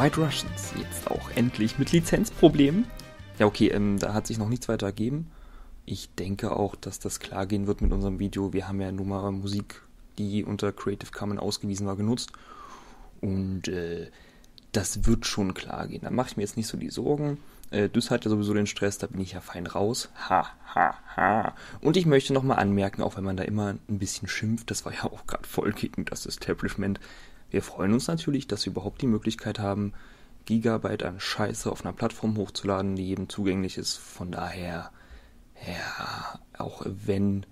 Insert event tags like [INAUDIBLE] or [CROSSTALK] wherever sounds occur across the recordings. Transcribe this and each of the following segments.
White Russians jetzt auch endlich mit Lizenzproblemen. Ja, okay, ähm, da hat sich noch nichts weiter ergeben. Ich denke auch, dass das klar gehen wird mit unserem Video. Wir haben ja nun mal Musik, die unter Creative Commons ausgewiesen war, genutzt. Und äh, das wird schon klar gehen. Da mache ich mir jetzt nicht so die Sorgen. Äh, Düs hat ja sowieso den Stress, da bin ich ja fein raus. Ha, ha, ha. Und ich möchte nochmal anmerken, auch wenn man da immer ein bisschen schimpft, das war ja auch gerade voll gegen das Establishment. Wir freuen uns natürlich, dass wir überhaupt die Möglichkeit haben, Gigabyte an Scheiße auf einer Plattform hochzuladen, die jedem zugänglich ist. Von daher, ja, auch wenn,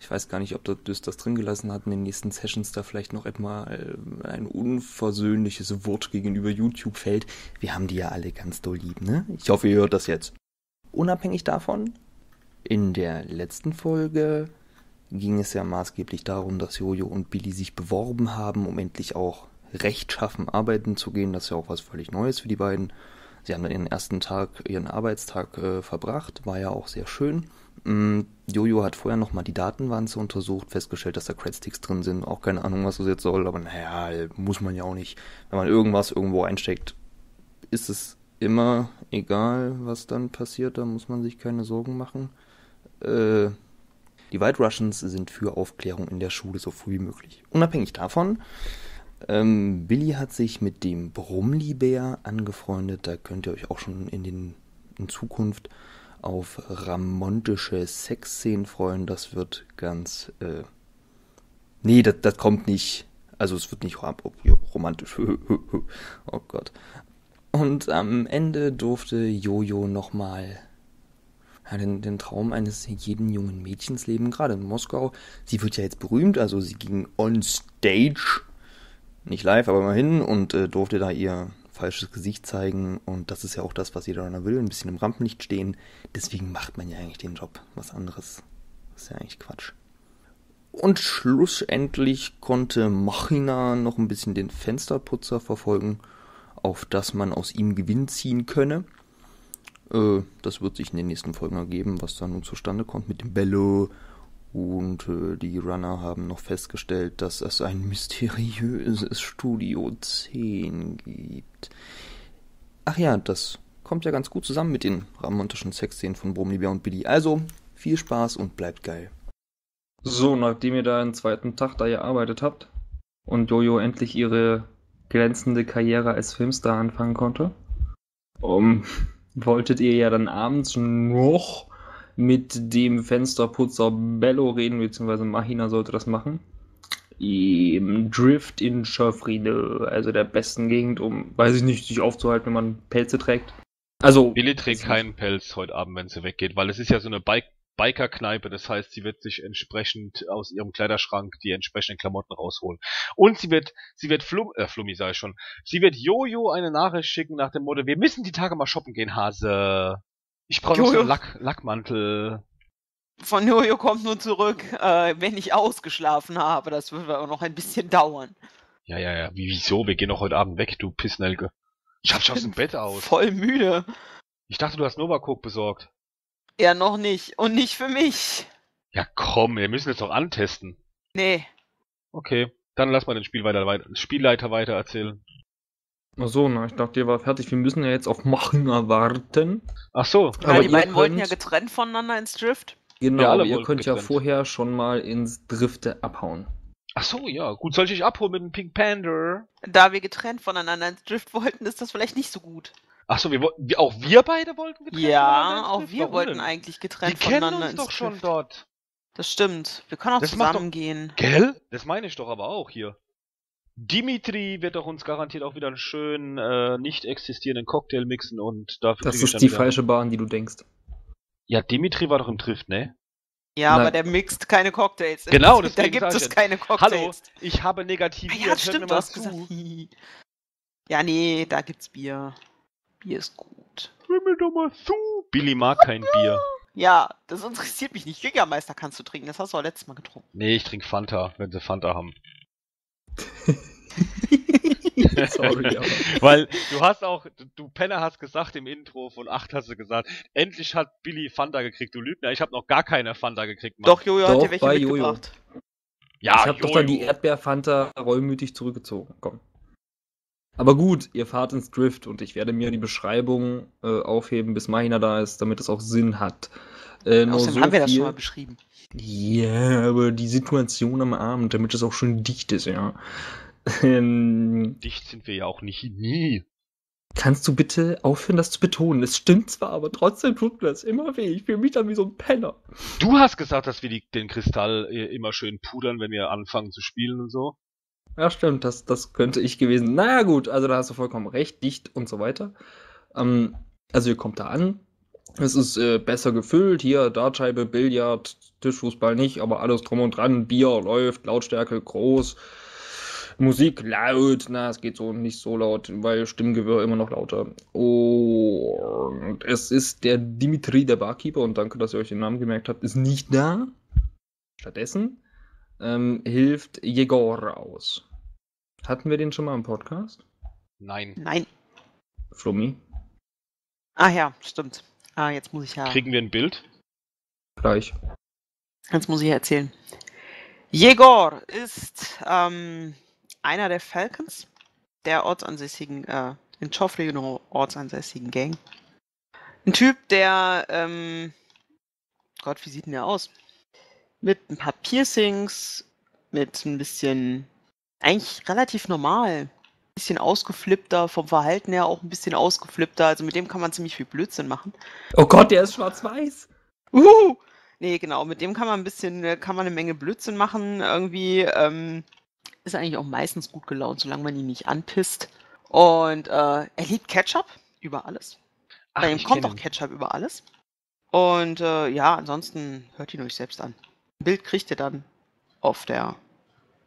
ich weiß gar nicht, ob Düs das drin gelassen hat, in den nächsten Sessions da vielleicht noch etwa ein unversöhnliches Wort gegenüber YouTube fällt. Wir haben die ja alle ganz doll lieb, ne? Ich hoffe, ihr hört das jetzt. Unabhängig davon, in der letzten Folge ging es ja maßgeblich darum, dass Jojo und Billy sich beworben haben, um endlich auch rechtschaffen arbeiten zu gehen. Das ist ja auch was völlig Neues für die beiden. Sie haben dann ihren ersten Tag, ihren Arbeitstag äh, verbracht, war ja auch sehr schön. Mm, Jojo hat vorher nochmal die Datenwanze untersucht, festgestellt, dass da Cradsticks drin sind. Auch keine Ahnung, was das jetzt soll, aber naja, muss man ja auch nicht. Wenn man irgendwas irgendwo einsteckt, ist es immer egal, was dann passiert, da muss man sich keine Sorgen machen. Äh, die White Russians sind für Aufklärung in der Schule so früh wie möglich. Unabhängig davon, ähm, Billy hat sich mit dem Brumlibär angefreundet. Da könnt ihr euch auch schon in, den, in Zukunft auf ramontische Sexszenen freuen. Das wird ganz. Äh, nee, das, das kommt nicht. Also es wird nicht romantisch. [LAUGHS] oh Gott. Und am Ende durfte Jojo nochmal ja, den, den Traum eines jeden jungen Mädchens leben, gerade in Moskau. Sie wird ja jetzt berühmt, also sie ging on stage, nicht live, aber mal hin und äh, durfte da ihr falsches Gesicht zeigen. Und das ist ja auch das, was jeder dann will, ein bisschen im Rampenlicht stehen. Deswegen macht man ja eigentlich den Job. Was anderes ist ja eigentlich Quatsch. Und schlussendlich konnte Machina noch ein bisschen den Fensterputzer verfolgen, auf das man aus ihm Gewinn ziehen könne. Äh, das wird sich in den nächsten Folgen ergeben, was da nun zustande kommt mit dem Bello. Und äh, die Runner haben noch festgestellt, dass es ein mysteriöses Studio 10 gibt. Ach ja, das kommt ja ganz gut zusammen mit den romantischen Sexszenen von Bromlibia und Billy. Also, viel Spaß und bleibt geil. So, nachdem ihr da einen zweiten Tag da gearbeitet habt und Jojo endlich ihre glänzende Karriere als Filmstar anfangen konnte, um, wolltet ihr ja dann abends noch mit dem Fensterputzer Bello reden, beziehungsweise Mahina sollte das machen. Im Drift in Schöfriede, also der besten Gegend, um, weiß ich nicht, sich aufzuhalten, wenn man Pelze trägt. Also. Billy trägt keinen Pelz heute Abend, wenn sie weggeht, weil es ist ja so eine Bike Biker-Kneipe, das heißt, sie wird sich entsprechend aus ihrem Kleiderschrank die entsprechenden Klamotten rausholen. Und sie wird, sie wird Flum, äh, Flummi sei schon, sie wird Jojo eine Nachricht schicken nach dem Motto, wir müssen die Tage mal shoppen gehen, Hase. Ich brauche noch so einen Lack, Lackmantel. Von Jojo kommt nur zurück, äh, wenn ich ausgeschlafen habe. Das wird aber noch ein bisschen dauern. Ja, ja, ja. Wie, wieso? Wir gehen doch heute Abend weg, du Pissnelke. Schaff dich aus dem Bett aus. Voll müde. Ich dachte, du hast Novakok besorgt. Ja, noch nicht. Und nicht für mich. Ja, komm, wir müssen jetzt doch antesten. Nee. Okay, dann lass mal den Spielleiter weiter, Spielleiter weiter erzählen. Ach so, na, ich dachte, ihr war fertig. Wir müssen ja jetzt auf Machen erwarten. Ach so. Ja, aber die beiden könnt... wollten ja getrennt voneinander ins Drift. Genau, ja, ihr könnt getrennt. ja vorher schon mal ins Drifte abhauen. Ach so, ja. Gut, soll ich dich abholen mit dem Pink Panther? Da wir getrennt voneinander ins Drift wollten, ist das vielleicht nicht so gut. Ach so, wir, wir, auch wir beide wollten getrennt Ja, auch wir Warum wollten denn? eigentlich getrennt Die voneinander kennen uns doch schon Drift. dort. Das stimmt. Wir können auch das zusammen gehen. Gell? Das meine ich doch aber auch hier. Dimitri wird doch uns garantiert auch wieder einen schönen, äh, nicht existierenden Cocktail mixen und dafür. Das ist die wieder... falsche Bahn, die du denkst. Ja, Dimitri war doch im Drift, ne? Ja, aber der mixt keine Cocktails. Genau, das [LAUGHS] da gibt es keine Cocktails. Hallo, ich habe negativiert. Ah, ja, stimmt, du hast gesagt. Ja, nee, da gibt's Bier. Bier ist gut. Hör mir doch mal zu. Billy mag kein Bier. Ja, das interessiert mich nicht. Jägermeister kannst du trinken, das hast du auch letztes Mal getrunken. Nee, ich trinke Fanta, wenn sie Fanta haben. [LAUGHS] [LAUGHS] Sorry, [LAUGHS] aber. Weil du hast auch, du Penner hast gesagt im Intro von 8 hast du gesagt, endlich hat Billy Fanta gekriegt, du Lügner, ich habe noch gar keine Fanta gekriegt. Mann. Doch, Jojo hat dir welche mitgebracht. Jojo. Ja, ich habe doch dann die Erdbeerfanta rollmütig zurückgezogen. Komm. Aber gut, ihr fahrt ins Drift und ich werde mir die Beschreibung äh, aufheben, bis Mahina da ist, damit es auch Sinn hat. Äh, nur Außerdem so haben wir das schon mal beschrieben. Ja, aber die Situation am Abend, damit es auch schon dicht ist, ja. [LAUGHS] Ähm, Dicht sind wir ja auch nicht nie. kannst du bitte aufhören, das zu betonen? Es stimmt zwar, aber trotzdem tut mir das immer weh. Ich fühle mich dann wie so ein Penner. Du hast gesagt, dass wir die, den Kristall äh, immer schön pudern, wenn wir anfangen zu spielen und so. Ja, stimmt, das, das könnte ich gewesen. Naja, gut, also da hast du vollkommen recht, dicht und so weiter. Ähm, also ihr kommt da an. Es ist äh, besser gefüllt. Hier Dartscheibe, Billard, Tischfußball nicht, aber alles drum und dran. Bier läuft, Lautstärke groß. Musik laut. Na, es geht so nicht so laut, weil Stimmgewirr immer noch lauter. Und es ist der Dimitri, der Barkeeper, und danke, dass ihr euch den Namen gemerkt habt, ist nicht da. Stattdessen ähm, hilft Jegor aus. Hatten wir den schon mal im Podcast? Nein. Nein. Flummi? Ah ja, stimmt. Ah, jetzt muss ich ja. Kriegen wir ein Bild? Gleich. Jetzt muss ich ja erzählen. Jegor ist ähm, einer der Falcons, der ortsansässigen, äh, in Joffrey genau ortsansässigen Gang. Ein Typ, der, ähm, Gott, wie sieht denn der aus? Mit ein paar Piercings, mit ein bisschen, eigentlich relativ normal. Ein bisschen ausgeflippter, vom Verhalten her auch ein bisschen ausgeflippter. Also mit dem kann man ziemlich viel Blödsinn machen. Oh Gott, der ist schwarz-weiß. Uh! Nee, genau, mit dem kann man ein bisschen, äh, kann man eine Menge Blödsinn machen. Irgendwie ähm, ist eigentlich auch meistens gut gelaunt, solange man ihn nicht anpisst. Und äh, er liebt Ketchup über alles. Bei ihm kommt auch ihn. Ketchup über alles. Und äh, ja, ansonsten hört ihn euch selbst an. Ein Bild kriegt ihr dann auf der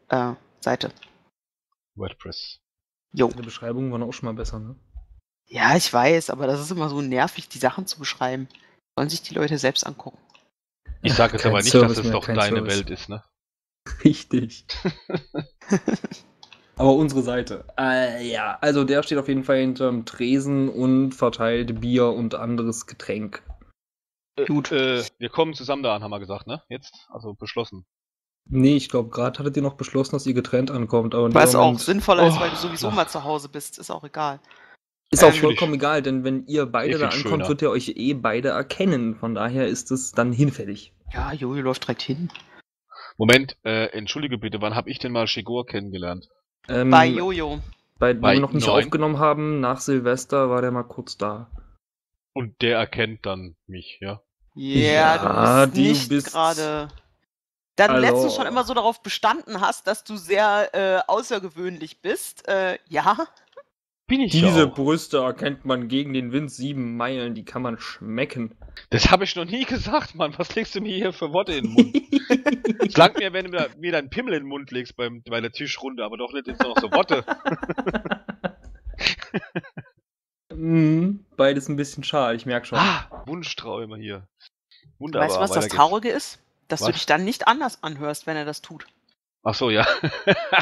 äh, Seite. WordPress. Jo. Die Beschreibungen waren auch schon mal besser, ne? Ja, ich weiß, aber das ist immer so nervig, die Sachen zu beschreiben. Sollen sich die Leute selbst angucken. Ich sage jetzt aber nicht, Service dass es mehr, doch deine Service. Welt ist, ne? [LAUGHS] Richtig. [LAUGHS] Aber unsere Seite. Äh, ja, also der steht auf jeden Fall hinterm Tresen und verteilt Bier und anderes Getränk. Gut. Äh, wir kommen zusammen da an, haben wir gesagt, ne? Jetzt? Also beschlossen. Nee, ich glaube, gerade hattet ihr noch beschlossen, dass ihr getrennt ankommt. Aber Was dem auch Moment- sinnvoller ist, weil du Oh, sowieso ja. mal zu Hause bist, ist auch egal. Ist auch Ähm, vollkommen egal, denn wenn ihr beide da ankommt, schöner. wird ihr euch eh beide erkennen. Von daher ist es dann hinfällig. Ja, Jojo läuft direkt hin. Moment, äh, entschuldige bitte, wann habe ich denn mal Shigor kennengelernt? Ähm, Bei Jojo. bei, bei wir noch nicht neun? aufgenommen haben, nach Silvester war der mal kurz da. Und der erkennt dann mich, ja? Ja, Ja, du bist du nicht bist- gerade. Da du Hallo. letztens schon immer so darauf bestanden hast, dass du sehr äh, außergewöhnlich bist, äh, ja. Bin ich Diese auch. Brüste erkennt man gegen den Wind sieben Meilen, die kann man schmecken. Das habe ich noch nie gesagt, Mann. Was legst du mir hier für Worte in den Mund? [LAUGHS] Es langt mir, wenn du mir- mir deinen Pimmel in den Mund legst beim, bei der Tischrunde, aber doch nicht jetzt noch so Worte. Mhm, Beides ein bisschen schade, ich merke schon. Ah, Wunschträume hier. Wunderbar. weißt du, was das geht's. Traurige ist? Dass du Was? dich dann nicht anders anhörst, wenn er das tut. Ach so, ja.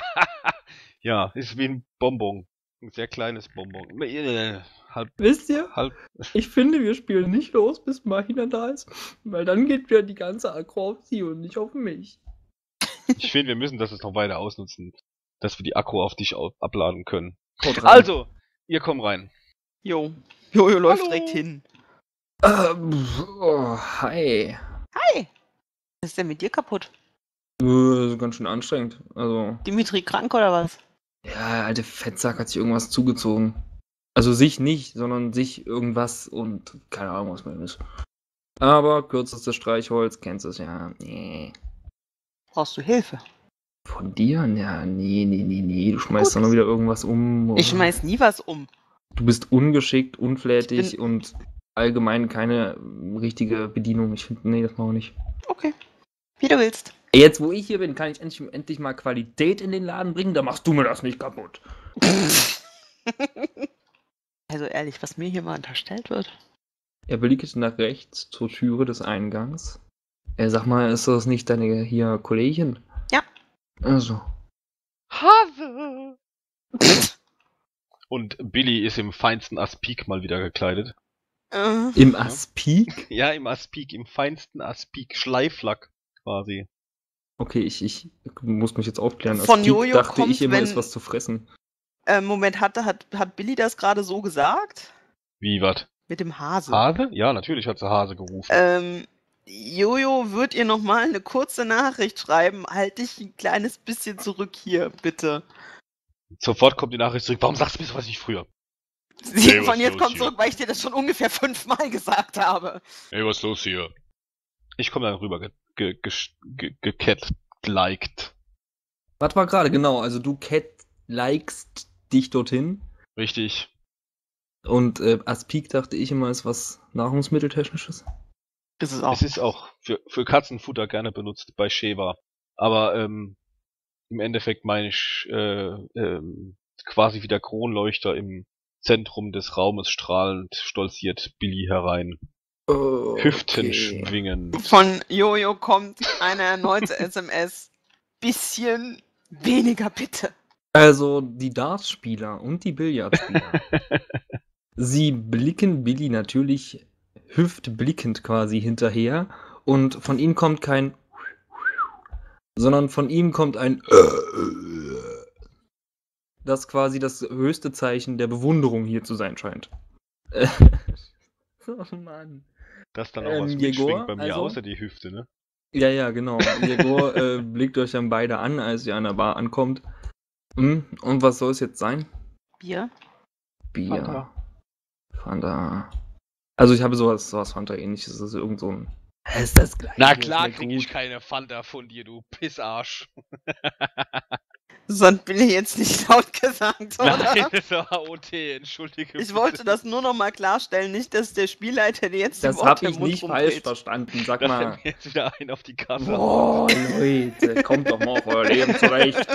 [LAUGHS] ja, ist wie ein Bonbon. Ein sehr kleines Bonbon. Äh, Halb, Wisst ihr, halb. ich finde, wir spielen nicht los, bis Mahina da ist, weil dann geht wieder die ganze Akku auf sie und nicht auf mich. Ich finde, wir müssen das jetzt noch weiter ausnutzen, dass wir die Akku auf dich abladen können. Also, ihr kommt rein. Jo. Jojo läuft direkt hin. Ähm, oh, hi. Hi! Was ist denn mit dir kaputt? Äh, das ist ganz schön anstrengend. Also, Dimitri krank oder was? Ja, der alte Fettsack hat sich irgendwas zugezogen. Also sich nicht, sondern sich irgendwas und keine Ahnung, was ihm ist. Aber kürzestes Streichholz, kennst du es ja. Nee. Brauchst du Hilfe? Von dir? Ja, nee, nee, nee, nee. Du schmeißt nur wieder irgendwas um. Ich schmeiß nie was um. Du bist ungeschickt, unflätig und allgemein keine richtige Bedienung. Ich finde, nee, das machen wir nicht. Okay. Wie du willst. Jetzt, wo ich hier bin, kann ich endlich, endlich mal Qualität in den Laden bringen. Da machst du mir das nicht kaputt. [LAUGHS] Also ehrlich, was mir hier mal unterstellt wird. Er blickt nach rechts zur Türe des Eingangs. Äh, sag mal, ist das nicht deine hier Kollegin? Ja. Also. Hase! [LAUGHS] Und Billy ist im feinsten Aspik mal wieder gekleidet. Äh, Im Aspik? Ja, im Aspik, im feinsten Aspik, Schleiflack quasi. Okay, ich, ich muss mich jetzt aufklären. Von Jojo dachte kommt, ich immer, wenn- ist was zu fressen. Äh, Moment, hat, hat, hat Billy das gerade so gesagt? Wie, wat? Mit dem Hase. Hase? Ja, natürlich hat sie Hase gerufen. Ähm, Jojo wird ihr nochmal eine kurze Nachricht schreiben. Halt dich ein kleines bisschen zurück hier, bitte. Sofort kommt die Nachricht zurück. Warum sagst du mir sowas nicht früher? Sie Hey, was von jetzt kommt zurück, weil ich dir das schon ungefähr fünfmal [LAUGHS] gesagt habe. Ey, was ist los hier? Ich komme dann rüber ge ge ge ge gecat-liked. Was war gerade? Genau, also du cat likest dich dorthin. Richtig. Und äh, Aspik dachte ich immer, ist was Nahrungsmitteltechnisches. Das ist auch. Es ist auch für, für Katzenfutter gerne benutzt bei Sheva. Aber ähm, im Endeffekt meine ich äh, ähm, quasi wie der Kronleuchter im Zentrum des Raumes strahlend stolziert Billy herein. Oh, Hüften okay. schwingen. Von Jojo kommt eine erneute [LAUGHS] SMS. Bisschen weniger bitte. Also die Dartspieler und die Billardspieler. [LAUGHS] Sie blicken Billy natürlich hüftblickend quasi hinterher und von ihm kommt kein sondern von ihm kommt ein [LAUGHS] das quasi das höchste Zeichen der Bewunderung hier zu sein scheint. Oh Mann. Das dann auch Ähm, was Jegor, mitschwingt bei mir, also? außer die Hüfte, ne? Ja, ja, genau. Jegor [LAUGHS] äh, blickt euch dann beide an, als ihr an der Bar ankommt. Hm, und was soll es jetzt sein? Bier? Bier. Fanta. Fanta. Also ich habe sowas, sowas Fanta ähnliches. Das ist irgend so ein. Ist das gleich? Na klar krieg ich keine Fanta von dir, du Pissarsch. [LAUGHS] Das hat Billy jetzt nicht [LAUGHS] laut gesagt, oder? Nein, das war OT, entschuldige. Ich wollte das nur noch mal klarstellen, nicht, dass der Spielleiter jetzt die Das Worte habe im ich Mund nicht rumdreht. falsch verstanden. Sag Da mal. jetzt wieder ein auf die Kasse. Boah, Leute, kommt doch mal auf euer Leben zurecht.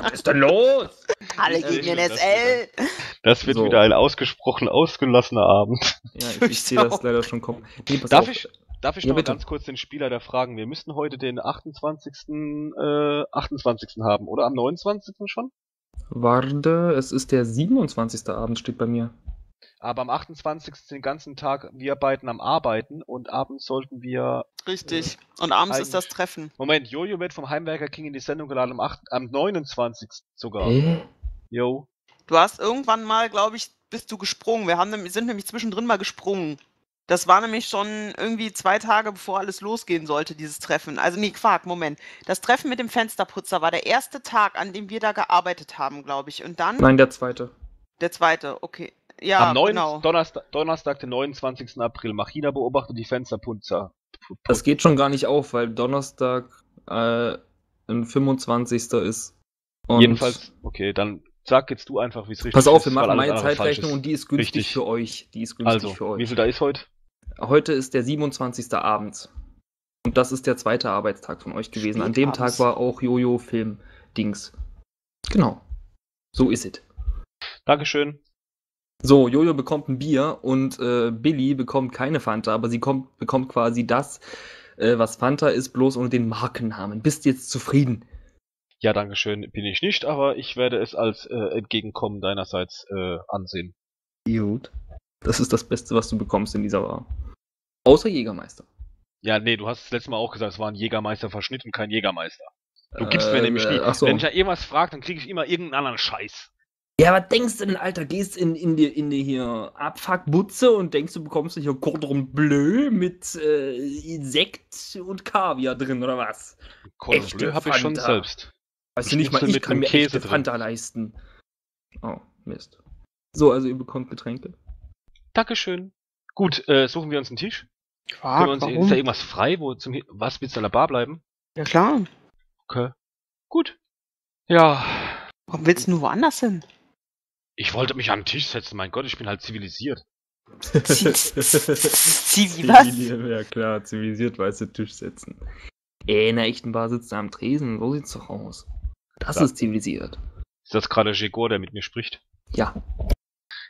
Was ist denn los? Alle gegen den SL. Das wird So. wieder ein ausgesprochen ausgelassener Abend. Ja, ich, ich sehe das [LAUGHS] leider schon kommen. Nee, Darf auf. ich, darf ich Ja, noch mal bitte. ganz kurz den Spieler da fragen? Wir müssten heute den 28. Äh, 28. haben, oder am 29. schon? Warte, es ist der 27. Abend, steht bei mir. Aber am 28. den ganzen Tag wir beiden am Arbeiten und abends sollten wir. Richtig. Und abends ist das Treffen. Moment, Jojo wird vom Heimwerker King in die Sendung geladen am, 8, am 29. sogar. Hä? Jo. Du hast irgendwann mal, glaube ich, bist du gesprungen. Wir haben, sind nämlich zwischendrin mal gesprungen. Das war nämlich schon irgendwie zwei Tage, bevor alles losgehen sollte, dieses Treffen. Also nee, Quark, Moment. Das Treffen mit dem Fensterputzer war der erste Tag, an dem wir da gearbeitet haben, glaube ich. Und dann Nein, der zweite. der zweite, okay. Ja, am 9. genau. Donnerstag, Donnerstag, den 29. April. Machina beobachtet die Fensterpunzer. Das geht schon gar nicht auf, weil Donnerstag äh, ein 25. ist. Und Jedenfalls, okay, dann sag jetzt du einfach, wie es richtig Pass auf, wir ist, machen meine Zeitrechnung ist. und die ist günstig Richtig. für euch. Die ist günstig Also, für euch. wie viel da ist heute? Heute ist der 27. Abend. Und das ist der zweite Arbeitstag von euch gewesen. An dem Tag war auch Jojo-Film-Dings. Genau. So ist es. Dankeschön. So, Jojo bekommt ein Bier und äh, Billy bekommt keine Fanta, aber sie kommt, bekommt quasi das, äh, was Fanta ist, bloß unter den Markennamen. Bist du jetzt zufrieden? Ja, Dankeschön bin ich nicht, aber ich werde es als äh, Entgegenkommen deinerseits äh, ansehen. Gut. Das ist das Beste, was du bekommst in dieser Bar. Außer Jägermeister. Ja, nee, du hast das letzte Mal auch gesagt, es war ein Jägermeister-Verschnitt und kein Jägermeister. Du gibst mir Äh, nämlich nie. Ach so. Wenn ich ja irgendwas frage, dann kriege ich immer irgendeinen anderen Scheiß. Ja, was denkst du denn, Alter? Gehst in, in die, in die hier Abfuckbutze und denkst, du bekommst hier Cordon Bleu mit äh, Insekt und Kaviar drin, oder was? Cordon Echte Bleu habe ich schon selbst. Weißt du nicht mal, ich mit kann mir Käse echte drin. Fanta leisten. Oh, Mist. So, also ihr bekommt Getränke. Dankeschön. Gut, äh, suchen wir uns einen Tisch. Können wir Quark, uns, ist da warum? irgendwas frei, wo zum was willst du an der Bar bleiben? Ja klar. Okay. Gut. Ja. Warum willst du nur woanders hin? Ich wollte mich an den Tisch setzen, mein Gott, ich bin halt zivilisiert. Zivi, was? Zivil- [LAUGHS] Ja klar, zivilisiert weiße Tisch setzen. Ey, in einer echten Bar sitzt er am Tresen, so sieht's doch aus. Das Ja. ist zivilisiert. Ist das gerade Jegor, der mit mir spricht? Ja.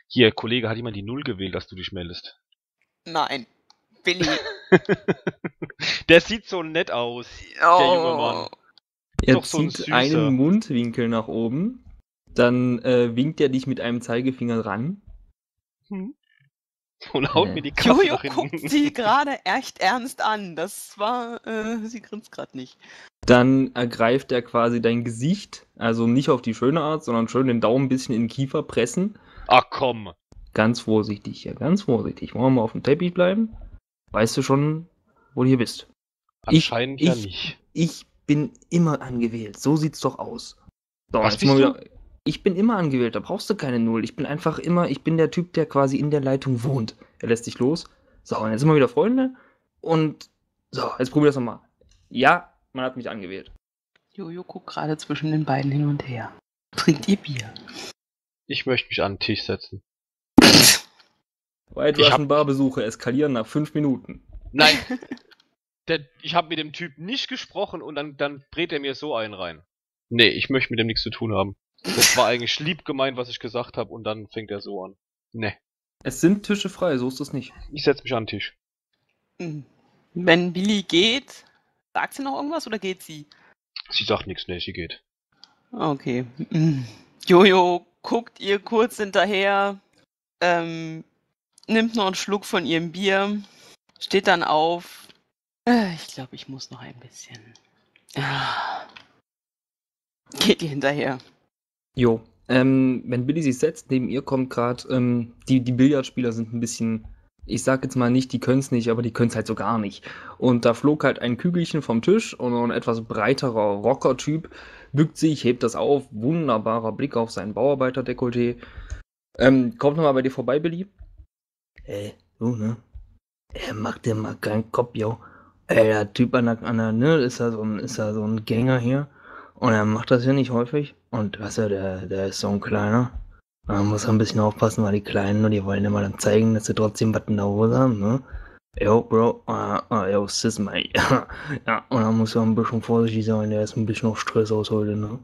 Hier, Kollege, hat jemand die Null gewählt, dass du dich meldest? Nein. Billy. [LAUGHS] der sieht so nett aus. junge Mann. Er doch so ein zieht einen Mundwinkel nach oben, dann äh, winkt er dich mit einem Zeigefinger ran. Hm. Und haut Äh. mir die Kasse Jojo nach hinten. guckt sie [LAUGHS] gerade echt ernst an. Das war, äh, sie grinst gerade nicht. Dann ergreift er quasi dein Gesicht, also nicht auf die schöne Art, sondern schön den Daumen ein bisschen in den Kiefer pressen. Ach komm. Ganz vorsichtig hier, ganz vorsichtig. Wollen wir mal auf dem Teppich bleiben? Weißt du schon, wo du hier bist? Ich- Anscheinend ja ich- nicht. Ich bin immer angewählt. So sieht's doch aus. So, Was jetzt bist mal du? wieder- Ich bin immer angewählt, da brauchst du keine Null. Ich bin einfach immer, ich bin der Typ, der quasi in der Leitung wohnt. Er lässt dich los. So, und jetzt sind wir wieder Freunde. Und so, jetzt probier das nochmal. Ja, man hat mich angewählt. Jojo guckt gerade zwischen den beiden hin und her. Trinkt ihr Bier? Ich möchte mich an den Tisch setzen. [LAUGHS] White Ich hab- Russian Barbesuche eskalieren nach fünf Minuten. Nein. [LAUGHS] Der, ich habe mit dem Typ nicht gesprochen und dann, dann brät er mir so einen rein. Nee, ich möchte mit dem nichts zu tun haben. Das war eigentlich lieb gemeint, was ich gesagt habe und dann fängt er so an. Nee, Es sind Tische frei, so ist es nicht. ich setz mich an den Tisch. Hm. Wenn Billy geht, sagt sie noch irgendwas oder geht sie? Sie sagt nichts, nee, sie geht. Okay. Hm. Jojo guckt ihr kurz hinterher, ähm, nimmt noch einen Schluck von ihrem Bier, steht dann auf. Äh, Ich glaube, ich muss noch ein bisschen. Ah. Geht ihr hinterher. Jo. Ähm, wenn Billy sich setzt, neben ihr kommt gerade, ähm, die, die Billardspieler sind ein bisschen, ich sag jetzt mal nicht, die können es nicht, aber die können es halt so gar nicht. Und da flog halt ein Kügelchen vom Tisch und ein etwas breiterer Rocker-Typ bückt sich, hebt das auf, wunderbarer Blick auf sein Bauarbeiter-Dekolleté. Ähm, kommt nochmal bei dir vorbei, Billy? Ey, du, ne? Er macht dir mal keinen Kopf, yo. Ey, der Typ an der, an der ne, ist ja so ein, so ein Gänger hier. Und er macht das ja nicht häufig. Und was ja, der, der ist so ein kleiner. Man muss ein bisschen aufpassen, weil die Kleinen, ne, die wollen immer dann zeigen, dass sie trotzdem was in der Hose haben, ne? Yo, Bro, ah, ah, yo, sis, mate. ja, und dann muss er ein bisschen vorsichtig sein, der ist ein bisschen auf Stress aus heute, ne?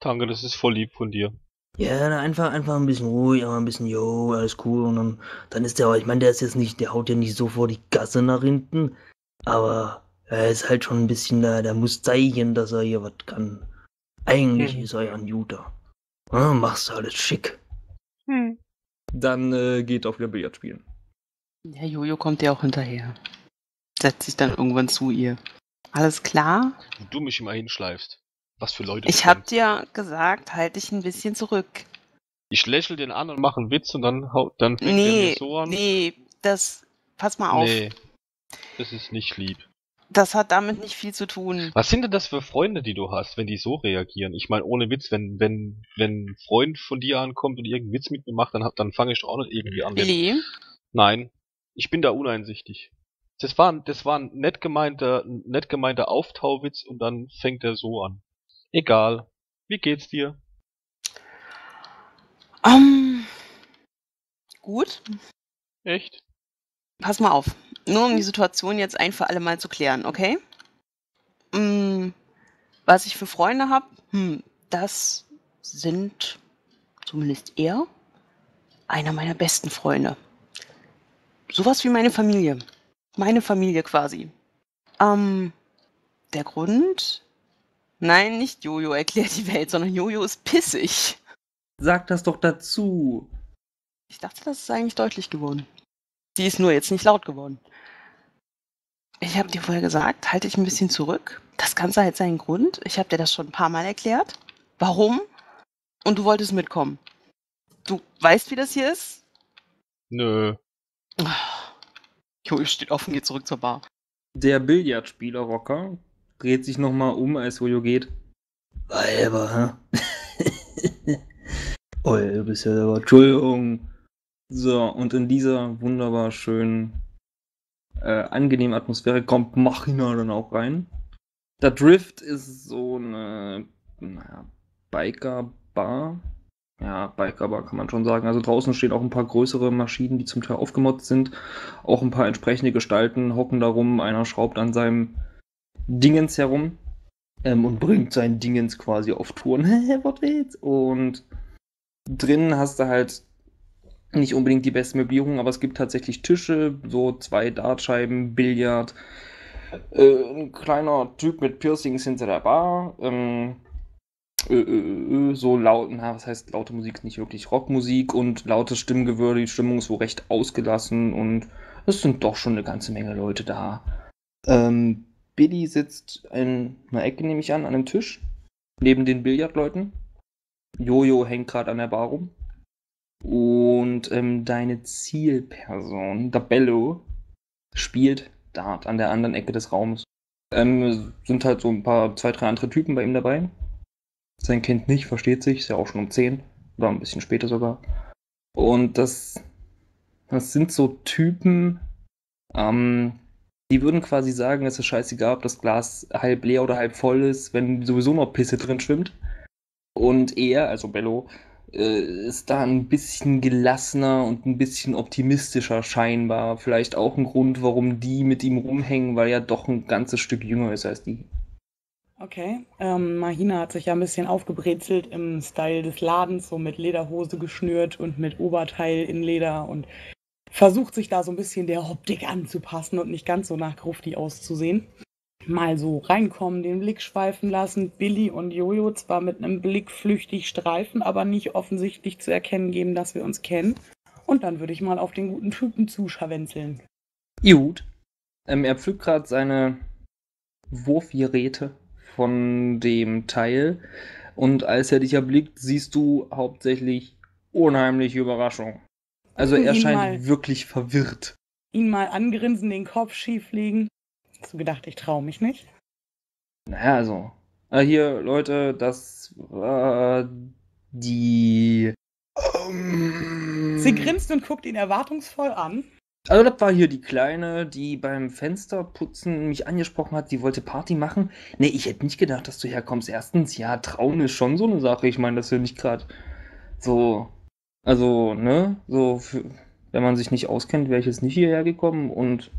Danke, das ist voll lieb von dir. Ja, einfach, einfach ein bisschen ruhig, aber ein bisschen, yo, alles cool. Und dann, dann ist der, aber ich meine, der ist jetzt nicht, der haut ja nicht so vor die Gasse nach hinten. Aber er ist halt schon ein bisschen da, der muss zeigen, dass er hier was kann. Eigentlich Mhm. ist er ja ein Juter. Ja, machst du alles schick. Dann äh, geht auch wieder Billard spielen. Der Jojo kommt ihr auch hinterher. Setzt sich dann irgendwann zu ihr. Alles klar? Wo du mich immer hinschleifst. Was für Leute. Ich hab dir gesagt, halt dich ein bisschen zurück. Ich lächel den an und mache einen Witz und dann haut, dann fängt Nee, mir so an. nee, das. Pass mal auf. Nee, das ist nicht lieb. Das hat damit nicht viel zu tun. Was sind denn das für Freunde, die du hast, wenn die so reagieren? Ich meine, ohne Witz, wenn, wenn, wenn ein Freund von dir ankommt und irgendeinen Witz mit mir macht, dann, dann fange ich doch auch nicht irgendwie an. Billy, Nein, ich bin da uneinsichtig. Das war, ein- das war ein nett gemeinter, ein nett gemeinter Auftauwitz und dann fängt er so an. Egal. Wie geht's dir? ähm, gut, Echt? pass mal auf. Nur um die Situation jetzt ein für alle Mal zu klären, okay? Mm, was ich für Freunde habe, hm, das sind zumindest er einer meiner besten Freunde. Sowas wie meine Familie. Meine Familie quasi. Ähm, der Grund? Nein, nicht Jojo erklärt die Welt, sondern Jojo ist pissig. Sag das doch dazu. Ich dachte, das ist eigentlich deutlich geworden. Die ist nur jetzt nicht laut geworden. Ich habe dir vorher gesagt, halte dich ein bisschen zurück. Das Ganze hat seinen Grund. Ich habe dir das schon ein paar Mal erklärt. Warum? Und du wolltest mitkommen. Du weißt, wie das hier ist? Nö. Jojo steht offen, geht zurück zur Bar. Der Billardspieler Rocker dreht sich nochmal um, als Jojo geht. Weiber, hä? [LAUGHS] oh, du bist ja aber. Entschuldigung. So, und in dieser wunderbar schönen, äh, angenehmen Atmosphäre kommt Machina dann auch rein. Der Drift ist so eine, naja, Biker-Bar. Ja, Biker-Bar kann man schon sagen. Also draußen stehen auch ein paar größere Maschinen, die zum Teil aufgemotzt sind. Auch ein paar entsprechende Gestalten hocken da rum. Einer schraubt an seinem Dingens herum ähm, und bringt sein Dingens quasi auf Touren. [LAUGHS] Wortwitz. Und drinnen hast du halt nicht unbedingt die beste Möblierung, aber es gibt tatsächlich Tische, so zwei Dartscheiben, Billard, äh, ein kleiner Typ mit Piercings hinter der Bar, ähm, äh, äh, äh, so laut, na, was heißt laute Musik, nicht wirklich Rockmusik und lautes Stimmgewürde, die Stimmung ist so recht ausgelassen und es sind doch schon eine ganze Menge Leute da. Ähm, Billy sitzt in einer Ecke, nehme ich an, an einem Tisch, neben den Billardleuten. Jojo hängt gerade an der Bar rum. Und ähm, deine Zielperson, Dabello, spielt Dart an der anderen Ecke des Raumes. Ähm, sind halt so ein paar, zwei, drei andere Typen bei ihm dabei. Sein Kind nicht, versteht sich, ist ja auch schon um 10 oder ein bisschen später sogar. Und das, das sind so Typen, ähm, die würden quasi sagen, es ist scheißegal, ob das Glas halb leer oder halb voll ist, wenn sowieso noch Pisse drin schwimmt. Und er, also Bello, ist da ein bisschen gelassener und ein bisschen optimistischer scheinbar. Vielleicht auch ein Grund, warum die mit ihm rumhängen, weil er doch ein ganzes Stück jünger ist als die. Okay, ähm, Mahina hat sich ja ein bisschen aufgebrezelt im Style des Ladens, so mit Lederhose geschnürt und mit Oberteil in Leder und versucht sich da so ein bisschen der Optik anzupassen und nicht ganz so nach Grufti auszusehen mal so reinkommen, den Blick schweifen lassen, Billy und Jojo zwar mit einem Blick flüchtig streifen, aber nicht offensichtlich zu erkennen geben, dass wir uns kennen. Und dann würde ich mal auf den guten Typen zuscharwenzeln. Gut. Ähm, er pflückt gerade seine Wurfgeräte von dem Teil. Und als er dich erblickt, siehst du hauptsächlich unheimliche Überraschung. Also er scheint mal, wirklich verwirrt. Ihn mal angrinsen, den Kopf schief legen. Hast du gedacht, ich traue mich nicht? Naja, also. Äh, hier, Leute, das war die. Um, Sie grinst und guckt ihn erwartungsvoll an. Also, das war hier die Kleine, die beim Fensterputzen mich angesprochen hat, die wollte Party machen. Nee, ich hätte nicht gedacht, dass du herkommst. Erstens, ja, Trauen ist schon so eine Sache. Ich meine, das ist ja nicht gerade so. Also, ne? So, für, wenn man sich nicht auskennt, wäre ich jetzt nicht hierher gekommen und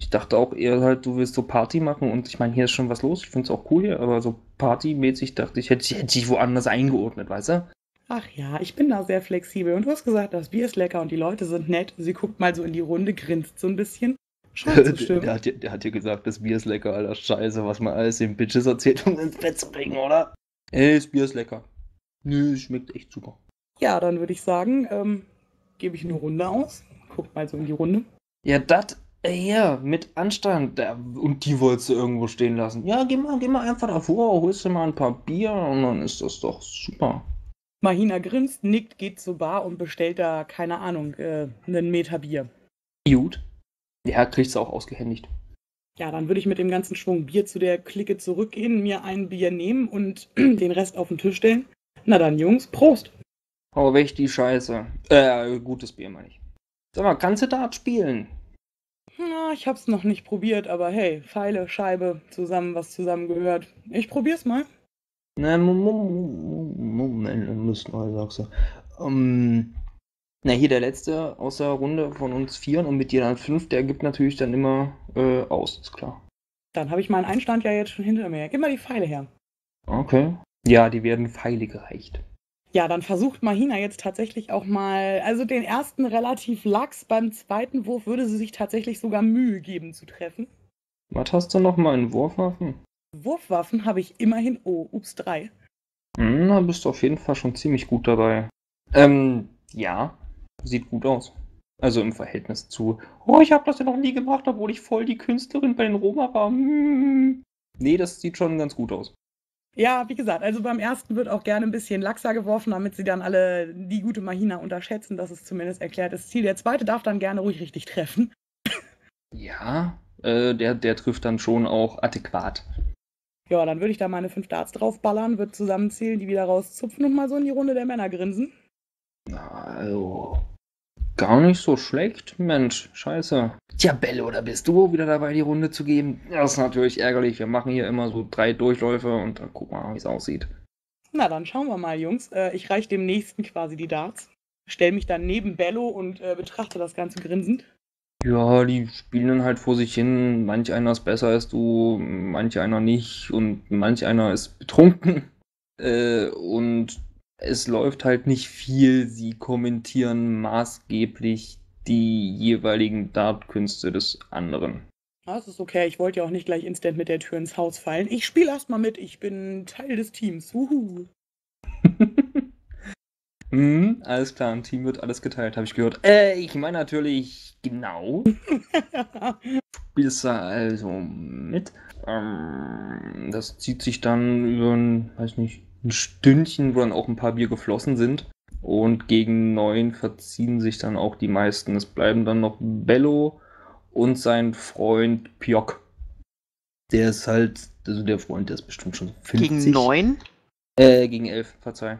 ich dachte auch eher halt, du willst so Party machen und ich meine, hier ist schon was los. Ich finde es auch cool hier, aber so partymäßig dachte ich, hätte, hätte ich woanders eingeordnet, weißt du? Ach ja, ich bin da sehr flexibel. Und du hast gesagt, das Bier ist lecker und die Leute sind nett. Sie guckt mal so in die Runde, grinst so ein bisschen. Scheint zu [LAUGHS] der, hat, der hat dir gesagt, das Bier ist lecker, Alter. Scheiße, was man alles den Bitches erzählt, um ins Bett zu bringen, oder? Ey, das Bier ist lecker. Nö, schmeckt echt super. Ja, dann würde ich sagen, ähm, gebe ich eine Runde aus. Guck mal so in die Runde. Ja, das ja, mit Anstand. Und die wolltest du irgendwo stehen lassen. Ja, geh mal, geh mal einfach davor, holst du mal ein paar Bier und dann ist das doch super. Mahina grinst, nickt, geht zur Bar und bestellt da, keine Ahnung, äh, einen Meter Bier. Gut. Ja, kriegst du auch ausgehändigt. Ja, dann würde ich mit dem ganzen Schwung Bier zu der Clique zurückgehen, mir ein Bier nehmen und [CLEARS THROAT] den Rest auf den Tisch stellen. Na dann, Jungs, Prost! Hau weg die Scheiße. Äh, gutes Bier meine ich. Sag mal, kannst du Dart spielen? Ich hab's noch nicht probiert, aber hey, Pfeile, Scheibe, zusammen, was zusammengehört. Ich probier's mal. Na, Moment, müssen wir, sagst du. Um, na, hier der letzte aus der Runde von uns vier und mit dir dann fünf, der gibt natürlich dann immer äh, aus, ist klar. Dann habe ich meinen Einstand ja jetzt schon hinter mir. Gib mal die Pfeile her. Okay. Ja, die werden Pfeile gereicht. Ja, dann versucht Mahina jetzt tatsächlich auch mal, also den ersten relativ lax, beim zweiten Wurf würde sie sich tatsächlich sogar Mühe geben zu treffen. Was hast du noch mal in Wurfwaffen? Wurfwaffen habe ich immerhin, oh, ups, drei. Hm, da bist du auf jeden Fall schon ziemlich gut dabei. Ähm, ja, sieht gut aus. Also im Verhältnis zu, oh, ich habe das ja noch nie gemacht, obwohl ich voll die Künstlerin bei den Roma war. Hm. Nee, das sieht schon ganz gut aus. Ja, wie gesagt, also beim ersten wird auch gerne ein bisschen Laxer geworfen, damit sie dann alle die gute Mahina unterschätzen. Das ist zumindest erklärtes Ziel. Der zweite darf dann gerne ruhig richtig treffen. Ja, äh, der, der trifft dann schon auch adäquat. Ja, dann würde ich da meine fünf Darts draufballern, würde zusammenzählen, die wieder rauszupfen und mal so in die Runde der Männer grinsen. Also, Gar nicht so schlecht, Mensch, scheiße. Tja, Bello, da bist du wieder dabei, die Runde zu geben. Das ist natürlich ärgerlich. Wir machen hier immer so drei Durchläufe und dann gucken wir mal, wie es aussieht. Na, dann schauen wir mal, Jungs. Äh, ich reiche dem nächsten quasi die Darts. Stell mich dann neben Bello und äh, betrachte das Ganze grinsend. Ja, die spielen dann halt vor sich hin. Manch einer ist besser als du, manch einer nicht und manch einer ist betrunken. [LAUGHS] Äh, und es läuft halt nicht viel. Sie kommentieren maßgeblich die jeweiligen Dartkünste des anderen. Das ist okay. Ich wollte ja auch nicht gleich instant mit der Tür ins Haus fallen. Ich spiele erstmal mit. Ich bin Teil des Teams. Wuhu. [LAUGHS] hm, alles klar. Im Team wird alles geteilt, habe ich gehört. Äh, ich meine natürlich genau. [LAUGHS] Spielst du also mit? Ähm, das zieht sich dann über ein, weiß nicht, ein Stündchen, wo dann auch ein paar Bier geflossen sind. Und gegen neun verziehen sich dann auch die meisten. Es bleiben dann noch Bello und sein Freund Piok. Der ist halt, also der Freund, der ist bestimmt schon 50. Gegen neun? Äh, gegen elf, verzeih.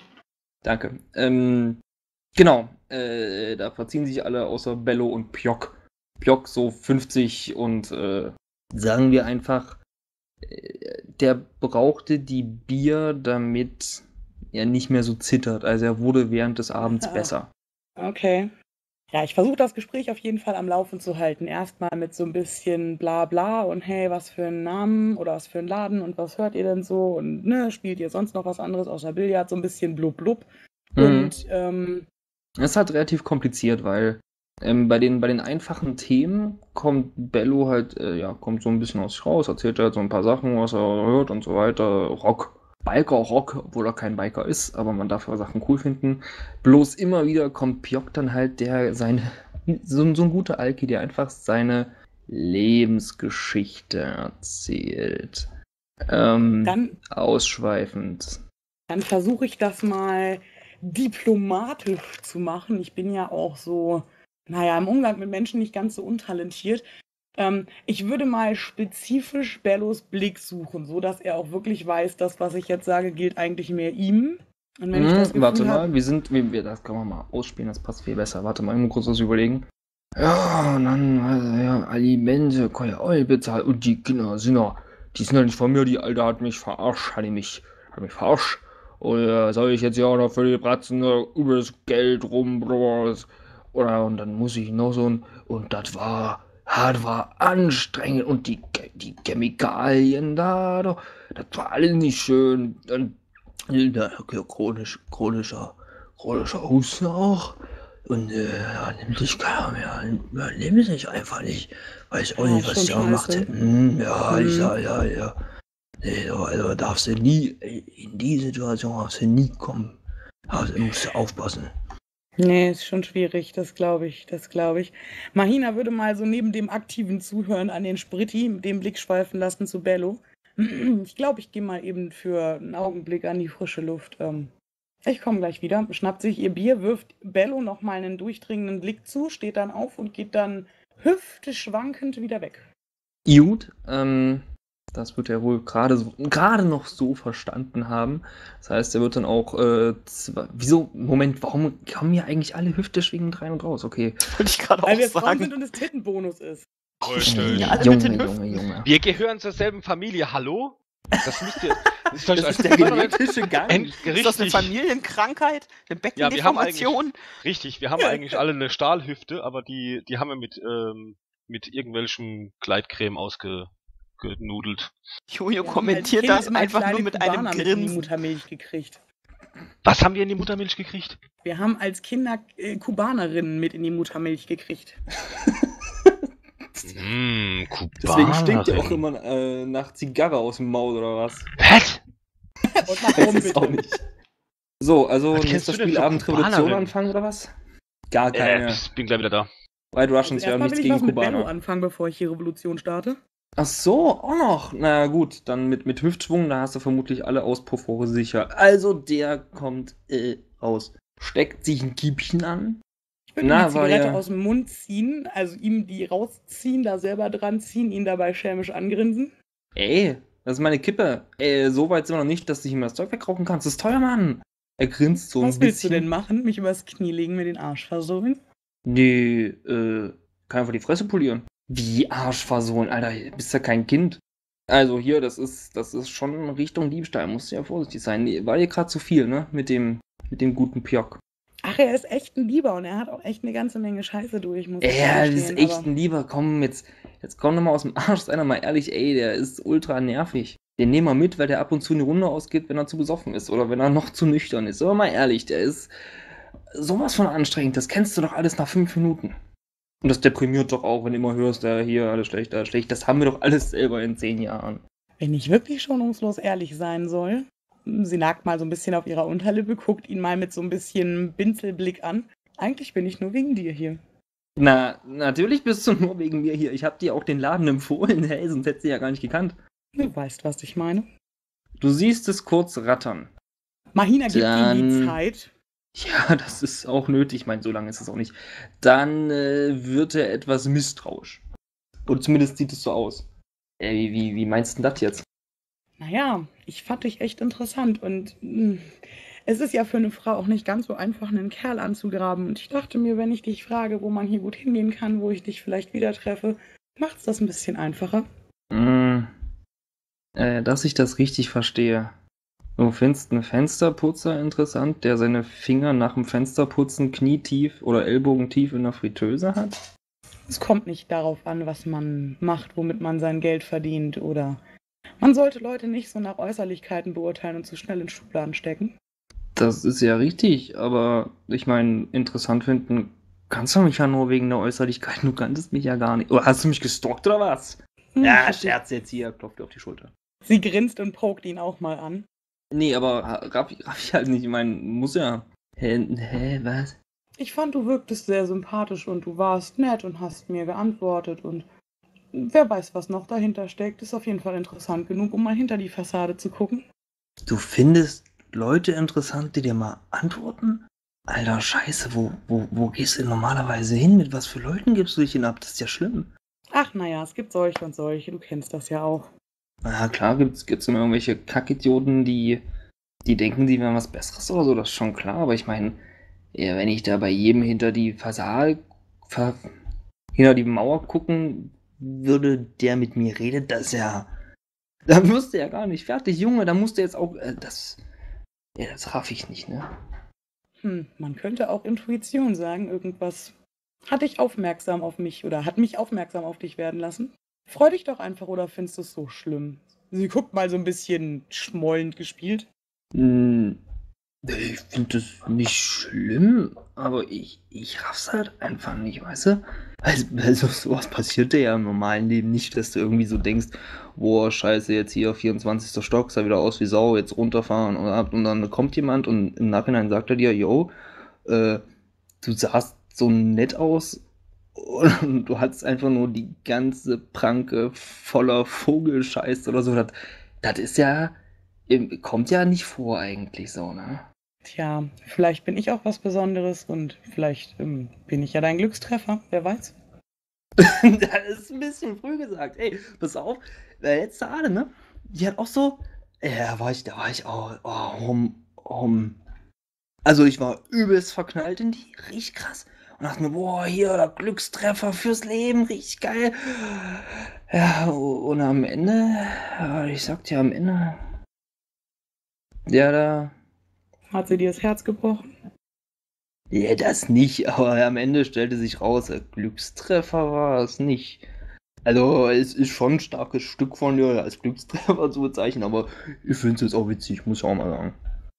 [LAUGHS] Danke. Ähm, genau, äh, da verziehen sich alle außer Bello und Piok. Piok so 50 und äh, sagen wir einfach, der brauchte die Bier, damit er nicht mehr so zittert. Also er wurde während des Abends Ah. besser. Okay. Ja, ich versuche das Gespräch auf jeden Fall am Laufen zu halten. Erstmal mit so ein bisschen bla bla und hey, was für einen Namen oder was für einen Laden und was hört ihr denn so und ne, spielt ihr sonst noch was anderes außer Billard? So ein bisschen blub blub. Mhm. Und ähm, Das ist halt relativ kompliziert, weil ähm, bei, den, bei den einfachen Themen kommt Bello halt, äh, ja, kommt so ein bisschen aus sich raus, erzählt halt so ein paar Sachen, was er hört und so weiter. Rock. Biker Rock, obwohl er kein Biker ist, aber man darf ja Sachen cool finden. Bloß immer wieder kommt Piok dann halt, der seine, so, ein- so ein guter Alki, der einfach seine Lebensgeschichte erzählt. Ähm, dann, ausschweifend. dann versuche ich das mal diplomatisch zu machen. Ich bin ja auch so, naja, im Umgang mit Menschen nicht ganz so untalentiert. Ähm, ich würde mal spezifisch Bellos Blick suchen, so dass er auch wirklich weiß, das, was ich jetzt sage, gilt eigentlich mehr ihm. Und wenn ich das Hm, warte hab- mal, wir sind, wir, wir, das können wir mal ausspielen, das passt viel besser. Warte mal, ich muss kurz was überlegen. Ja, und dann, also, ja, Alimente kann ja nicht bezahlen. Und die Kinder sind ja, die sind ja nicht von mir, die Alte hat mich verarscht, hat mich, hat mich verarscht. Oder soll ich jetzt ja auch noch für die Bratzen über das Geld rum, Bros? Oder, und dann muss ich noch so ein, und das war, ja, das war anstrengend und die, die Chemikalien da, da, das war alles nicht schön. Dann ja, okay, chronisch, chronischer, chronischer Husten auch. Und äh, ja, nimmt sich keiner mehr. Ja, nimmt sich einfach nicht. Weiß auch Ja, nicht, was die gemacht scheiße. hätten. Ja, ich Mhm. sag, ja, ja. Nee, so, also darfst du nie, in die Situation darfst du nie kommen. Also musst du aufpassen. Nee, ist schon schwierig, das glaube ich, das glaube ich. Mahina würde mal so neben dem aktiven Zuhören an den Spritti den Blick schweifen lassen zu Bello. [CLEARS THROAT] Ich glaube, ich gehe mal eben für einen Augenblick an die frische Luft. Ähm, ich komme gleich wieder, schnappt sich ihr Bier, wirft Bello nochmal einen durchdringenden Blick zu, steht dann auf und geht dann hüfteschwankend wieder weg. Gut, ähm, das wird er wohl gerade so, gerade noch so verstanden haben. Das heißt, er wird dann auch, äh, zwei, wieso, Moment, warum kommen hier eigentlich alle Hüfte schwingend rein und raus? Okay. Wollte ich gerade Weil auch wir Frauen sind sagen. und es Tittenbonus ist. Richtig. Ja, alle Junge, mit den Junge. Junge. Wir gehören zur selben Familie, hallo? Das müsst ihr. Das Das ist der genetische Gang. End- Ist das eine Familienkrankheit? Eine Ja, wir haben eigentlich- Beckendeformation? richtig. Wir haben eigentlich alle eine Stahlhüfte, aber die, die haben wir mit, ähm, mit irgendwelchem Gleitcreme ausgenudelt. Jojo kommentiert das einfach nur mit einem Kubaner Mit in die Grinsen. Muttermilch gekriegt. Was haben wir in die Muttermilch gekriegt? Wir haben als Kinder äh, Kubanerinnen mit in die Muttermilch gekriegt. [LAUGHS] Mmh, Deswegen stinkt ja auch immer äh, nach Zigarre aus dem Maul oder was? Was? Und nach oben auch nicht. So, also nächster Spielabend Revolution Kubanerin? anfangen oder was? Gar Äh, keine. ich bin gleich wieder da. White Also Russians, wir haben nichts ich gegen Kubaner. anfangen, bevor ich die Revolution starte. Ach so, auch noch. Na gut, dann mit, mit Hüftschwung, da hast du vermutlich alle Auspuffrohre sicher. Also der kommt äh, raus. Steckt sich ein Kiebchen an. Ich würde war Zigarette ja- aus dem Mund ziehen, also ihm die rausziehen, da selber dran ziehen, ihn dabei schelmisch angrinsen. Ey, das ist meine Kippe. Ey, so weit sind wir noch nicht, dass du ihm das Zeug wegrauchen kannst. Das ist teuer, Mann. Er grinst so Was ein willst du bisschen. denn machen? Mich übers Knie legen, mir den Arsch versohlen? Nee, äh, kann einfach die Fresse polieren. Wie Arsch versohlen, Alter, bist ja kein Kind. Also hier, das ist, das ist schon Richtung Diebstahl, musst du ja vorsichtig sein. War dir gerade zu viel, ne? Mit dem, mit dem guten Piok. Ach, er ist echt ein Lieber und er hat auch echt eine ganze Menge Scheiße durch, muss ich Ja, das ist echt aber- ein Lieber. Komm, jetzt, jetzt komm doch mal aus dem Arsch, sei mal ehrlich, ey, der ist ultra nervig. Den nehmen wir mit, weil der ab und zu eine Runde ausgeht, wenn er zu besoffen ist oder wenn er noch zu nüchtern ist. Aber mal ehrlich, der ist sowas von anstrengend. Das kennst du doch alles nach fünf Minuten. Und das deprimiert doch auch, wenn du immer hörst, da hier, alles schlecht, alles schlecht. Das haben wir doch alles selber in zehn Jahren. Wenn ich wirklich schonungslos ehrlich sein soll, sie nagt mal so ein bisschen auf ihrer Unterlippe, guckt ihn mal mit so ein bisschen Binzelblick an. Eigentlich bin ich nur wegen dir hier. Na, natürlich bist du nur wegen mir hier. Ich hab dir auch den Laden empfohlen. [LAUGHS] Hey, sonst hättest du ja gar nicht gekannt. Du weißt, was ich meine. Du siehst es kurz rattern. Mahina gibt ihm die Dann- Zeit. [LAUGHS] Ja, das ist auch nötig. Ich meine, so lange ist es auch nicht. Dann äh, wird er etwas misstrauisch. Oder zumindest sieht es so aus. Äh, wie, wie, wie meinst du das jetzt? Naja, ich fand dich echt interessant und mh, es ist ja für eine Frau auch nicht ganz so einfach, einen Kerl anzugraben. Und ich dachte mir, wenn ich dich frage, wo man hier gut hingehen kann, wo ich dich vielleicht wieder treffe, macht's das ein bisschen einfacher. Mm, äh, dass ich das richtig verstehe. Du findest einen Fensterputzer interessant, der seine Finger nach dem Fensterputzen knietief oder ellbogentief in der Fritteuse hat? Es kommt nicht darauf an, was man macht, womit man sein Geld verdient oder man sollte Leute nicht so nach Äußerlichkeiten beurteilen und zu schnell in Schubladen stecken. Das ist ja richtig, aber ich meine, interessant finden kannst du mich ja nur wegen der Äußerlichkeit. Du kanntest mich ja gar nicht. Oder hast du mich gestalkt oder was? Hm, Ja. Scherz jetzt hier, klopft dir auf die Schulter. Sie grinst und pokt ihn auch mal an. Nee, aber raff, raff ich halt nicht. Ich meine, muss ja. Hä, hä, was? Ich fand, du wirktest sehr sympathisch und du warst nett und hast mir geantwortet und wer weiß, was noch dahinter steckt, ist auf jeden Fall interessant genug, um mal hinter die Fassade zu gucken. Du findest Leute interessant, die dir mal antworten? Alter, scheiße, wo, wo, wo gehst du denn normalerweise hin? Mit was für Leuten gibst du dich hin ab? Das ist ja schlimm. Ach naja, es gibt solche und solche, du kennst das ja auch. Na klar, gibt's, gibt's immer irgendwelche Kackidioten, die, die denken, sie wären was Besseres oder so, das ist schon klar. Aber ich meine, ja, wenn ich da bei jedem hinter die Fassade, ver, hinter die Mauer gucken würde, der mit mir redet, das ist ja. Da wirst du ja gar nicht fertig, Junge. Da musst du jetzt auch. Äh, das. Ja, das raff ich nicht, ne? Hm, man könnte auch Intuition sagen, irgendwas hat dich aufmerksam auf mich oder hat mich aufmerksam auf dich werden lassen. Freu dich doch einfach oder findest du es so schlimm? Sie guckt mal so ein bisschen schmollend gespielt. Hm, Ich finde das nicht schlimm, aber ich, ich raff's halt einfach nicht, weißt du? Also, also sowas passiert dir ja im normalen Leben nicht, dass du irgendwie so denkst, boah, scheiße, jetzt hier 24. Stock, sah wieder aus wie Sau, jetzt runterfahren und, ab- und dann kommt jemand und im Nachhinein sagt er dir, yo, äh, du sahst so nett aus und du hattest einfach nur die ganze Pranke voller Vogelscheiß oder so. Das, das ist ja, kommt ja nicht vor eigentlich so, ne? Tja, vielleicht bin ich auch was Besonderes und vielleicht ähm, bin ich ja dein Glückstreffer, wer weiß. [LAUGHS] das ist ein bisschen früh gesagt. Ey, pass auf, der letzte Ade, ne? Die hat auch so. Ja, da war ich, da war ich auch. Oh, um, um. Also ich war übelst verknallt in die, richtig krass. Und dachte mir, boah, hier, der Glückstreffer fürs Leben, richtig geil. Ja, und am Ende, ich sag dir am Ende. Ja, da. Hat sie dir das Herz gebrochen? Ja, das nicht, aber am Ende stellte sich raus, ein Glückstreffer war es nicht. Also, es ist schon ein starkes Stück von dir als Glückstreffer [LAUGHS] zu bezeichnen, aber ich finde es jetzt auch witzig, muss ich auch mal sagen.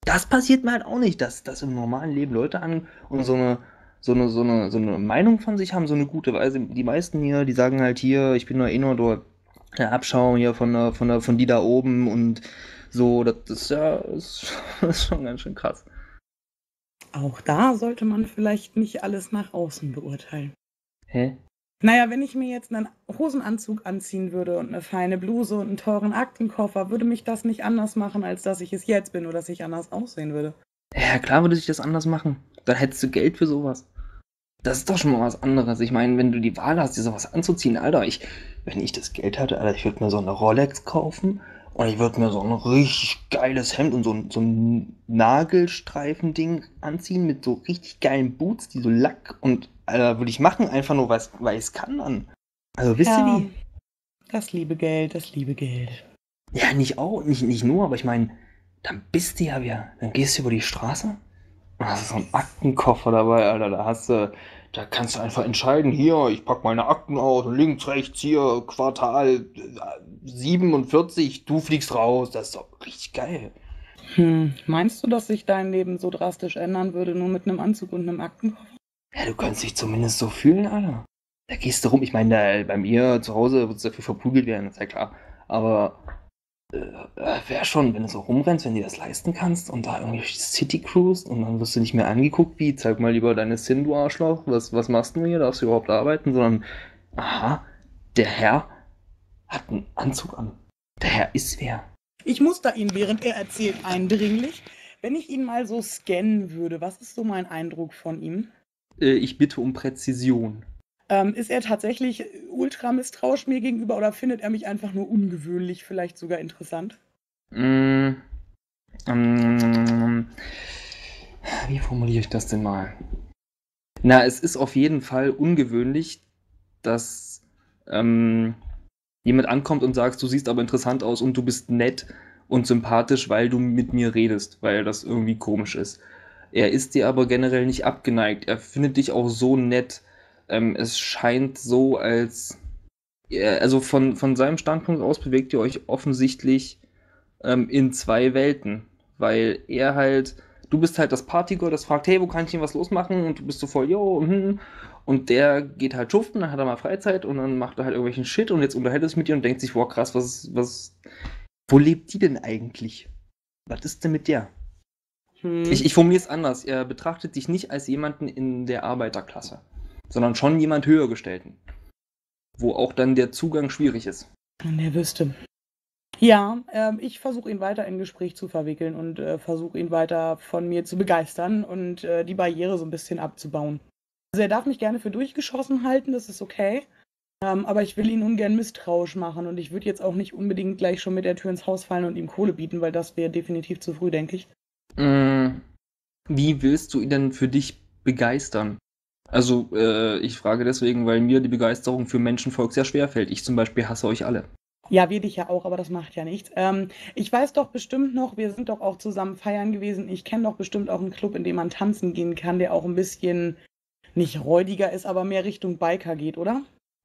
Das passiert mir halt auch nicht, dass, dass im normalen Leben Leute an und so eine, so eine, so eine, so eine Meinung von sich haben, so eine gute Weise. Die meisten hier, die sagen halt hier, ich bin doch eh nur dort der Abschau hier von der, von der, von die da oben und so, das ist ja, ist, [LAUGHS] ist schon ganz schön krass. Auch da sollte man vielleicht nicht alles nach außen beurteilen. Hä? Naja, wenn ich mir jetzt einen Hosenanzug anziehen würde und eine feine Bluse und einen teuren Aktenkoffer, würde mich das nicht anders machen, als dass ich es jetzt bin oder dass ich anders aussehen würde. Ja, klar würde sich das anders machen. Dann hättest du Geld für sowas. Das ist doch schon mal was anderes. Ich meine, wenn du die Wahl hast, dir sowas anzuziehen, Alter, ich, wenn ich das Geld hatte, Alter, ich würde mir so eine Rolex kaufen und ich würde mir so ein richtig geiles Hemd und so ein, so ein Nagelstreifen-Ding anziehen mit so richtig geilen Boots, die so Lack und, Alter, würde ich machen, einfach nur, weil ich es kann dann. Also, wisst ihr wie? Das liebe Geld, das liebe Geld. Ja, nicht auch, nicht, nicht nur, aber ich meine, dann bist du ja wieder, dann gehst du über die Straße und hast so einen Aktenkoffer dabei, Alter, da hast du, da kannst du einfach entscheiden, hier, ich pack meine Akten aus links, rechts, hier, Quartal äh, 47, du fliegst raus, das ist doch richtig geil. Hm, meinst du, dass sich dein Leben so drastisch ändern würde, nur mit einem Anzug und einem Aktenkoffer? Ja, du könntest dich zumindest so fühlen, Alter. Da gehst du rum, ich meine, da, bei mir zu Hause wird es dafür verprügelt werden, ist ja klar, aber äh, wäre schon, wenn du so rumrennst, wenn du das leisten kannst und da irgendwie durch die City cruist und dann wirst du nicht mehr angeguckt, wie, zeig mal lieber deine Sin, du Arschloch, was, was machst du hier, darfst du überhaupt arbeiten, sondern, aha, der Herr hat einen Anzug an. Der Herr ist wer. Ich muster ihn, während er erzählt, eindringlich. Wenn ich ihn mal so scannen würde, was ist so mein Eindruck von ihm? Äh, ich bitte um Präzision. Ähm, ist er tatsächlich ultra misstrauisch mir gegenüber oder findet er mich einfach nur ungewöhnlich, vielleicht sogar interessant? Mm, ähm, wie formuliere ich das denn mal? Na, es ist auf jeden Fall ungewöhnlich, dass ähm, jemand ankommt und sagt, du siehst aber interessant aus und du bist nett und sympathisch, weil du mit mir redest, weil das irgendwie komisch ist. Er ist dir aber generell nicht abgeneigt. Er findet dich auch so nett. Ähm, es scheint so, als. Also von, von seinem Standpunkt aus bewegt ihr euch offensichtlich ähm, in zwei Welten. Weil er halt. Du bist halt das Partygirl, das fragt, hey, wo kann ich denn was losmachen? Und du bist so voll, yo, hm. Und der geht halt schuften, dann hat er mal Freizeit und dann macht er halt irgendwelchen Shit und jetzt unterhält er sich mit dir und denkt sich, wow, krass, was, was, wo lebt die denn eigentlich? Was ist denn mit der? Hm. Ich, ich formuliere es anders. Er betrachtet dich nicht als jemanden in der Arbeiterklasse, sondern schon jemand höher gestellten. Wo auch dann der Zugang schwierig ist. Wenn der wüsste. Ja, ähm, ich versuche ihn weiter in Gespräch zu verwickeln und äh, versuche ihn weiter von mir zu begeistern und äh, die Barriere so ein bisschen abzubauen. Also er darf mich gerne für durchgeschossen halten, das ist okay. Ähm, aber ich will ihn ungern misstrauisch machen und ich würde jetzt auch nicht unbedingt gleich schon mit der Tür ins Haus fallen und ihm Kohle bieten, weil das wäre definitiv zu früh, denke ich. Mm, Wie willst du ihn denn für dich begeistern? Also, äh, ich frage deswegen, weil mir die Begeisterung für Menschenvolk sehr schwer fällt. Ich zum Beispiel hasse euch alle. Ja, wir dich ja auch, aber das macht ja nichts. Ähm, ich weiß doch bestimmt noch, wir sind doch auch zusammen feiern gewesen. Ich kenne doch bestimmt auch einen Club, in dem man tanzen gehen kann, der auch ein bisschen nicht räudiger ist, aber mehr Richtung Biker geht, oder?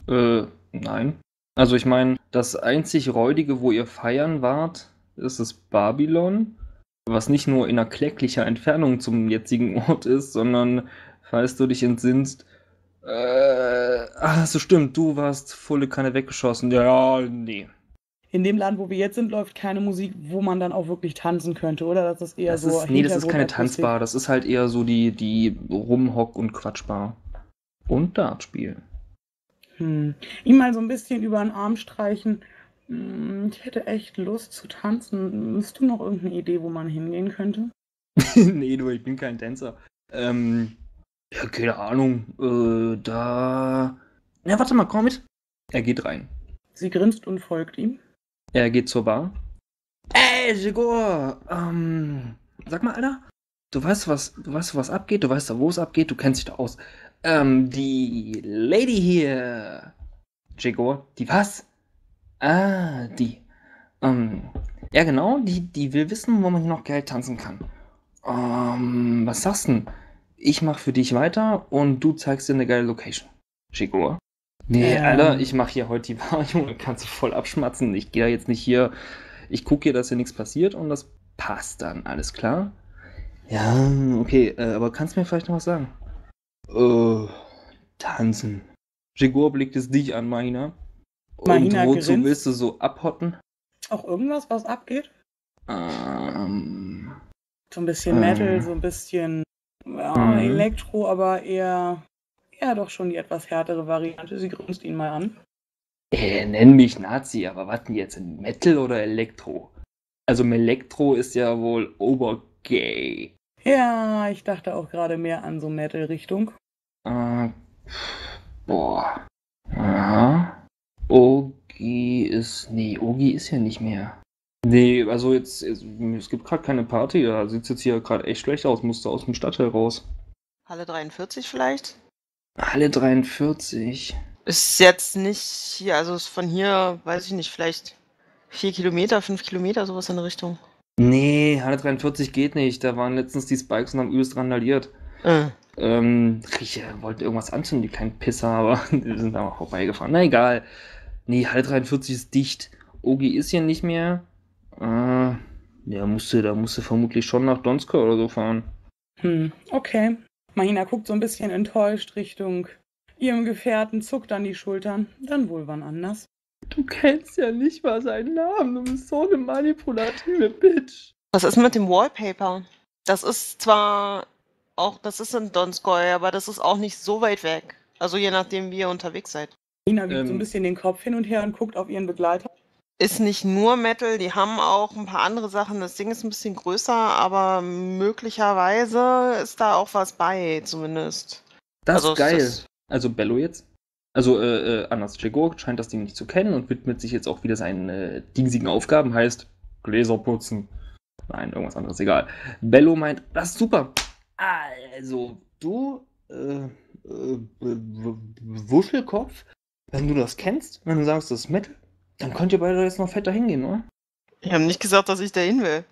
Äh, nein. Also ich meine, das einzig Räudige, wo ihr feiern wart, ist das Babylon, was nicht nur in erklecklicher Entfernung zum jetzigen Ort ist, sondern, falls du dich entsinnst, äh, ach, so stimmt, du warst volle Kanne weggeschossen. Ja, nee. In dem Laden, wo wir jetzt sind, läuft keine Musik, wo man dann auch wirklich tanzen könnte, oder? Das ist eher Das so. ist, nee, das ist keine. Tanzbar, das ist halt eher so die, die Rumhock- und Quatschbar. Und Dartspiel. Hm. Ihm mal so ein bisschen über den Arm streichen. Hm, Ich hätte echt Lust zu tanzen. Hast du noch irgendeine Idee, wo man hingehen könnte? [LAUGHS] nee, du, ich bin kein Tänzer. Ähm, ja, keine Ahnung. Äh, da. Ja, warte mal, komm mit. Er geht rein. Sie grinst und folgt ihm. Er geht zur Bar. Ey, Jigor, ähm, sag mal, Alter, du weißt, was, du weißt, was abgeht, du weißt, wo es abgeht, du kennst dich da aus. Ähm, die Lady hier. Jigor, die was? Ah, die. Ähm, ja, genau, die, die will wissen, wo man hier noch Geld tanzen kann. Ähm, was sagst du denn? Ich mach für dich weiter und du zeigst dir eine geile Location. Jigor? Nee, Ähm. Alter, ich mach hier heute die Bar, Junge, [LAUGHS] kannst du voll abschmatzen. Ich gehe da jetzt nicht hier. Ich gucke hier, dass hier nichts passiert und das passt dann, alles klar? Ja, okay, äh, aber kannst du mir vielleicht noch was sagen? Äh, tanzen. Jigor blickt es dich an, Mahina. Und Mahina wozu grinst. willst du so abhotten? Auch irgendwas, was abgeht? Ähm, So ein bisschen Ähm. Metal, so ein bisschen ja, Mhm. Elektro, aber eher, eher doch schon die etwas härtere Variante. Sie grinst ihn mal an. äh, nenn mich Nazi, aber was denn jetzt? Metal oder Elektro? Also Elektro ist ja wohl obergay. Ja, ich dachte auch gerade mehr an so Metal-Richtung. Äh, boah. Aha. Ogi ist. Nee, Ogi ist ja nicht mehr. Nee, also jetzt, es, es gibt gerade keine Party, da sieht jetzt hier gerade echt schlecht aus, musste aus dem Stadtteil raus. Halle 43 vielleicht? Halle 43. Ist jetzt nicht hier, also ist von hier, weiß ich nicht, vielleicht vier Kilometer, fünf Kilometer, sowas in der Richtung. Nee, Halle 43 geht nicht. Da waren letztens die Spikes und haben übelst randaliert. Äh. Ähm, Rieche wollten irgendwas anzünden, die kleinen Pisser, aber [LAUGHS] die sind da mal vorbeigefahren. Na egal. Nee, Halle 43 ist dicht. Ogi ist hier nicht mehr. Äh, der musste, da musste vermutlich schon nach Donska oder so fahren. Hm, okay. Mahina guckt so ein bisschen enttäuscht Richtung ihrem Gefährten, zuckt dann die Schultern. Dann wohl wann anders. Du kennst ja nicht mal seinen Namen. Du bist so eine manipulative Bitch. Was ist mit dem Wallpaper? Das ist zwar auch, das ist in Donskoy, aber das ist auch nicht so weit weg. Also je nachdem, wie ihr unterwegs seid. Nina wiegt so ein Ähm. bisschen den Kopf hin und her und guckt auf ihren Begleiter. Ist nicht nur Metal, die haben auch ein paar andere Sachen. Das Ding ist ein bisschen größer, aber möglicherweise ist da auch was bei, zumindest. Das Also ist geil. das- Also Bello jetzt. Also äh, äh, Anas Chegor scheint das Ding nicht zu kennen und widmet sich jetzt auch wieder seinen äh, dingsigen Aufgaben, heißt Gläser putzen. Nein, irgendwas anderes, egal. Bello meint, das ist super. Also, du, äh, äh, Wuschelkopf, wenn du das kennst, wenn du sagst, das ist Metal, dann könnt ihr beide jetzt noch fetter hingehen, oder? Ich habe nicht gesagt, dass ich da hin will.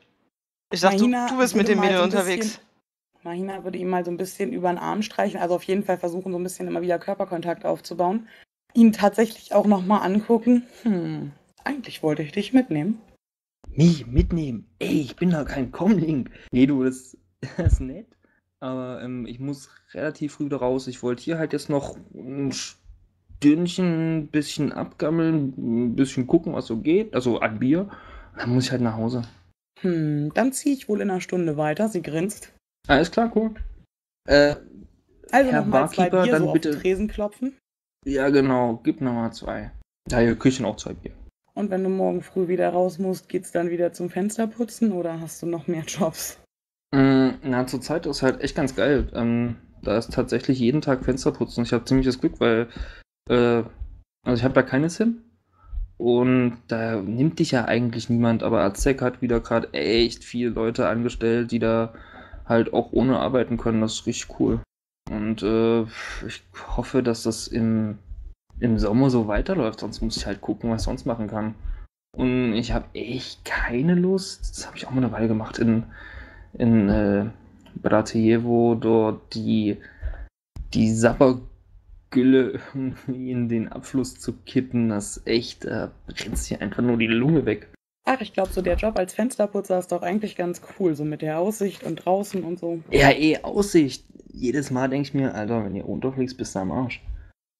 Ich dachte, du, Mahina du bist mit dem Mädel so unterwegs. bisschen- Mahina würde ihm mal so ein bisschen über den Arm streichen, also auf jeden Fall versuchen, so ein bisschen immer wieder Körperkontakt aufzubauen. Ihn tatsächlich auch nochmal angucken. Hm, eigentlich wollte ich dich mitnehmen. Mich mitnehmen. Ey, ich bin da kein Comlink. Nee, du, das, das [LAUGHS] ist nett. Aber ähm, ich muss relativ früh wieder raus. Ich wollte hier halt jetzt noch ein Stündchen, ein bisschen abgammeln, ein bisschen gucken, was so geht. Also an Bier. Dann muss ich halt nach Hause. Hm, dann ziehe ich wohl in einer Stunde weiter. Sie grinst. Alles klar, cool. Äh, Also Herr nochmal zwei Barkeeper, Bier dann so bitte- auf den Tresen klopfen. ja, genau. Gib nochmal zwei. Ja, hier krieg ich dann auch zwei Bier. Und wenn du morgen früh wieder raus musst, geht's dann wieder zum Fensterputzen oder hast du noch mehr Jobs? Mm, Na, zur Zeit ist halt echt ganz geil. Ähm, da ist tatsächlich jeden Tag Fensterputzen. Ich habe ziemliches Glück, weil äh, also ich habe da keine Sim und da nimmt dich ja eigentlich niemand, aber Azek hat wieder gerade echt viele Leute angestellt, die da halt auch ohne arbeiten können. Das ist richtig cool. Und äh, ich hoffe, dass das im, im Sommer so weiterläuft, sonst muss ich halt gucken, was ich sonst machen kann. Und ich habe echt keine Lust, das habe ich auch mal eine Weile gemacht, in, in äh, Bratijewo dort die, die Sabbergülle irgendwie in den Abfluss zu kippen, das echt, äh, brennt dir einfach nur die Lunge weg. Ach, ich glaube, so der Job als Fensterputzer ist doch eigentlich ganz cool, so mit der Aussicht und draußen und so. Ja, eh, Aussicht. Jedes Mal denke ich mir, Alter, wenn ihr runterfliegst, bist du am Arsch.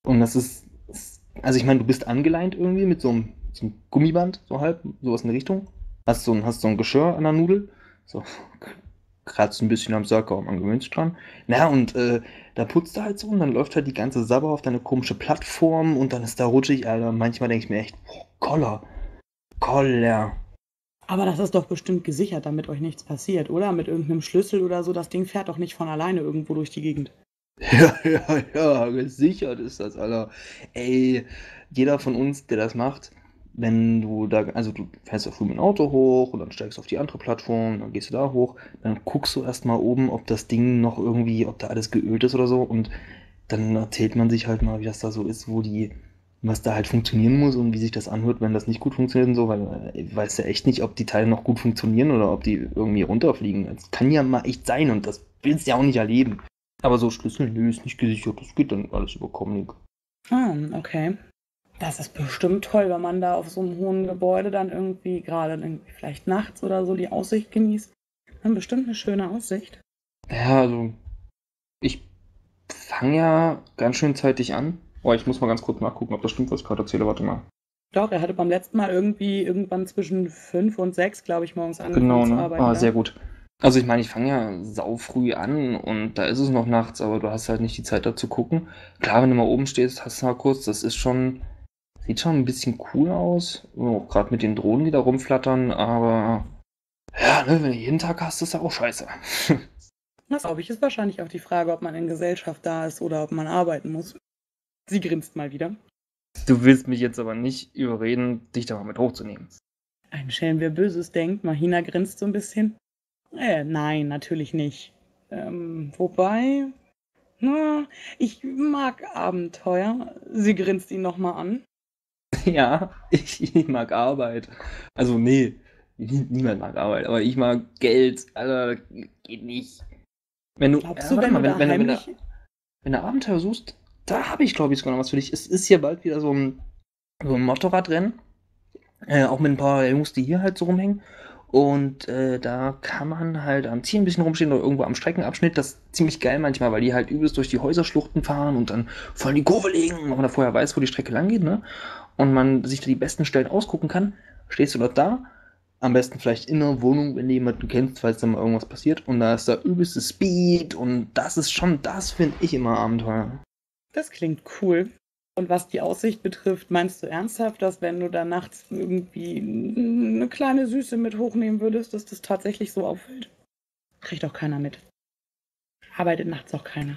Und das ist, ist- also ich meine, du bist angeleint irgendwie mit so einem, so einem Gummiband, so halb, sowas in die Richtung. Hast so ein, hast so ein Geschirr an der Nudel, so [LAUGHS] kratzt ein bisschen am Sack, aber man gewöhnt sich dran. Na, und äh, da putzt du halt so und dann läuft halt die ganze Sabber auf deine komische Plattform und dann ist da rutschig, Alter. Manchmal denke ich mir echt, boah, Koller. Koller. Aber das ist doch bestimmt gesichert, damit euch nichts passiert, oder? Mit irgendeinem Schlüssel oder so. Das Ding fährt doch nicht von alleine irgendwo durch die Gegend. [LAUGHS] Ja, ja, ja, gesichert ist das, Alter. Ey, jeder von uns, der das macht, wenn du da, also du fährst ja früh mit dem Auto hoch und dann steigst du auf die andere Plattform, dann gehst du da hoch, dann guckst du erstmal oben, ob das Ding noch irgendwie, ob da alles geölt ist oder so und dann erzählt man sich halt mal, wie das da so ist, wo die, was da halt funktionieren muss und wie sich das anhört, wenn das nicht gut funktioniert und so, weil äh, ich weiß ja echt nicht, ob die Teile noch gut funktionieren oder ob die irgendwie runterfliegen. Das kann ja mal echt sein und das willst du ja auch nicht erleben. Aber so Schlüssel, nö, ist nicht gesichert, das geht dann alles über Comlink. Ah, okay. Das ist bestimmt toll, wenn man da auf so einem hohen Gebäude dann irgendwie, gerade irgendwie vielleicht nachts oder so, die Aussicht genießt. Dann bestimmt eine schöne Aussicht. Ja, also ich fange ja ganz schön zeitig an. Oh, ich muss mal ganz kurz nachgucken, ob das stimmt, was ich gerade erzähle. Warte mal. Doch, er hatte beim letzten Mal irgendwie irgendwann zwischen fünf und sechs, glaube ich, morgens angefangen Genau, zu ne? arbeiten. Ah, ja. sehr gut. Also ich meine, ich fange ja sau früh an und da ist es noch nachts, aber du hast halt nicht die Zeit da zu gucken. Klar, wenn du mal oben stehst, hast du mal kurz, das ist schon, sieht schon ein bisschen cool aus, auch gerade mit den Drohnen, die da rumflattern, aber ja, ne, wenn du jeden Tag hast, ist ja auch scheiße. [LAUGHS] Das glaube ich, ist wahrscheinlich auch die Frage, ob man in Gesellschaft da ist oder ob man arbeiten muss. Sie grinst mal wieder. Du willst mich jetzt aber nicht überreden, dich da mal mit hochzunehmen. Ein Schelm, wer Böses denkt. Mahina grinst so ein bisschen. Äh, nein, natürlich nicht. Ähm, wobei, na, ich mag Abenteuer. Sie grinst ihn nochmal an. [LAUGHS] Ja, ich, ich mag Arbeit. Also, nee, nie- niemand mag Arbeit, aber ich mag Geld. Alter, geht nicht. Wenn du, Glaubst du, wenn mal, wenn, wenn, heimlich... du, wenn du Abenteuer suchst, da habe ich, glaube ich, sogar noch was für dich. Es ist hier bald wieder so ein, so ein Motorradrennen. Äh, auch mit ein paar Jungs, die hier halt so rumhängen. Und äh, da kann man halt am Ziel ein bisschen rumstehen oder irgendwo am Streckenabschnitt. Das ist ziemlich geil manchmal, weil die halt übelst durch die Häuserschluchten fahren und dann voll in die Kurve legen, wenn man da vorher weiß, wo die Strecke lang geht, ne? Und man sich da die besten Stellen ausgucken kann, stehst du dort da, am besten vielleicht in einer Wohnung, wenn du jemanden kennst, falls da mal irgendwas passiert und da ist da übelste Speed und das ist schon, das finde ich immer Abenteuer. Das klingt cool. Und was die Aussicht betrifft, meinst du ernsthaft, dass wenn du da nachts irgendwie eine kleine Süße mit hochnehmen würdest, dass das tatsächlich so auffällt? Kriegt auch keiner mit. Arbeitet nachts auch keiner.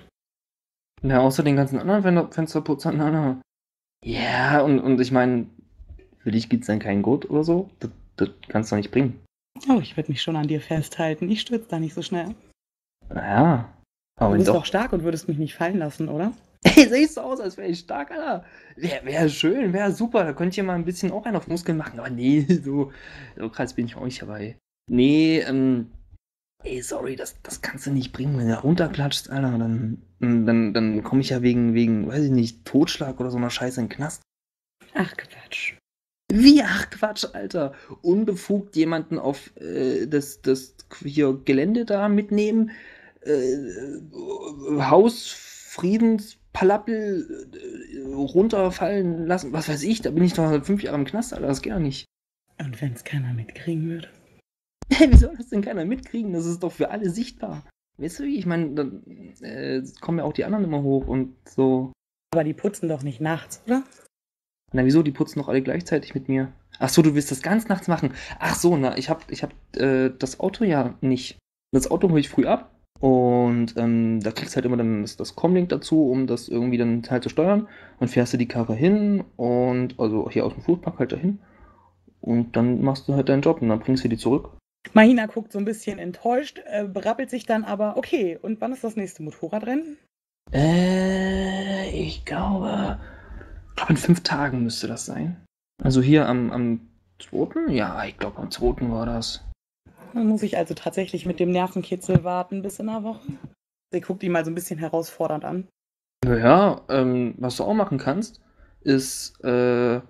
Ja, außer den ganzen anderen Fen Fensterputzern, na, na. Ja, und, und ich meine, für dich gibt es dann keinen Gurt oder so? Das, das kannst du doch nicht bringen. Oh, ich würde mich schon an dir festhalten. Ich stürze da nicht so schnell. Naja. Aber du bist doch stark und würdest mich nicht fallen lassen, oder? Ey, [LAUGHS] sehe ich so aus, als wäre ich stark, Alter. Wäre wär schön, wäre super. Da könnte ich mal ein bisschen auch einen auf Muskeln machen. Aber nee, [LAUGHS] so, so krass bin ich auch nicht dabei. Nee, ähm, ey, sorry, das, das kannst du nicht bringen. Wenn du da runterklatscht, Alter, dann, dann, dann komme ich ja wegen, wegen, weiß ich nicht, Totschlag oder so einer Scheiße in den Knast. Ach, Quatsch. Wie, ach Quatsch, Alter. Unbefugt jemanden auf äh, das, das hier Gelände da mitnehmen. Äh, Hausfriedenspalappel äh, runterfallen lassen. Was weiß ich, da bin ich doch fünf Jahre im Knast, Alter. Das geht ja nicht. Und wenn es keiner mitkriegen würde? [LAUGHS] Wie soll das denn keiner mitkriegen? Das ist doch für alle sichtbar. Weißt du wie? Ich meine, dann äh, kommen ja auch die anderen immer hoch und so. Aber die putzen doch nicht nachts, oder? Na, wieso? Die putzen doch alle gleichzeitig mit mir. Ach so, du willst das ganz nachts machen. Ach so, na, ich hab, ich hab äh, das Auto ja nicht. Das Auto hole ich früh ab und ähm, da kriegst du halt immer dann das, das Comlink dazu, um das irgendwie dann halt zu steuern. Und fährst du die Karre hin und, also hier aus dem Foodpark halt dahin. Und dann machst du halt deinen Job und dann bringst du die zurück. Mahina guckt so ein bisschen enttäuscht, äh, berappelt sich dann aber, okay, und wann ist das nächste Motorradrennen? Äh, ich glaube, ich glaube in fünf Tagen müsste das sein. Also hier am, am 2. Ja, ich glaube am 2. war das. Dann muss ich also tatsächlich mit dem Nervenkitzel warten bis in einer Woche. Sie guckt ihn mal so ein bisschen herausfordernd an. Naja, ähm, was du auch machen kannst, ist äh,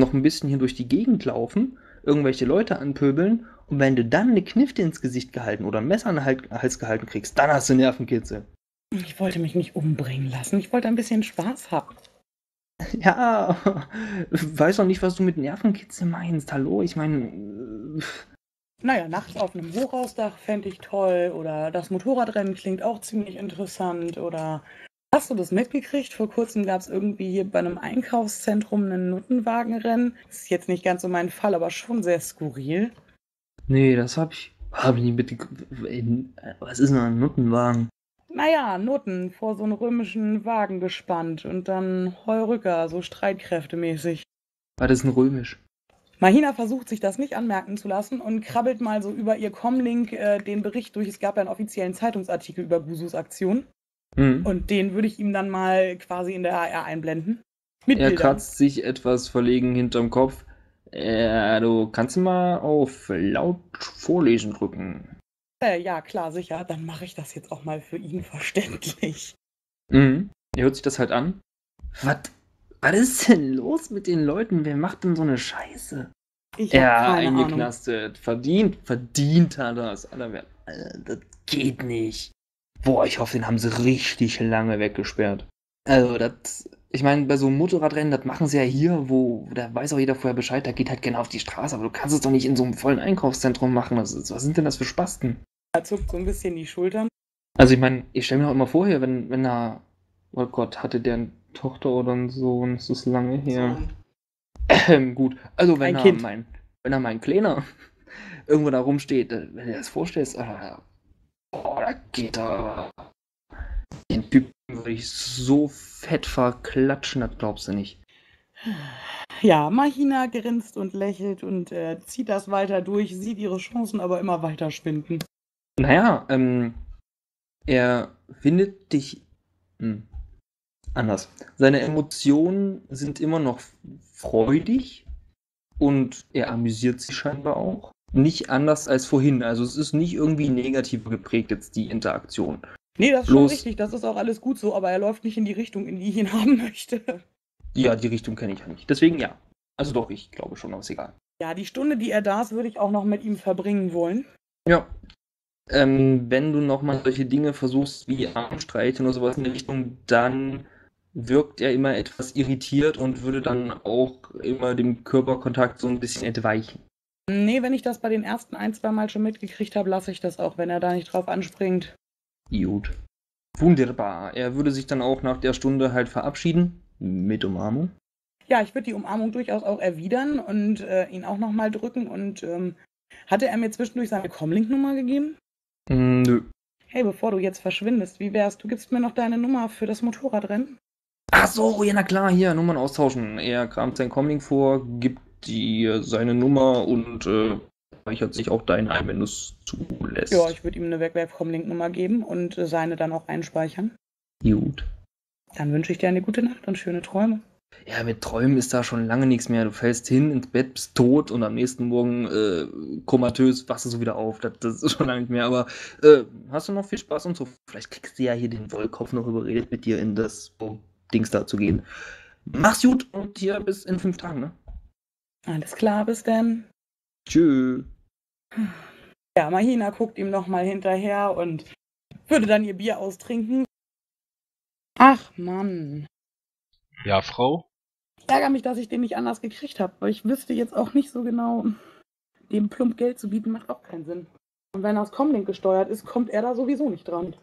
noch ein bisschen hier durch die Gegend laufen, irgendwelche Leute anpöbeln und wenn du dann eine Knifte ins Gesicht gehalten oder ein Messer an den Hals gehalten kriegst, dann hast du Nervenkitzel. Ich wollte mich nicht umbringen lassen. Ich wollte ein bisschen Spaß haben. [LAUGHS] Ja, weiß doch nicht, was du mit Nervenkitzel meinst. Hallo, ich meine. Naja, nachts auf einem Hochhausdach fände ich toll. Oder das Motorradrennen klingt auch ziemlich interessant. Oder hast du das mitgekriegt? Vor kurzem gab es irgendwie hier bei einem Einkaufszentrum ein Nuttenwagenrennen. Das ist jetzt nicht ganz so mein Fall, aber schon sehr skurril. Nee, das hab ich. Hab ich nicht mitgekriegt. Was ist denn ein Nuttenwagen? Naja, Nutten vor so einen römischen Wagen gespannt und dann Heurücker, so streitkräftemäßig. War das ein römisch? Mahina versucht sich das nicht anmerken zu lassen und krabbelt mal so über ihr Comlink äh, den Bericht durch. Es gab ja einen offiziellen Zeitungsartikel über Gusus Aktion. Mhm. Und den würde ich ihm dann mal quasi in der AR einblenden. Mit Er Bildern. kratzt sich etwas verlegen hinterm Kopf. Äh, du kannst mal auf laut vorlesen drücken. Äh, ja, klar, sicher. Dann mache ich das jetzt auch mal für ihn [LAUGHS] verständlich. Mhm. Er hört sich das halt an. Was? Was ist denn los mit den Leuten? Wer macht denn so eine Scheiße? Ich Ja, keine Ahnung. eingeknastet. Verdient, verdient hat er das. Alter, wer- Alter, das geht nicht. Boah, ich hoffe, den haben sie richtig lange weggesperrt. Also, das, ich meine, bei so einem Motorradrennen, das machen sie ja hier, wo, da weiß auch jeder vorher Bescheid, da geht halt gerne auf die Straße, aber du kannst es doch nicht in so einem vollen Einkaufszentrum machen. Was, ist- was sind denn das für Spasten? Er zuckt so ein bisschen die Schultern. Also, ich meine, ich stelle mir auch immer vor, hier, wenn, wenn er, oh Gott, hatte der eine Tochter oder einen Sohn, das ist lange her. Ähm, gut, also wenn er mein, wenn er mein Kleiner [LAUGHS] irgendwo da rumsteht, äh, wenn du dir das vorstellst, Alter, boah, da geht er. Den Typen würde ich so fett verklatschen, das glaubst du nicht. Ja, Mahina grinst und lächelt und äh, zieht das weiter durch, sieht ihre Chancen aber immer weiter schwinden. Naja, ähm, er findet dich hm, anders. Seine Emotionen sind immer noch freudig und er amüsiert sich scheinbar auch. Nicht anders als vorhin. Also es ist nicht irgendwie negativ geprägt jetzt die Interaktion. Nee, das ist schon Bloß- richtig, das ist auch alles gut so, aber er läuft nicht in die Richtung, in die ich ihn [LAUGHS] haben möchte. Ja, die Richtung kenne ich ja nicht. Deswegen ja. Also doch, ich glaube schon, aber ist egal. Ja, die Stunde, die er da ist, würde ich auch noch mit ihm verbringen wollen. Ja. Ähm, wenn du nochmal solche Dinge versuchst wie Armstreich oder sowas in die Richtung, dann wirkt er immer etwas irritiert und würde dann auch immer dem Körperkontakt so ein bisschen entweichen. Nee, wenn ich das bei den ersten ein, zwei Mal schon mitgekriegt habe, lasse ich das auch, wenn er da nicht drauf anspringt. Gut. Wunderbar. Er würde sich dann auch nach der Stunde halt verabschieden. Mit Umarmung. Ja, ich würde die Umarmung durchaus auch erwidern und äh, ihn auch nochmal drücken. Und ähm, hatte er mir zwischendurch seine Comlink-Nummer gegeben? Mm, Nö. Hey, bevor du jetzt verschwindest, wie wär's? Du gibst mir noch deine Nummer für das Motorradrennen? Ach so, ja, na klar, hier, Nummern austauschen. Er kramt sein Comlink vor, gibt dir seine Nummer und äh, speichert sich auch deine ein, wenn du es zulässt. Ja, ich würde ihm eine Wegwerf-Comlink-Nummer geben und äh, seine dann auch einspeichern. Gut. Dann wünsche ich dir eine gute Nacht und schöne Träume. Ja, mit Träumen ist da schon lange nichts mehr. Du fällst hin ins Bett, bist tot und am nächsten Morgen äh, komatös wachst du so wieder auf. Das, das ist schon lange nicht mehr. Aber äh, hast du noch viel Spaß und so? Vielleicht kriegst du ja hier den Wollkopf noch überredet, mit dir in das oh, Dings da zu gehen. Mach's gut und hier bis in fünf Tagen, ne? Alles klar, bis dann. Tschö. Ja, Mahina guckt ihm nochmal hinterher und würde dann ihr Bier austrinken. Ach Mann. Ja, Frau? Ich ärgere mich, dass ich den nicht anders gekriegt habe, weil ich wüsste jetzt auch nicht so genau, dem plump Geld zu bieten, macht auch keinen Sinn. Und wenn das Comlink gesteuert ist, kommt er da sowieso nicht dran.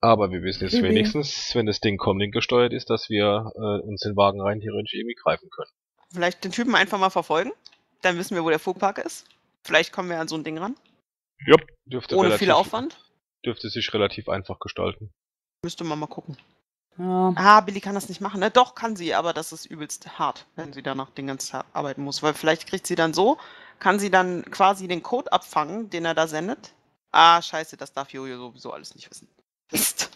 Aber wir wissen jetzt wenigstens, wenn das Ding Comlink gesteuert ist, dass wir äh, uns den Wagen rein theoretisch irgendwie greifen können. Vielleicht den Typen einfach mal verfolgen. Dann wissen wir, wo der Fuhrpark ist. Vielleicht kommen wir an so ein Ding ran. Jupp, dürfte Ohne relativ, viel Aufwand. Dürfte sich relativ einfach gestalten. Müsste man mal gucken. Ja, Ah, Billy kann das nicht machen. Ne? Doch, kann sie, aber das ist übelst hart, wenn sie danach den ganzen Tag arbeiten muss. Weil vielleicht kriegt sie dann so, kann sie dann quasi den Code abfangen, den er da sendet. Ah, scheiße, das darf Jojo sowieso alles nicht wissen. Mist.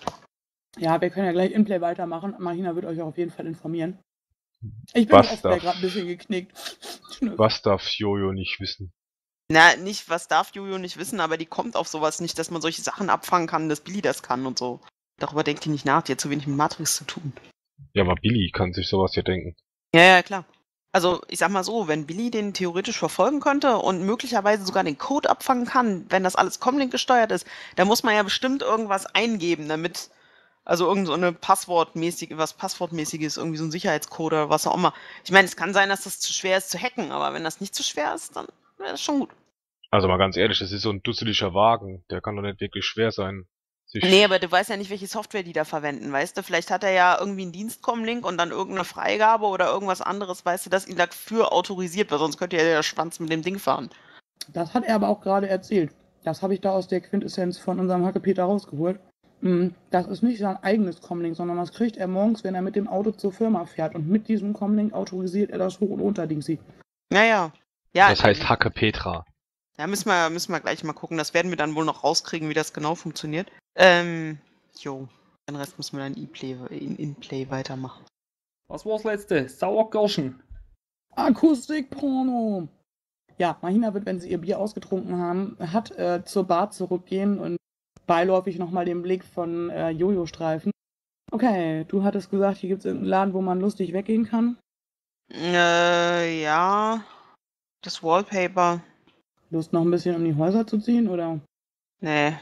ja, wir können ja gleich Inplay weitermachen. Mahina wird euch auch auf jeden Fall informieren. Ich bin Was darf- gerade ein bisschen geknickt. Was darf Jojo nicht wissen? Na, nicht, was darf Jojo nicht wissen, aber die kommt auf sowas nicht, dass man solche Sachen abfangen kann, dass Billy das kann und so. Darüber denkt die nicht nach, die hat zu wenig mit Matrix zu tun. Ja, aber Billy kann sich sowas ja denken. Ja, ja, klar. Also, ich sag mal so, wenn Billy den theoretisch verfolgen könnte und möglicherweise sogar den Code abfangen kann, wenn das alles Comlink gesteuert ist, dann muss man ja bestimmt irgendwas eingeben, damit, also irgend so eine Passwortmäßige, was Passwortmäßiges, irgendwie so ein Sicherheitscode oder was auch immer. Ich meine, es kann sein, dass das zu schwer ist zu hacken, aber wenn das nicht zu schwer ist, dann das schon gut. Also mal ganz ehrlich, das ist so ein dusseliger Wagen. Der kann doch nicht wirklich schwer sein. Sich Nee, aber du weißt ja nicht, welche Software die da verwenden, weißt du? Vielleicht hat er ja irgendwie einen Dienstcom-Link und dann irgendeine Freigabe oder irgendwas anderes, weißt du, das ihn dafür autorisiert, weil sonst könnte ja der Schwanz mit dem Ding fahren. Das hat er aber auch gerade erzählt. Das habe ich da aus der Quintessenz von unserem Hackepeter rausgeholt. Mm, Das ist nicht sein eigenes Comlink, sondern das kriegt er morgens, wenn er mit dem Auto zur Firma fährt. Und mit diesem Comlink autorisiert er das Hoch- und Unterdingsi. Naja. Ja, das heißt Hacke Petra. Ja, müssen wir, müssen wir gleich mal gucken. Das werden wir dann wohl noch rauskriegen, wie das genau funktioniert. Ähm, jo. Den Rest müssen wir dann in-play in, in Play weitermachen. Was war's letzte? Sauerkirschen. Akustikporno! Ja, Mahina wird, wenn sie ihr Bier ausgetrunken haben, hat äh, zur Bar zurückgehen und beiläufig nochmal den Blick von äh, Jojo streifen. Okay, du hattest gesagt, hier gibt es irgendeinen Laden, wo man lustig weggehen kann. Äh, ja. Das Wallpaper. Lust noch ein bisschen um die Häuser zu ziehen, oder? Nee.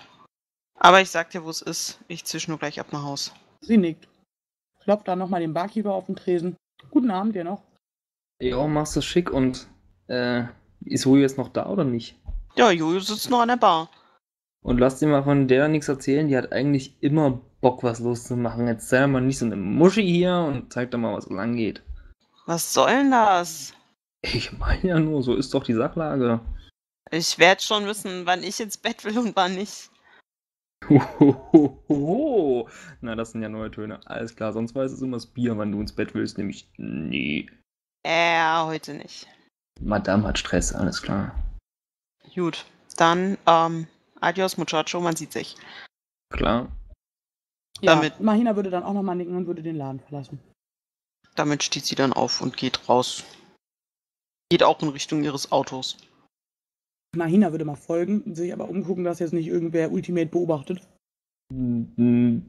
Aber ich sag dir, wo es ist. Ich zisch nur gleich ab nach Haus. Sie nickt. Klopft dann nochmal den Barkeeper auf den Tresen. Guten Abend dir noch. Ja, machst du schick und äh, ist Ruhe jetzt noch da oder nicht? Ja, Jojo sitzt noch an der Bar. Und lass dir mal von der nichts erzählen, die hat eigentlich immer Bock, was loszumachen. Jetzt sei mal nicht so eine Muschi hier und zeig doch mal, was lang geht. Was soll denn das? Ich meine ja nur, so ist doch die Sachlage. Ich werde schon wissen, wann ich ins Bett will und wann nicht. Hohohoho. Na, das sind ja neue Töne. Alles klar, sonst weiß es immer das Bier, wann du ins Bett willst, nämlich nie. Äh, heute nicht. Madame hat Stress, alles klar. Gut. Dann, ähm, adios, muchacho, man sieht sich. Klar. Ja, Damit- Mahina würde dann auch nochmal nicken und würde den Laden verlassen. Damit steht sie dann auf und geht raus. Geht auch in Richtung ihres Autos. Mahina würde mal folgen, sich aber umgucken, dass jetzt nicht irgendwer Ultimate beobachtet. Hm.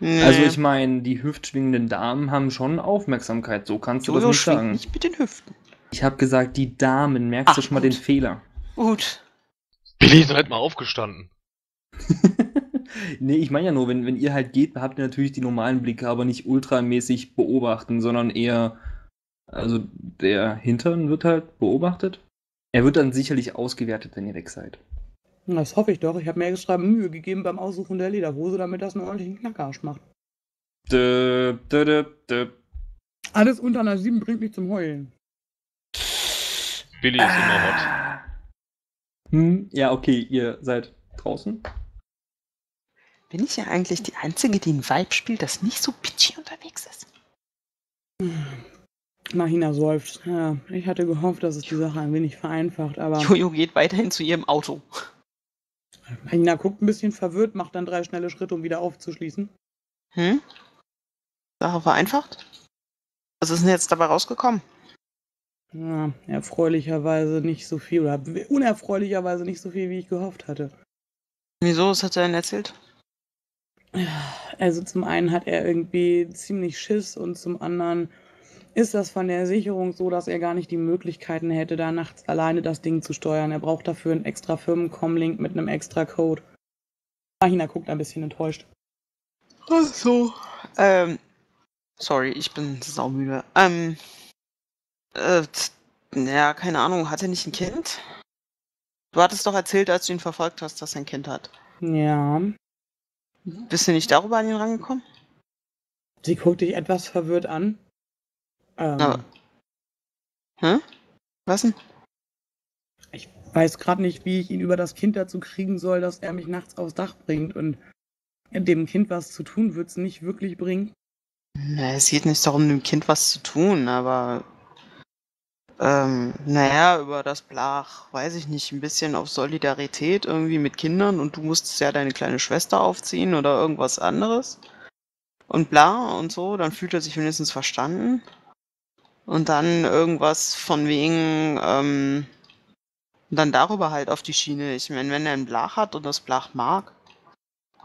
Nee. Also ich meine, die hüftschwingenden Damen haben schon Aufmerksamkeit, so kannst du Jojo das nicht sagen. nicht mit den Hüften. Ich habe gesagt, die Damen, merkst du Ach, schon mal gut. den Fehler. Gut. Billy ist nicht mal aufgestanden. [LAUGHS] nee, ich meine ja nur, wenn, wenn ihr halt geht, habt ihr natürlich die normalen Blicke, aber nicht ultramäßig beobachten, sondern eher, also der Hintern wird halt beobachtet. Er wird dann sicherlich ausgewertet, wenn ihr weg seid. Das hoffe ich doch. Ich habe mir extra Mühe gegeben beim Aussuchen der Lederhose, damit das einen ordentlichen Knackarsch macht. Dö, dö, dö, dö. Alles unter einer 7 bringt mich zum Heulen. Billy ist immer hot. Ah. Hm, ja, okay, ihr seid draußen. Bin ich ja eigentlich die Einzige, die ein Vibe spielt, das nicht so bitchy unterwegs ist? Mahina seufzt. Ja, ich hatte gehofft, dass es die Sache ein wenig vereinfacht, aber Jojo geht weiterhin zu ihrem Auto. Mahina guckt ein bisschen verwirrt, macht dann drei schnelle Schritte, um wieder aufzuschließen. Hm? Sache vereinfacht? Was ist denn jetzt dabei rausgekommen? Ja, erfreulicherweise nicht so viel, oder unerfreulicherweise nicht so viel, wie ich gehofft hatte. Wieso? Was hat er denn erzählt? Also zum einen hat er irgendwie ziemlich Schiss und zum anderen ist das von der Sicherung so, dass er gar nicht die Möglichkeiten hätte, da nachts alleine das Ding zu steuern. Er braucht dafür einen extra Firmencom-Link mit einem extra Code. Mahina guckt ein bisschen enttäuscht. Ach so. Ähm, sorry, ich bin saumüde. Ähm, äh, t- ja, keine Ahnung, hat er nicht ein Kind? Du hattest doch erzählt, als du ihn verfolgt hast, dass er ein Kind hat. Ja. Bist du nicht darüber an ihn rangekommen? Sie guckt dich etwas verwirrt an. Ähm, Aber- Hä? Was denn? Ich weiß gerade nicht, wie ich ihn über das Kind dazu kriegen soll, dass er mich nachts aufs Dach bringt. Und dem Kind was zu tun, wird es nicht wirklich bringen. Na, es geht nicht darum, dem Kind was zu tun, aber ähm, naja, über das Blach, weiß ich nicht, ein bisschen auf Solidarität irgendwie mit Kindern und du musstest ja deine kleine Schwester aufziehen oder irgendwas anderes. Und bla und so, dann fühlt er sich wenigstens verstanden. Und dann irgendwas von wegen, ähm, dann darüber halt auf die Schiene. Ich meine, wenn er ein Blach hat und das Blach mag,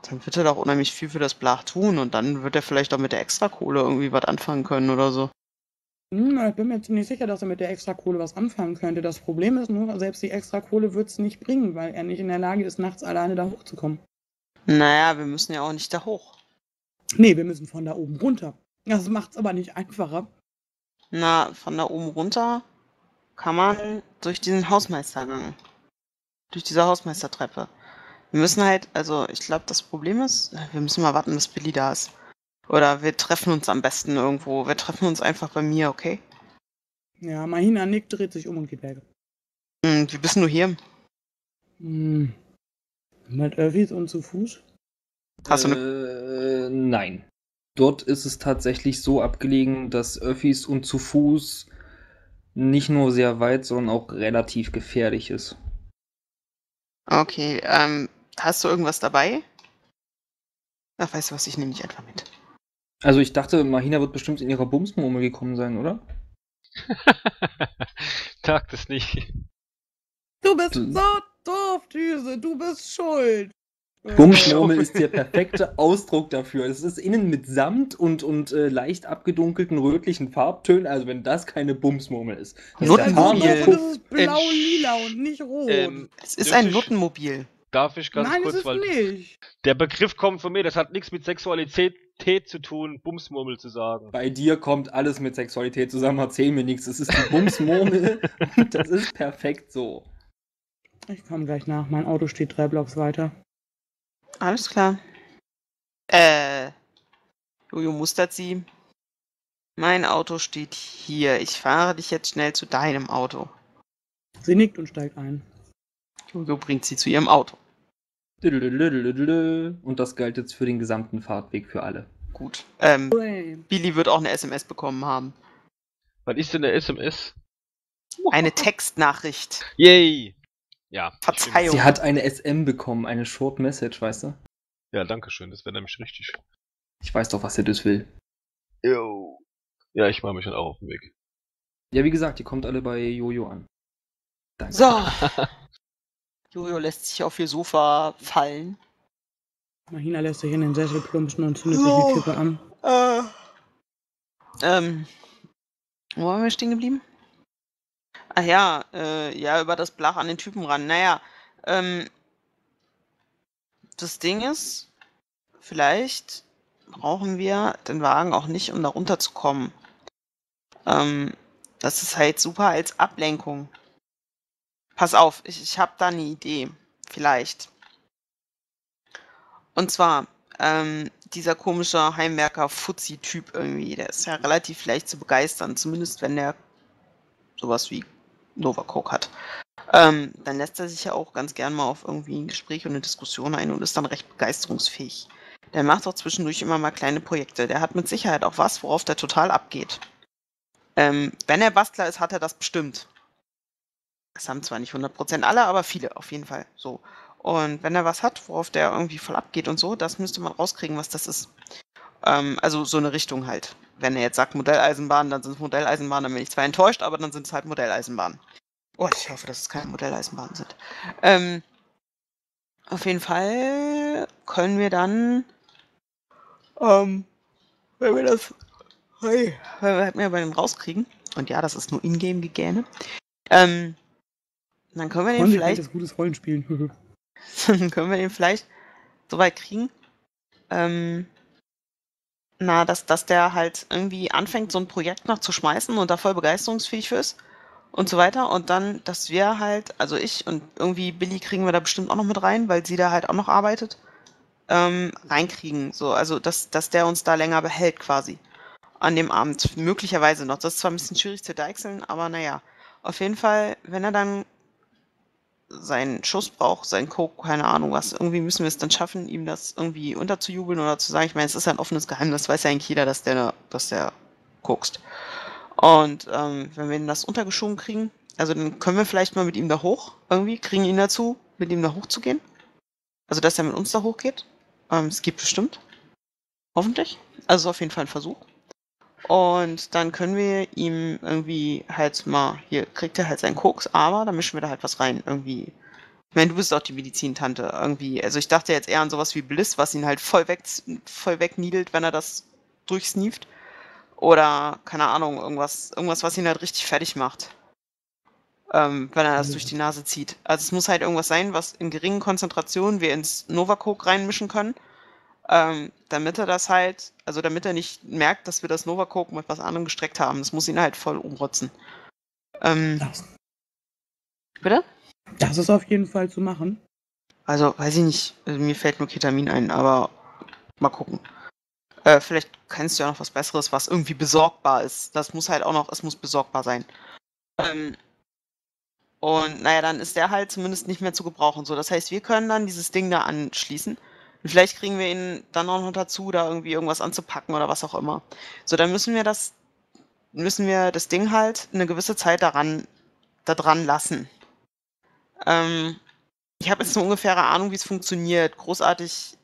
dann wird er doch unheimlich viel für das Blach tun und dann wird er vielleicht auch mit der Extrakohle irgendwie was anfangen können oder so. Hm, ich bin mir ziemlich sicher, dass er mit der Extrakohle was anfangen könnte. Das Problem ist nur, selbst die Extrakohle wird es nicht bringen, weil er nicht in der Lage ist, nachts alleine da hochzukommen. Naja, wir müssen ja auch nicht da hoch. Nee, wir müssen von da oben runter. Das macht's aber nicht einfacher. Na, von da oben runter kann man durch diesen Hausmeistergang. Durch diese Hausmeistertreppe. Wir müssen halt, also ich glaube, das Problem ist, wir müssen mal warten, bis Billy da ist. Oder wir treffen uns am besten irgendwo. Wir treffen uns einfach bei mir, okay? Ja, Mahina nickt, dreht sich um und geht weg. Hm, wie bist denn du hier? Hm. Mit Öffis und zu Fuß? Hast du ne äh, nein. Dort ist es tatsächlich so abgelegen, dass Öffis und zu Fuß nicht nur sehr weit, sondern auch relativ gefährlich ist. Okay, ähm, hast du irgendwas dabei? Ach, weißt du was, ich nehme dich einfach mit. Also ich dachte, Mahina wird bestimmt in ihrer Bumsmurmel gekommen sein, oder? [LAUGHS] Tag das nicht. Du bist so doof, Düse, du bist schuld. Bumsmurmel ist der perfekte Ausdruck dafür. Es ist innen mit Samt und, und äh, leicht abgedunkelten rötlichen Farbtönen. Also wenn das keine Bumsmurmel ist. Nuttenmobil. Das ist blau-lila und nicht rot. Ähm, Es ist ein Nuttenmobil. Darf ich ganz Nein, kurz, es ist weil nicht. der Begriff kommt von mir, das hat nichts mit Sexualität zu tun, Bumsmurmel zu sagen. Bei dir kommt alles mit Sexualität zusammen, erzähl mir nichts. Es ist die Bumsmurmel [LAUGHS] und das ist perfekt so. Ich komme gleich nach. Mein Auto steht drei Blocks weiter. Alles klar. Äh, Jojo mustert sie. Mein Auto steht hier. Ich fahre dich jetzt schnell zu deinem Auto. Sie nickt und steigt ein. Jojo bringt sie zu ihrem Auto. Und das galt jetzt für den gesamten Fahrtweg für alle. Gut. Ähm. Billy wird auch eine SMS bekommen haben. Was ist denn der SMS? Eine Textnachricht. Yay! Ja. Verzeihung. Sie hat eine SM bekommen, eine Short Message, weißt du? Ja, danke schön, das wäre nämlich richtig. Ich weiß doch, was er das will. Yo. Ja, ich mache mich dann auch auf den Weg. Ja, wie gesagt, die kommt alle bei Jojo an. Danke. So. [LAUGHS] Jojo lässt sich auf ihr Sofa fallen. Mahina lässt sich in den Sessel plumpsen und zündet sich So. eine Kippe an. Äh. Ähm. Wo waren wir stehen geblieben? Ach ja, äh, ja, über das Blach an den Typen ran. Naja, ähm. Das Ding ist, vielleicht brauchen wir den Wagen auch nicht, um da runterzukommen. Ähm, das ist halt super als Ablenkung. Pass auf, ich, ich habe da eine Idee. Vielleicht. Und zwar, ähm, dieser komische Heimwerker-Fuzzi-Typ irgendwie, der ist ja relativ leicht zu begeistern, zumindest wenn der sowas wie Nova Coke hat. Ähm, dann lässt er sich ja auch ganz gern mal auf irgendwie ein Gespräch und eine Diskussion ein und ist dann recht begeisterungsfähig. Der macht auch zwischendurch immer mal kleine Projekte. Der hat mit Sicherheit auch was, worauf der total abgeht. Ähm, wenn er Bastler ist, hat er das bestimmt. Das haben zwar nicht 100% alle, aber viele auf jeden Fall. So. Und wenn er was hat, worauf der irgendwie voll abgeht und so, das müsste man rauskriegen, was das ist. Ähm, also so eine Richtung halt. Wenn er jetzt sagt Modelleisenbahn, dann sind es Modelleisenbahnen, dann bin ich zwar enttäuscht, aber dann sind es halt Modelleisenbahnen. Oh, ich hoffe, dass es keine Modelleisenbahnen sind. Ähm, auf jeden Fall können wir dann, ähm, wenn wir das, hey, wenn wir halt mehr bei dem rauskriegen, und ja, das ist nur Ingame-Gegäne, ähm, dann können wir den Rollenspiel vielleicht ist gutes Rollenspielen. [LAUGHS] [LAUGHS] dann können wir den vielleicht so weit kriegen, ähm, na, dass, dass der halt irgendwie anfängt, so ein Projekt noch zu schmeißen und da voll begeisterungsfähig für ist und so weiter. Und dann, dass wir halt, also ich und irgendwie Billy kriegen wir da bestimmt auch noch mit rein, weil sie da halt auch noch arbeitet, ähm, reinkriegen. So, also dass, dass der uns da länger behält quasi an dem Abend. Möglicherweise noch. Das ist zwar ein bisschen schwierig zu deichseln, aber naja. Auf jeden Fall, wenn er dann seinen Schuss braucht, seinen Coke, keine Ahnung was. Irgendwie müssen wir es dann schaffen, ihm das irgendwie unterzujubeln oder zu sagen. Ich meine, es ist ein offenes Geheimnis, weiß ja eigentlich jeder, dass der, dass der kokst. Und ähm, wenn wir ihn das untergeschoben kriegen, also dann können wir vielleicht mal mit ihm da hoch, irgendwie, kriegen ihn dazu, mit ihm da hochzugehen. Also dass er mit uns da hochgeht. Ähm, es gibt bestimmt. Hoffentlich. Also auf jeden Fall ein Versuch. Und dann können wir ihm irgendwie halt mal, hier kriegt er halt seinen Koks, aber dann mischen wir da halt was rein. Irgendwie. Ich meine, du bist auch die Medizintante. Irgendwie. Also ich dachte jetzt eher an sowas wie Bliss, was ihn halt voll weg, voll wegniedelt, wenn er das durchsneeft. Oder, keine Ahnung, irgendwas, irgendwas, was ihn halt richtig fertig macht. Ähm, wenn er das durch die Nase zieht. Also es muss halt irgendwas sein, was in geringen Konzentrationen wir ins Novacoke reinmischen können. Ähm, damit er das halt, also damit er nicht merkt, dass wir das Novacoke mit was anderem gestreckt haben. Das muss ihn halt voll umrotzen. Ähm, Das, bitte? das ist auf jeden Fall zu machen. Also, weiß ich nicht. Also, mir fällt nur Ketamin ein, aber mal gucken. Äh, vielleicht kennst du ja noch was Besseres, was irgendwie besorgbar ist. Das muss halt auch noch, es muss besorgbar sein. Ähm, und naja, dann ist der halt zumindest nicht mehr zu gebrauchen. So, das heißt, wir können dann dieses Ding da anschließen. Und vielleicht kriegen wir ihn dann auch noch dazu, da irgendwie irgendwas anzupacken oder was auch immer. So, dann müssen wir das, müssen wir das Ding halt eine gewisse Zeit daran, da dran lassen. Ähm, ich habe jetzt eine ungefähre Ahnung, wie es funktioniert. Großartig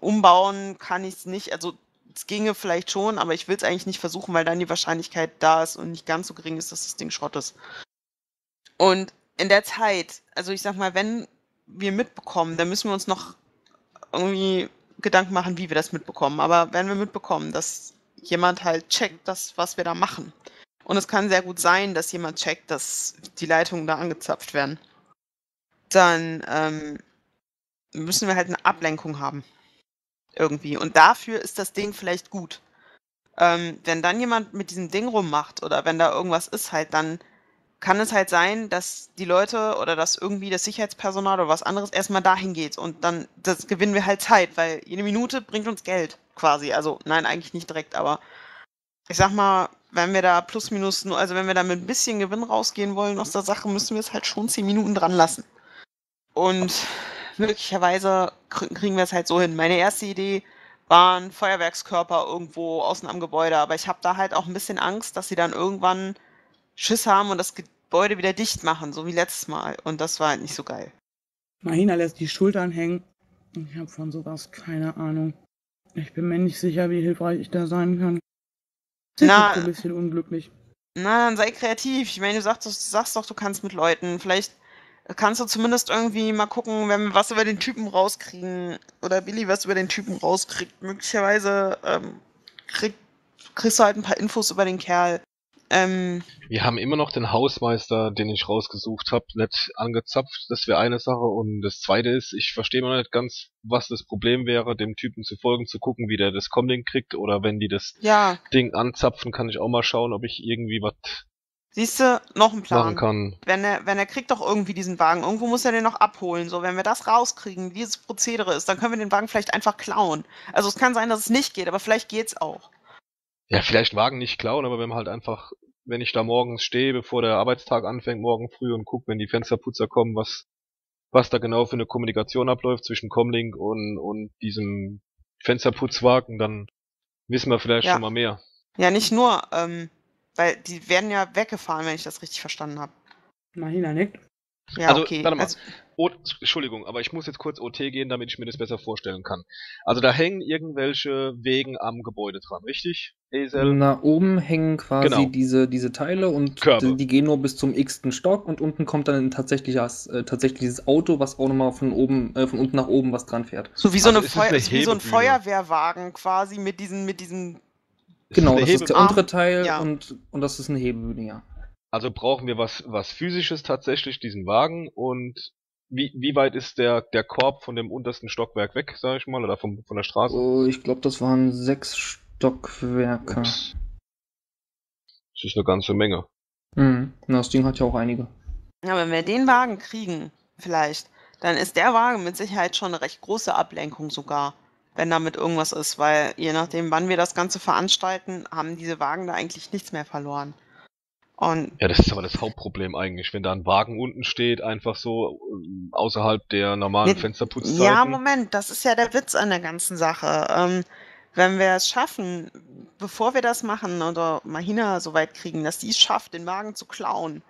umbauen kann ich es nicht. Also es ginge vielleicht schon, aber ich will es eigentlich nicht versuchen, weil dann die Wahrscheinlichkeit da ist und nicht ganz so gering ist, dass das Ding Schrott ist. Und in der Zeit, also ich sag mal, wenn wir mitbekommen, dann müssen wir uns noch irgendwie Gedanken machen, wie wir das mitbekommen. Aber wenn wir mitbekommen, dass jemand halt checkt, das, was wir da machen. Und es kann sehr gut sein, dass jemand checkt, dass die Leitungen da angezapft werden. Dann ähm, müssen wir halt eine Ablenkung haben. Irgendwie. Und dafür ist das Ding vielleicht gut. Ähm, wenn dann jemand mit diesem Ding rummacht oder wenn da irgendwas ist, halt, dann kann es halt sein, dass die Leute oder dass irgendwie das Sicherheitspersonal oder was anderes erstmal dahin geht und dann das gewinnen wir halt Zeit, weil jede Minute bringt uns Geld quasi. Also nein, eigentlich nicht direkt, aber ich sag mal, wenn wir da plus minus nur, also wenn wir da mit ein bisschen Gewinn rausgehen wollen aus der Sache, müssen wir es halt schon zehn Minuten dran lassen. Und möglicherweise kr- kriegen wir es halt so hin. Meine erste Idee war ein Feuerwerkskörper irgendwo außen am Gebäude, aber ich habe da halt auch ein bisschen Angst, dass sie dann irgendwann Schiss haben und das Gebäude wieder dicht machen, so wie letztes Mal. Und das war halt nicht so geil. Mahina lässt die Schultern hängen. Ich habe von sowas keine Ahnung. Ich bin mir nicht sicher, wie hilfreich ich da sein kann. Sie Na- ein bisschen unglücklich. Na, dann sei kreativ. Ich meine, du sagst, du sagst doch, du kannst mit Leuten. Vielleicht kannst du zumindest irgendwie mal gucken, wenn wir was über den Typen rauskriegen oder Billy was über den Typen rauskriegt. Möglicherweise ähm, krieg, kriegst du halt ein paar Infos über den Kerl. Ähm, Wir haben immer noch den Hausmeister, den ich rausgesucht habe, nicht angezapft. Das wäre eine Sache. Und das zweite ist, ich verstehe noch nicht ganz, was das Problem wäre, dem Typen zu folgen, zu gucken, wie der das Comlink kriegt. Oder wenn die das ja, Ding anzapfen, kann ich auch mal schauen, ob ich irgendwie was siehst du, noch ein machen Plan. kann. Wenn er, wenn er kriegt doch irgendwie diesen Wagen, irgendwo muss er den noch abholen. So, wenn wir das rauskriegen, wie dieses Prozedere ist, dann können wir den Wagen vielleicht einfach klauen. Also es kann sein, dass es nicht geht, aber vielleicht geht's auch. Ja, vielleicht Wagen nicht klauen, aber wenn man halt einfach, wenn ich da morgens stehe, bevor der Arbeitstag anfängt, morgen früh und guck, wenn die Fensterputzer kommen, was, was da genau für eine Kommunikation abläuft zwischen Comlink und, und diesem Fensterputzwagen, dann wissen wir vielleicht Ja. schon mal mehr. Ja, nicht nur, ähm, weil die werden ja weggefahren, wenn ich das richtig verstanden habe. Mahina nickt. Ja, Also, okay. warte mal. Also, O Entschuldigung, aber ich muss jetzt kurz OT gehen, damit ich mir das besser vorstellen kann. Also da hängen irgendwelche Wegen am Gebäude dran, richtig? Hazel? Na, oben hängen quasi Genau. diese, diese Teile und die, die gehen nur bis zum x-ten Stock und unten kommt dann ein tatsächliches, äh, tatsächliches Auto, was auch nochmal von oben, äh, von unten nach oben was dran fährt. so wie so, Also eine Feu eine wie so ein? Feuerwehrwagen quasi mit diesen, mit diesen. Genau, das ist der untere Teil Ja. und, und das ist eine Hebebühne, ja. Also brauchen wir was, was physisches tatsächlich, diesen Wagen und wie, wie weit ist der, der Korb von dem untersten Stockwerk weg, sag ich mal, oder vom, von der Straße? Oh, ich glaube, das waren sechs Stockwerke. Ups. Das ist eine ganze Menge. Mhm. Na, das Ding hat ja auch einige. Ja, wenn wir den Wagen kriegen, vielleicht, dann ist der Wagen mit Sicherheit schon eine recht große Ablenkung sogar, wenn damit irgendwas ist, weil je nachdem, wann wir das Ganze veranstalten, haben diese Wagen da eigentlich nichts mehr verloren. Und Ja, das ist aber das Hauptproblem eigentlich, wenn da ein Wagen unten steht, einfach so ähm, außerhalb der normalen Nee, Fensterputzzeiten. Ja, Moment, das ist ja der Witz an der ganzen Sache. Ähm, wenn wir es schaffen, bevor wir das machen oder Mahina so weit kriegen, dass die es schafft, den Wagen zu klauen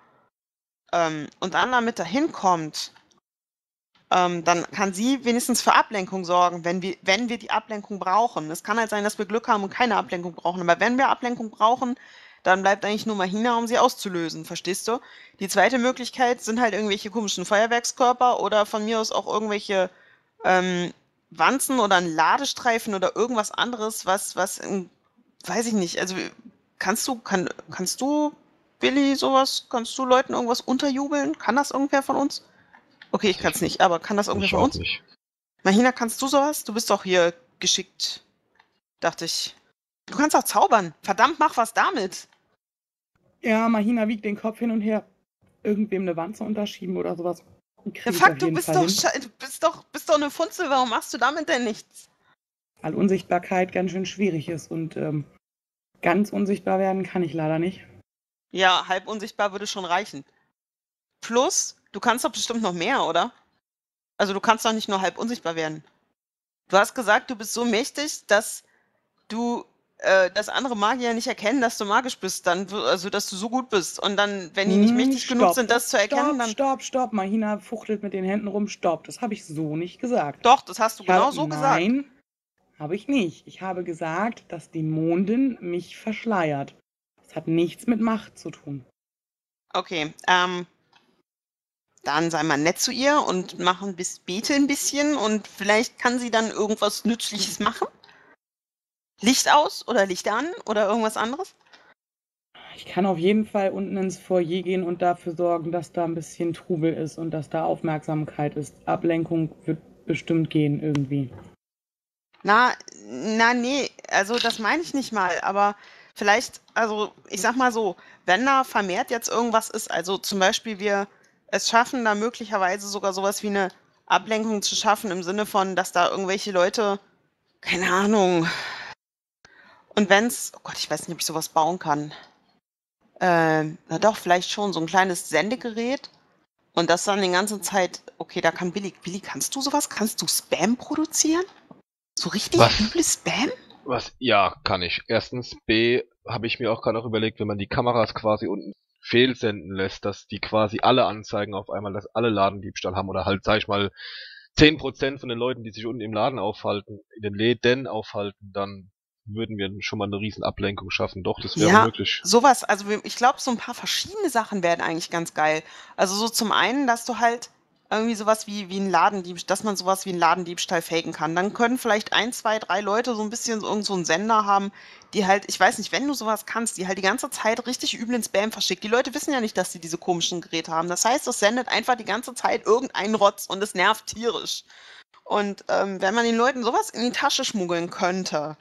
ähm, und dann damit dahin kommt, ähm, dann kann sie wenigstens für Ablenkung sorgen, wenn wir, wenn wir die Ablenkung brauchen. Es kann halt sein, dass wir Glück haben und keine Ablenkung brauchen, aber wenn wir Ablenkung brauchen, dann bleibt eigentlich nur Mahina, um sie auszulösen, verstehst du? Die zweite Möglichkeit sind halt irgendwelche komischen Feuerwerkskörper oder von mir aus auch irgendwelche ähm, Wanzen oder ein Ladestreifen oder irgendwas anderes, was, was, in, weiß ich nicht, also kannst du, kann, kannst du, Billy, sowas, kannst du Leuten irgendwas unterjubeln? Kann das irgendwer von uns? Okay, ich kann es nicht, aber kann das irgendwer ich von uns? nicht. Mahina, kannst du sowas? Du bist doch hier geschickt, dachte ich. Du kannst auch zaubern. Verdammt, mach was damit. Ja, Mahina wiegt den Kopf hin und her. Irgendwem eine Wanze unterschieben oder sowas. Du jeden bist doch, bist doch, bist doch eine Funzel. Warum machst du damit denn nichts? Weil Unsichtbarkeit ganz schön schwierig ist und ähm, ganz unsichtbar werden kann ich leider nicht. Ja, halb unsichtbar würde schon reichen. Plus, du kannst doch bestimmt noch mehr, oder? Also du kannst doch nicht nur halb unsichtbar werden. Du hast gesagt, du bist so mächtig, dass du, äh, dass andere Magier nicht erkennen, dass du magisch bist, dann, also dass du so gut bist. Und dann, wenn die nicht Hm, mächtig genug stopp. sind, das zu erkennen, Stopp, dann. stopp, stopp. Mahina fuchtelt mit den Händen rum. Stopp. Das habe ich so nicht gesagt. Doch, das hast du Ich genau habe- so gesagt. Nein, habe ich nicht. Ich habe gesagt, dass die Mondin mich verschleiert. Das hat nichts mit Macht zu tun. Okay, ähm. Dann sei mal nett zu ihr und mach ein bis bete ein bisschen und vielleicht kann sie dann irgendwas Nützliches machen. Licht aus oder Licht an oder irgendwas anderes? Ich kann auf jeden Fall unten ins Foyer gehen und dafür sorgen, dass da ein bisschen Trubel ist und dass da Aufmerksamkeit ist. Ablenkung wird bestimmt gehen irgendwie. Na, na, nee, also das meine ich nicht mal, aber vielleicht, also ich sag mal so, wenn da vermehrt jetzt irgendwas ist, also zum Beispiel wir es schaffen, da möglicherweise sogar sowas wie eine Ablenkung zu schaffen, im Sinne von, dass da irgendwelche Leute, keine Ahnung, und wenn's, oh Gott, ich weiß nicht, ob ich sowas bauen kann. Ähm, na doch, vielleicht schon, so ein kleines Sendegerät. Und das dann die ganze Zeit, okay, da kann Billy, Billy, kannst du sowas? Kannst du Spam produzieren? So richtig Was? üble Spam? Was? Ja, kann ich. Erstens, B, habe ich mir auch gerade noch überlegt, wenn man die Kameras quasi unten fehlsenden lässt, dass die quasi alle anzeigen auf einmal, dass alle Ladendiebstahl haben oder halt, sag ich mal, 10% von den Leuten, die sich unten im Laden aufhalten, in den Läden aufhalten, dann würden wir schon mal eine riesen Ablenkung schaffen. Doch, das wäre Ja. möglich. Sowas, also ich glaube, so ein paar verschiedene Sachen wären eigentlich ganz geil. Also so zum einen, dass du halt irgendwie sowas wie, wie ein Ladendiebstahl, dass man sowas wie einen Ladendiebstahl faken kann. Dann können vielleicht ein, zwei, drei Leute so ein bisschen irgend so einen Sender haben, die halt, ich weiß nicht, wenn du sowas kannst, die halt die ganze Zeit richtig übel ins Spam verschickt. Die Leute wissen ja nicht, dass sie diese komischen Geräte haben. Das heißt, es sendet einfach die ganze Zeit irgendeinen Rotz und es nervt tierisch. Und ähm, wenn man den Leuten sowas in die Tasche schmuggeln könnte,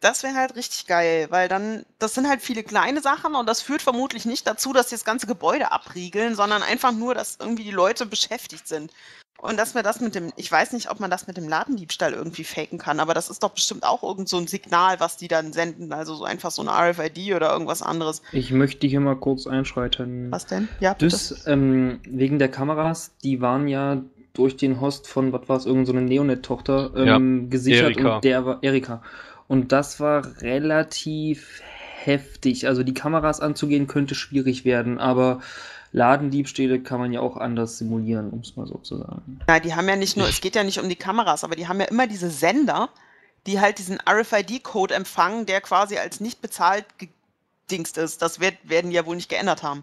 das wäre halt richtig geil, weil dann, das sind halt viele kleine Sachen und das führt vermutlich nicht dazu, dass sie das ganze Gebäude abriegeln, sondern einfach nur, dass irgendwie die Leute beschäftigt sind. Und dass wir das mit dem, ich weiß nicht, ob man das mit dem Ladendiebstahl irgendwie faken kann, aber das ist doch bestimmt auch irgend so ein Signal, was die dann senden, also so einfach so eine RFID oder irgendwas anderes. Ich möchte hier mal kurz einschreiten. Was denn? Ja, bitte. Das, ähm, wegen der Kameras, die waren ja durch den Host von, was war es, irgendeine so Neonet-Tochter ähm, gesichert Erika. und der war Erika. Und das war relativ heftig. Also die Kameras anzugehen könnte schwierig werden, aber Ladendiebstähle kann man ja auch anders simulieren, um es mal so zu sagen. Ja, die haben ja nicht nur, es geht ja nicht um die Kameras, aber die haben ja immer diese Sender, die halt diesen RFID-Code empfangen, der quasi als nicht bezahlt gedingst ist. Das wird, werden die ja wohl nicht geändert haben.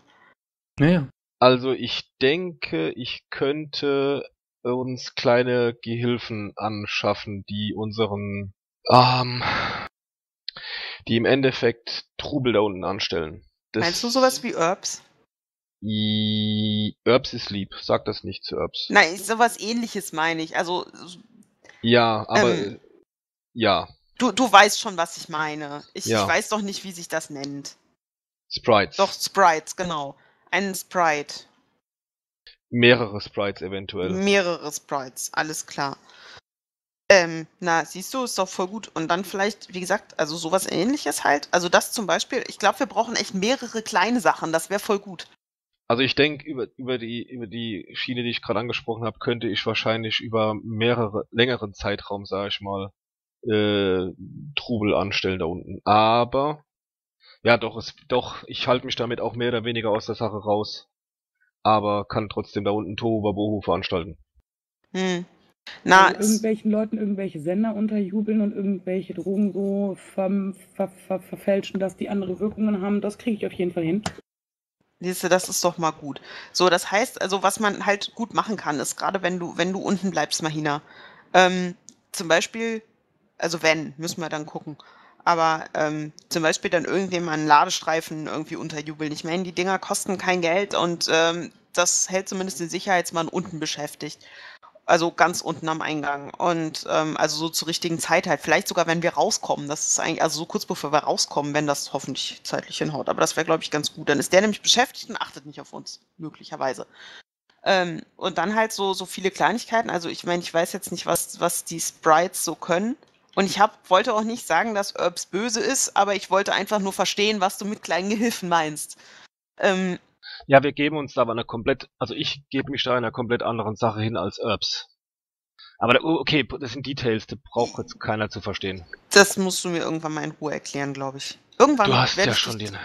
Naja. Also ich denke, ich könnte uns kleine Gehilfen anschaffen, die unseren, ähm, die im Endeffekt Trubel da unten anstellen. Das- Meinst du sowas wie Herbs? I Herbs ist lieb, sag das nicht zu Herbs. Nein, sowas ähnliches meine ich. Also, Ja, aber Ähm. ja, du, du weißt schon, was ich meine. Ich, Ja. ich weiß doch nicht, wie sich das nennt. Sprites. Doch, Sprites, genau. Ein Sprite. Mehrere Sprites eventuell. Mehrere Sprites, alles klar. Ähm, na, siehst du, ist doch voll gut. Und dann vielleicht, wie gesagt, also sowas ähnliches halt. Also das zum Beispiel, ich glaube, wir brauchen echt mehrere kleine Sachen, das wäre voll gut. Also ich denke, über, über die, über die Schiene, die ich gerade angesprochen habe, könnte ich wahrscheinlich über mehrere, längeren Zeitraum, sage ich mal, äh, Trubel anstellen da unten. Aber, ja doch, es, doch, ich halte mich damit auch mehr oder weniger aus der Sache raus. Aber kann trotzdem da unten Tohuwabohu veranstalten. Hm. Na, also irgendwelchen Leuten irgendwelche Sender unterjubeln und irgendwelche Drogen so ver ver ver verfälschen, dass die andere Wirkungen haben, das kriege ich auf jeden Fall hin. Siehst du, das ist doch mal gut. So, das heißt, also was man halt gut machen kann, ist gerade wenn du, wenn du unten bleibst, Mahina. Ähm, zum Beispiel, also wenn, müssen wir dann gucken. Aber ähm, zum Beispiel dann irgendjemand einen Ladestreifen irgendwie unterjubeln. Ich meine, die Dinger kosten kein Geld und ähm, das hält zumindest den Sicherheitsmann unten beschäftigt. Also ganz unten am Eingang. Und ähm, also so zur richtigen Zeit halt. Vielleicht sogar, wenn wir rauskommen. Das ist eigentlich, also so kurz bevor wir rauskommen, wenn das hoffentlich zeitlich hinhaut. Aber das wäre, glaube ich, ganz gut. Dann ist der nämlich beschäftigt und achtet nicht auf uns, möglicherweise. Ähm, und dann halt so, so viele Kleinigkeiten. Also ich meine, ich weiß jetzt nicht, was, was die Sprites so können. Und ich hab, wollte auch nicht sagen, dass Herbs böse ist, aber ich wollte einfach nur verstehen, was du mit kleinen Gehilfen meinst. Ähm, Ja, wir geben uns da aber eine komplett, also ich gebe mich da einer komplett anderen Sache hin als Herbs. Aber da, oh, okay, das sind Details, die braucht jetzt keiner zu verstehen. das musst du mir irgendwann mal in Ruhe erklären, glaube ich. Irgendwann Du hast werde ja ich schon dich- den,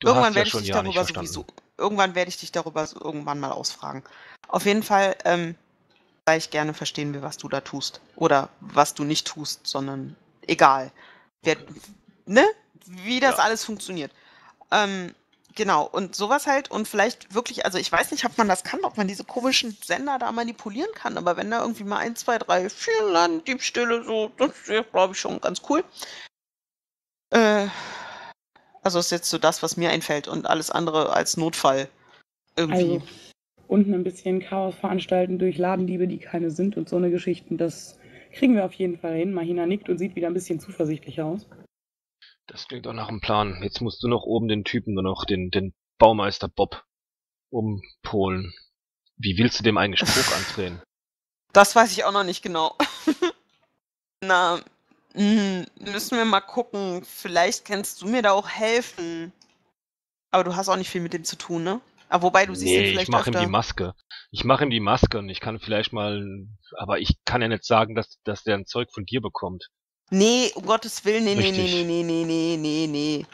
du irgendwann hast ja werde ich schon dich ja darüber sowieso. Irgendwann werde ich dich darüber so irgendwann mal ausfragen. Auf jeden Fall, ähm, weil ich gerne verstehen will, was du da tust. Oder was du nicht tust, sondern egal. Wer, ne? Wie das Ja. alles funktioniert. Ähm, genau, und sowas halt und vielleicht wirklich, also ich weiß nicht, ob man das kann, ob man diese komischen Sender da manipulieren kann, aber wenn da irgendwie mal ein, zwei, drei, vier Landdiebstähle so, das wäre, glaube ich, schon ganz cool. Äh, also ist jetzt so das, was mir einfällt und alles andere als Notfall irgendwie. Also unten ein bisschen Chaos veranstalten durch Ladendiebe, die keine sind und so eine Geschichten, das kriegen wir auf jeden Fall hin. Mahina nickt und sieht wieder ein bisschen zuversichtlicher aus. Das klingt doch nach einem Plan. Jetzt musst du noch oben den Typen, nur noch den, den Baumeister Bob umpolen. Wie willst du dem eigentlich Spruch [LAUGHS] andrehen? Das weiß ich auch noch nicht genau. [LAUGHS] Na, mh, müssen wir mal gucken. Vielleicht kannst du mir da auch helfen. Aber du hast auch nicht viel mit dem zu tun, ne? Aber wobei, du siehst ihn Nee, vielleicht ich mache ihm die Maske. Ich mache ihm die Maske und ich kann vielleicht mal, aber ich kann ja nicht sagen, dass, dass der ein Zeug von dir bekommt. Nee, um Gottes Willen, nee, nee, nee, Richtig. nee, nee, nee, nee, nee, nee.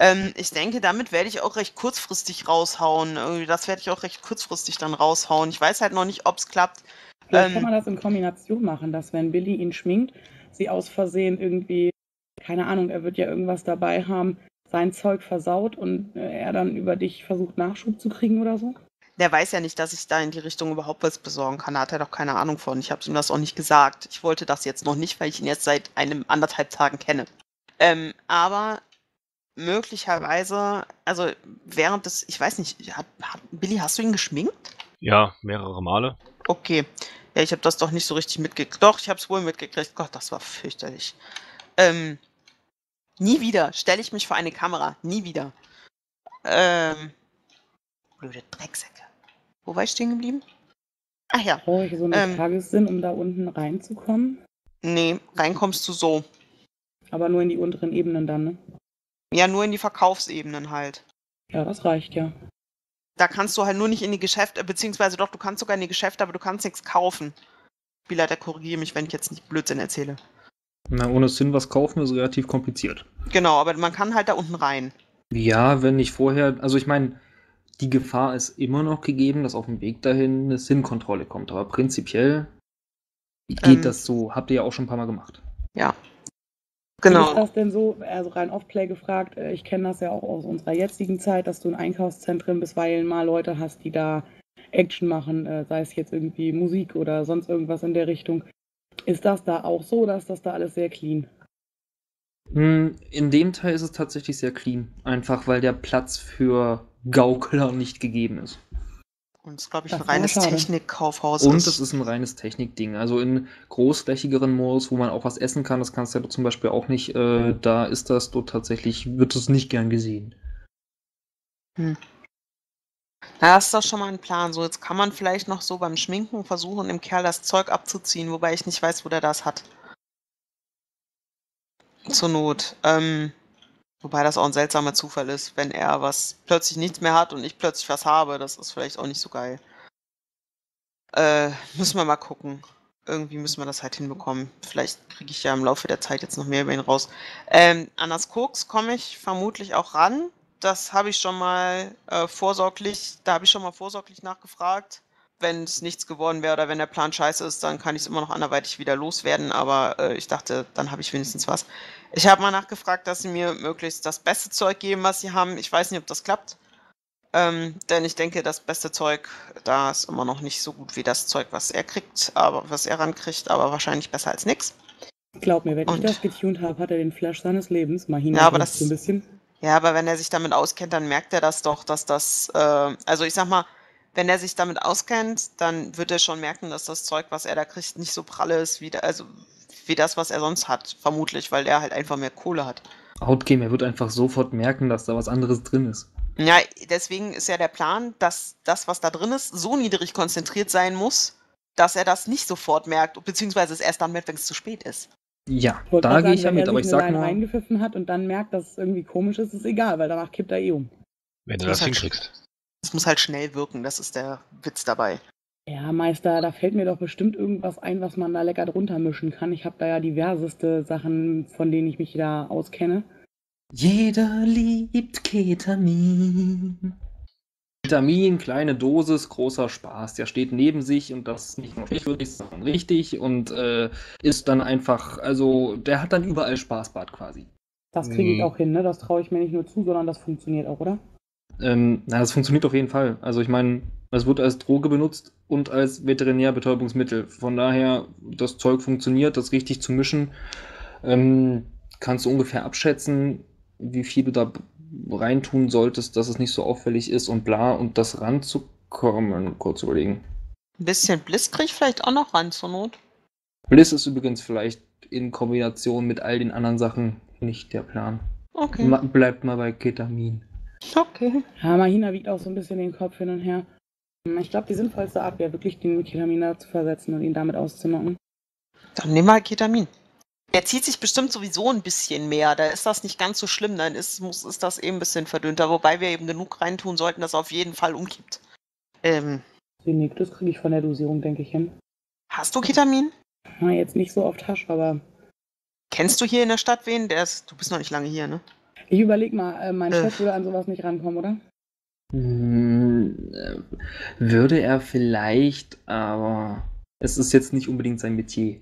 Ähm, ich denke, damit werde ich auch recht kurzfristig raushauen. Irgendwie, Das werde ich auch recht kurzfristig dann raushauen. Ich weiß halt noch nicht, ob es klappt. Vielleicht Ähm, kann man das in Kombination machen, dass wenn Billy ihn schminkt, sie aus Versehen irgendwie, keine Ahnung, er wird ja irgendwas dabei haben, sein Zeug versaut und äh, er dann über dich versucht Nachschub zu kriegen oder so. Der weiß ja nicht, dass ich da in die Richtung überhaupt was besorgen kann. Da hat er doch keine Ahnung von. Ich habe ihm das auch nicht gesagt. Ich wollte das jetzt noch nicht, weil ich ihn jetzt seit einem anderthalb Tagen kenne. Ähm, aber möglicherweise, also während des, ich weiß nicht, hat, hat, Billy, hast du ihn geschminkt? Ja, mehrere Male. Okay. Ja, ich habe das doch nicht so richtig mitgekriegt. Doch, ich habe es wohl mitgekriegt. Gott, das war fürchterlich. Ähm, nie wieder stelle ich mich vor eine Kamera. Nie wieder. Ähm, blöde Drecksäcke. Wo war ich stehen geblieben? Ach ja. Brauche ich so einen Ähm. Tagessinn, um da unten reinzukommen? Nee, reinkommst du so. Aber nur in die unteren Ebenen dann, ne? Ja, nur in die Verkaufsebenen halt. Ja, das reicht ja. Da kannst du halt nur nicht in die Geschäfte, beziehungsweise doch, du kannst sogar in die Geschäfte, aber du kannst nichts kaufen. Spielleiter, korrigiere mich, wenn ich jetzt nicht Blödsinn erzähle. Na, ohne Sinn was kaufen ist relativ kompliziert. Genau, aber man kann halt da unten rein. Ja, wenn nicht vorher, also ich meine, die Gefahr ist immer noch gegeben, dass auf dem Weg dahin eine SIN-Kontrolle kommt. Aber prinzipiell geht Ähm. das so. Habt ihr ja auch schon ein paar Mal gemacht. Wie ist Genau. das denn so, also rein off-play gefragt, äh, ich kenne das ja auch aus unserer jetzigen Zeit, dass du in Einkaufszentren bisweilen mal Leute hast, die da Action machen, äh, sei es jetzt irgendwie Musik oder sonst irgendwas in der Richtung. Ist das da auch so oder ist das da alles sehr clean? Hm, In dem Teil ist es tatsächlich sehr clean. Einfach weil der Platz für Gaukler nicht gegeben ist. Und es ist, glaube ich, Das ein war reines. Technikkaufhaus. Und ist. es ist ein reines Technikding. Also in großflächigeren Malls, wo man auch was essen kann, das kannst du ja zum Beispiel auch nicht, äh, da ist das dort tatsächlich, wird es nicht gern gesehen. Na, das ist doch schon mal ein Plan. So, jetzt kann man vielleicht noch so beim Schminken versuchen, dem Kerl das Zeug abzuziehen, wobei ich nicht weiß, wo der das hat. Zur Not. Ähm, wobei das auch ein seltsamer Zufall ist, wenn er was plötzlich nichts mehr hat und ich plötzlich was habe. Das ist vielleicht auch nicht so geil. Äh, müssen wir mal gucken. Irgendwie müssen wir das halt hinbekommen. Vielleicht kriege ich ja im Laufe der Zeit jetzt noch mehr über ihn raus. Ähm, an das Koks komme ich vermutlich auch ran. Das habe ich schon mal äh, vorsorglich, da habe ich schon mal vorsorglich nachgefragt. Wenn es nichts geworden wäre oder wenn der Plan scheiße ist, dann kann ich es immer noch anderweitig wieder loswerden. Aber äh, ich dachte, dann habe ich wenigstens was. Ich habe mal nachgefragt, dass sie mir möglichst das beste Zeug geben, was sie haben. Ich weiß nicht, ob das klappt. Ähm, denn ich denke, das beste Zeug, da ist immer noch nicht so gut wie das Zeug, was er kriegt, aber was er rankriegt, aber wahrscheinlich besser als nichts. Glaub mir, wenn Und- ich das getuned habe, hat er den Flash seines Lebens. Mahina Ja, aber das- so ein bisschen. Ja, aber wenn er sich damit auskennt, dann merkt er das doch, dass das, äh, also ich sag mal, wenn er sich damit auskennt, dann wird er schon merken, dass das Zeug, was er da kriegt, nicht so pralle ist wie, also, wie das, was er sonst hat, vermutlich, weil er halt einfach mehr Kohle hat. Outgame, er wird einfach sofort merken, dass da was anderes drin ist. Ja, deswegen ist ja der Plan, dass das, was da drin ist, so niedrig konzentriert sein muss, dass er das nicht sofort merkt, beziehungsweise es erst dann merkt, wenn es zu spät ist. Ja, Ich wollte da gehe ich ja mit, wenn aber er ich sag mal, reingepfiffen hat und dann merkt, dass es irgendwie komisch ist, ist egal, weil danach kippt er eh um. Wenn du Das das halt hinkriegst. Es muss halt schnell wirken, das ist der Witz dabei. Ja, Meister, da fällt mir doch bestimmt irgendwas ein, was man da lecker drunter mischen kann. Ich habe da ja diverseste Sachen, von denen ich mich da auskenne. jeder liebt Ketamin. Ketamin, kleine Dosis, großer Spaß. Der steht neben sich und das ist nicht nur sprichwörtlich, sondern richtig und äh, ist dann einfach, also der hat dann überall Spaßbad quasi. Das kriege ich Mhm. auch hin, ne? Das traue ich mir nicht nur zu, sondern das funktioniert auch, oder? Ähm, na, das funktioniert auf jeden Fall. Also ich meine, es wird als Droge benutzt und als Veterinärbetäubungsmittel. Von daher, das Zeug funktioniert, das richtig zu mischen. Ähm, kannst du ungefähr abschätzen, wie viel du da reintun solltest, dass es nicht so auffällig ist und bla und das ranzukommen. Kurz überlegen. Ein bisschen Bliss krieg ich vielleicht auch noch ran zur Not. Bliss ist übrigens vielleicht in Kombination mit all den anderen Sachen nicht der Plan. Okay. Ma bleibt mal bei Ketamin. Okay. Ja, Mahina wiegt auch so ein bisschen den Kopf hin und her. Hm, Ich glaube, die sinnvollste Art wäre wirklich, den mit Ketamina zu versetzen und ihn damit auszunocken. Dann nehmen wir halt Ketamin. Er zieht sich bestimmt sowieso ein bisschen mehr. Da ist das nicht ganz so schlimm. Dann ist, muss, ist das eben ein bisschen verdünnter. Wobei wir eben genug reintun sollten, dass er auf jeden Fall umkippt. Ähm, Wenig, das kriege ich von der Dosierung, denke ich, hin. hast du Ketamin? Na, jetzt nicht so auf Tasch, aber Kennst du hier in der Stadt wen? Der ist, du bist noch nicht lange hier, ne? Ich überlege mal, äh, mein Äh. Chef würde an sowas nicht rankommen, oder? Hm, äh, würde er vielleicht, aber es ist jetzt nicht unbedingt sein Metier.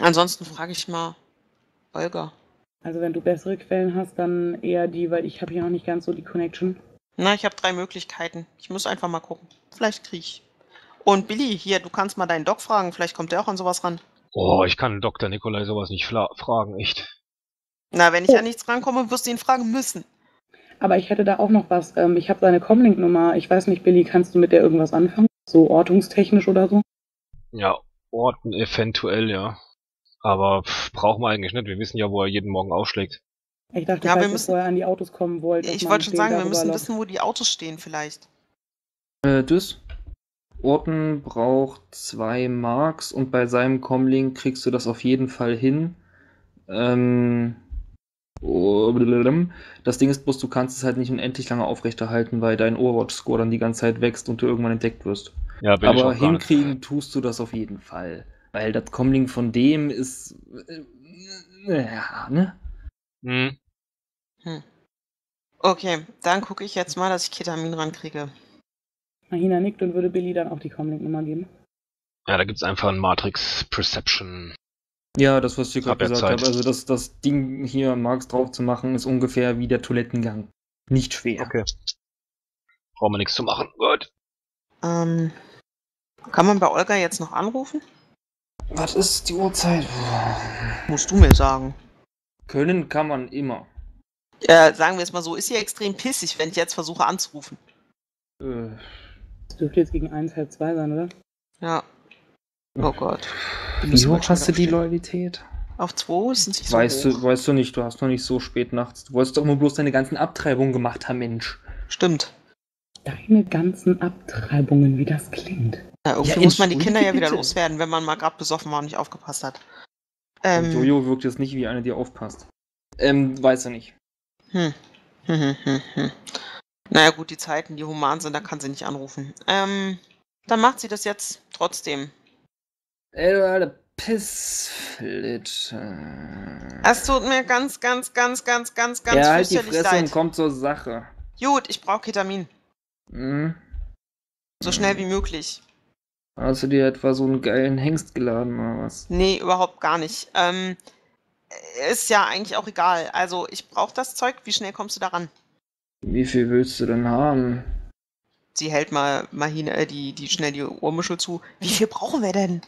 Ansonsten frage ich mal Olga. Also wenn du bessere Quellen hast, dann eher die, weil ich habe hier noch nicht ganz so die Connection. Na, ich habe drei Möglichkeiten. Ich muss einfach mal gucken. Vielleicht kriege ich. Und Billy, hier, du kannst mal deinen Doc fragen. Vielleicht kommt der auch an sowas ran. Oh, ich kann Dr. Nikolai sowas nicht fragen, echt. Na, wenn ich an nichts rankomme, wirst du ihn fragen müssen. Aber ich hätte da auch noch was. Ähm, ich habe seine Comlink-Nummer. Ich weiß nicht, Billy, kannst du mit der irgendwas anfangen? So ortungstechnisch oder so? Ja, Orten eventuell, ja. Aber pff, brauchen wir eigentlich nicht. Wir wissen ja, wo er jeden Morgen aufschlägt. Ich dachte, Ja, wir müssen- vorher an die Autos kommen wollt. dass Ich wollte schon sagen, wir müssen lockt. wissen, wo die Autos stehen vielleicht. Äh, das. Orton braucht zwei Marks und bei seinem Comlink kriegst du das auf jeden Fall hin. Ähm, oh. Das Ding ist bloß, du kannst es halt nicht unendlich lange aufrechterhalten, weil dein Overwatch-Score dann die ganze Zeit wächst und du irgendwann entdeckt wirst. Ja, bin ich Aber auch gar nicht. hinkriegen tust du das auf jeden Fall. Weil das Comlink von dem ist. Äh, ja, ne? Hm. Okay, dann gucke ich jetzt mal, dass ich Ketamin rankriege. Mahina nickt und würde Billy dann auch die Comlink-Nummer geben. Ja, da gibt's einfach ein Matrix Perception. Ja, das, was ich gerade gesagt habe. Also das, das Ding hier Marks drauf zu machen, ist ungefähr wie der Toilettengang. Nicht schwer. Okay. Brauchen wir nichts zu machen. Gut. Ähm, kann man bei Olga jetzt noch anrufen? Was ist die Uhrzeit? Musst du mir sagen. Können kann man immer. Äh, sagen wir es mal so, ist sie extrem pissig, wenn ich jetzt versuche anzurufen. Äh, Das dürfte jetzt gegen eins, halb zwei sein, oder? Ja. Oh Gott. wie hoch hast du die Loyalität? Auf 2 ist es nicht so Weißt hoch. du, weißt du nicht, du hast noch nicht so spät nachts. Du wolltest doch immer bloß deine ganzen Abtreibungen gemacht haben, Mensch. Stimmt. Deine ganzen Abtreibungen, wie das klingt. Ja, irgendwie Ja, muss man die Kinder ja wieder loswerden, wenn man mal gerade besoffen war und nicht aufgepasst hat. Ähm, Jojo wirkt jetzt nicht wie eine, die aufpasst. Ähm, weiß er nicht. Hm. Hm, hm, hm, hm. Naja gut, die Zeiten, die human sind, da kann sie nicht anrufen. Ähm, dann macht sie das jetzt trotzdem. Ey, du alte Pissflit. Es tut mir ganz, ganz, ganz, ganz, ganz, ganz ja, halt die Fresse und leid. kommt zur Sache. Gut, ich brauche Ketamin. Hm? So schnell wie möglich. Hast du dir etwa so einen geilen Hengst geladen oder was? Nee, überhaupt gar nicht. Ähm, ist ja eigentlich auch egal. Also, ich brauche das Zeug. Wie schnell kommst du daran? Wie viel willst du denn haben? Sie hält mal, mal hin, äh, die, die schnell die Ohrmuschel zu. Wie viel brauchen wir denn?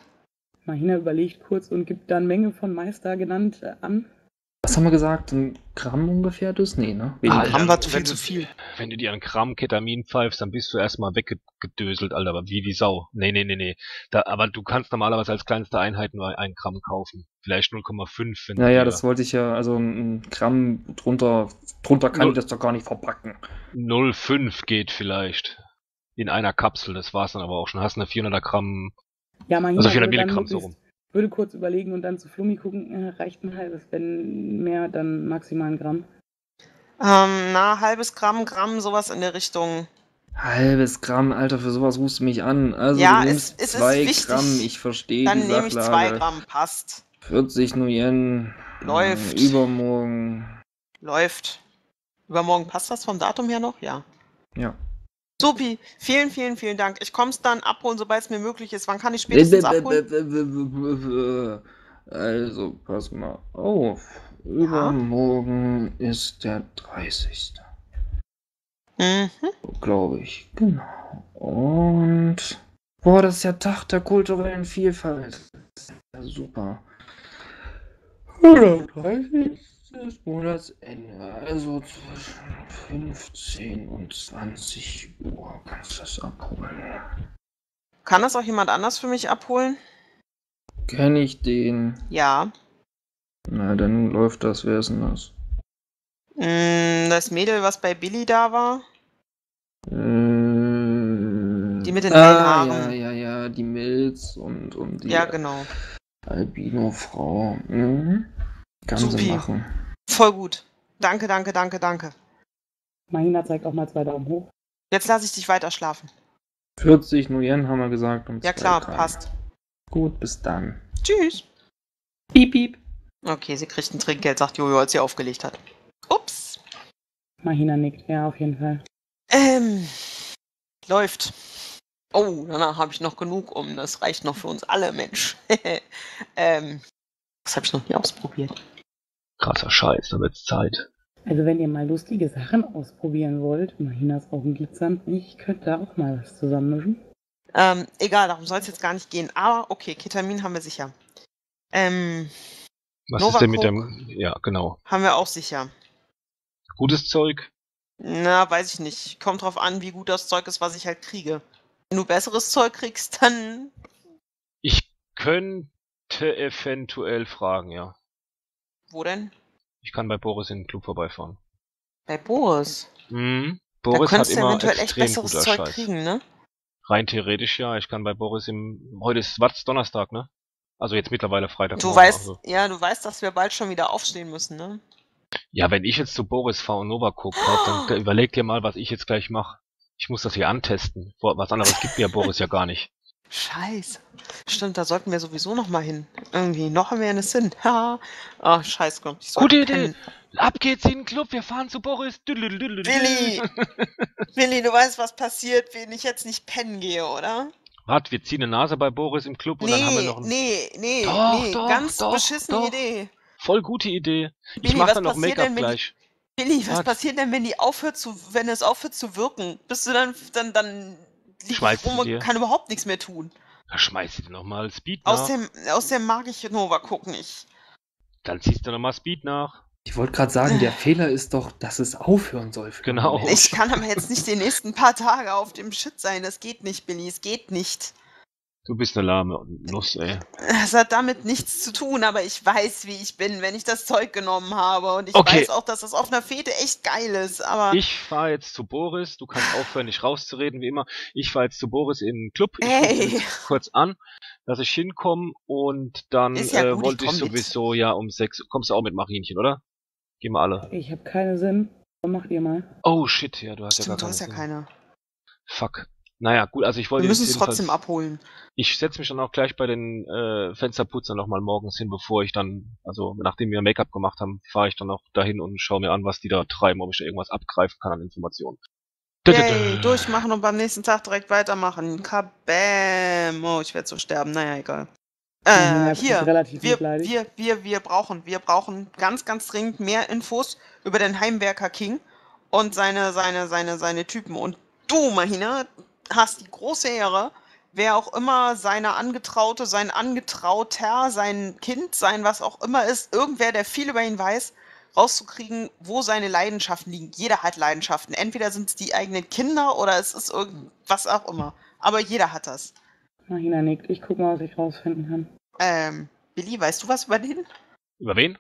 Mahina überlegt kurz und gibt dann Menge von Meister genannt äh, an. Was haben wir gesagt? Ein Gramm ungefähr das? Nee, ne? Weniger. Alter, Haben wir zu viel du- zu viel. Wenn du dir einen Gramm Ketamin pfeifst, dann bist du erstmal weggedöselt, Alter, aber wie die Sau. Nee, nee, nee, nee. Da, aber du kannst normalerweise als kleinste Einheit nur ein Gramm kaufen. Vielleicht 0,5. wenn du Naja, dir- das wollte ich ja, also ein Gramm drunter, drunter kann Null. ich das doch gar nicht verpacken. 0,5 geht vielleicht. In einer Kapsel, das war's dann aber auch schon. Hast eine 400er Gramm, Ja, Mahina also 400 würde dann Milligramm so möglichst- rum. Würde kurz überlegen und dann zu Flummi gucken, äh, reicht ein halbes, wenn mehr, dann maximal ein Gramm. Ähm, na, halbes Gramm, Gramm, sowas in der Richtung. Halbes Gramm, Alter, für sowas rufst du mich an. Also Ja, du es- nimmst es ist zwei wichtig. Gramm, ich verstehe Dann die nehme ich zwei. Gramm, passt. 40 Nuyen. Läuft. Äh, übermorgen. Läuft. Übermorgen passt das vom Datum her noch? Ja. Ja. Supi, vielen, vielen, vielen Dank. Ich komme es dann abholen, sobald es mir möglich ist. Wann kann ich spätestens abholen? Also, pass mal auf. Übermorgen ist der 30. Mhm. Glaube ich. Genau. Und. Boah, das ist ja Tag der kulturellen Vielfalt. Das ist ja super. 130 ist Monatsende. Also zwischen 15 und 20 Uhr kannst du das abholen. Kann das auch jemand anders für mich abholen? Kenn ich den? Ja. Na, dann läuft das. Wer ist denn das? Mm, das Mädel, was bei Billy da war? Äh, Die mit den hellen ah, ja, Haaren. ja, ja, die Milz und, und die Ja, genau. Albino-Frau. Mhm. Kann Supi. sie machen. Voll gut. Danke, danke, danke, danke. Mahina zeigt auch mal zwei Daumen hoch. Jetzt lasse ich dich weiter schlafen. 40 Nuyen haben wir gesagt. Um Ja klar, Gramm. passt. Gut, bis dann. Tschüss. Piep, piep. Okay, sie kriegt ein Trinkgeld, sagt Jojo, als sie aufgelegt hat. Ups. Mahina nickt, ja, auf jeden Fall. Ähm, läuft. Oh, danach habe ich noch genug um. Das reicht noch für uns alle, Mensch. [LAUGHS] ähm, das habe ich noch nie ausprobiert. Krasser Scheiß, da wird's Zeit. Also wenn ihr mal lustige Sachen ausprobieren wollt, Mahinas Augen glitzern, ich könnte da auch mal was zusammenmischen. Ähm, egal, darum soll es jetzt gar nicht gehen. Aber okay, Ketamin haben wir sicher. Ähm, Was Nova ist denn mit dem. Ja, genau. haben wir auch sicher. Gutes Zeug. Na, weiß ich nicht. Kommt drauf an, wie gut das Zeug ist, was ich halt kriege. Wenn du besseres Zeug kriegst, dann. Ich könnte eventuell fragen, ja. Wo denn? Ich kann bei Boris in den Club vorbeifahren. Bei Boris. Mhm. Da Boris hat könntest du immer eventuell echt besseres Zeug Scheiß. kriegen, ne? Rein theoretisch ja. Ich kann bei Boris im. Heute ist was? Donnerstag, ne? Also jetzt mittlerweile Freitag. Du morgen, weißt, also. ja, du weißt, dass wir bald schon wieder aufstehen müssen, ne? Ja, wenn ich jetzt zu Boris fahre und Nova Coke hab, dann [GASPS] überleg dir mal, was ich jetzt gleich mache. Ich muss das hier antesten. Was anderes gibt mir Boris ja gar nicht. Scheiße. Stimmt, da sollten wir sowieso noch mal hin. Irgendwie, noch wir eine Sinn. [LAUGHS] Ha. Ach, scheiß Gott. Ich Gute Idee. Ab geht's in den Club, wir fahren zu Boris. Willi! [LAUGHS] Willi, du weißt, was passiert, wenn ich jetzt nicht pennen gehe, oder? Warte, wir ziehen eine Nase bei Boris im Club und dann haben wir Nee, noch ein nee, nee, Doch, nee. doch, Ganz doch, beschissene doch. Idee. voll gute Idee. Ich Billy, mach was dann noch Make-up gleich. Willi, was Was? passiert denn, wenn die aufhört zu, wenn es aufhört zu wirken? Bist du dann, dann, dann lieg Schmeißt ich rum und dir. kann überhaupt nichts mehr tun. Da schmeißt du dir nochmal Speed nach. Außerdem, außerdem mag ich Nova gucken nicht. Dann ziehst du nochmal Speed nach. Ich wollte gerade sagen, der Fehler ist doch, dass es aufhören soll. Genau. Ich kann aber jetzt nicht die nächsten paar Tage auf dem Shit sein. Das geht nicht, Billy. Es geht nicht. Du bist eine lahme Nuss, ey. Es hat damit nichts zu tun, aber ich weiß, wie ich bin, wenn ich das Zeug genommen habe. Und ich Okay. weiß auch, dass das auf einer Fete echt geil ist. Aber Ich fahre jetzt zu Boris. Du kannst aufhören, nicht rauszureden, wie immer. Ich fahre jetzt zu Boris in den Club. Ich rufe Ey. ihn jetzt kurz an, dass ich hinkomme und dann ja äh, gut, ich wollte ich mit. sowieso ja um sechs. Kommst du auch mit Marienchen, oder? Gehen wir alle. Ich habe keinen Sinn. Was macht ihr mal? Oh shit, ja, du hast ja stimmt, du gar hast ja keine. keine. Fuck. Naja, gut, also ich wollte Wir müssen es trotzdem abholen. Ich setze mich dann auch gleich bei den äh, Fensterputzern nochmal morgens hin, bevor ich dann, also nachdem wir Make-up gemacht haben, fahre ich dann auch dahin und schaue mir an, was die da treiben, ob ich da irgendwas abgreifen kann an Informationen. Yay, durchmachen und beim nächsten Tag direkt weitermachen. Kabam. Oh, ich werde so sterben. Naja, egal. Äh, hier. relativ Wir, wir, wir, wir brauchen, wir brauchen ganz, ganz dringend mehr Infos über den Heimwerker King und seine, seine, seine, seine Typen. Und du, Mahina, hast die große Ehre, wer auch immer seine Angetraute, sein Angetrauter, sein Kind, sein was auch immer ist, irgendwer, der viel über ihn weiß, rauszukriegen, wo seine Leidenschaften liegen. Jeder hat Leidenschaften. Entweder sind es die eigenen Kinder oder es ist irgendwas auch immer. Aber jeder hat das. Mahina nickt. Ich guck mal, was ich rausfinden kann. Ähm, Billy, weißt du was über den? Über wen?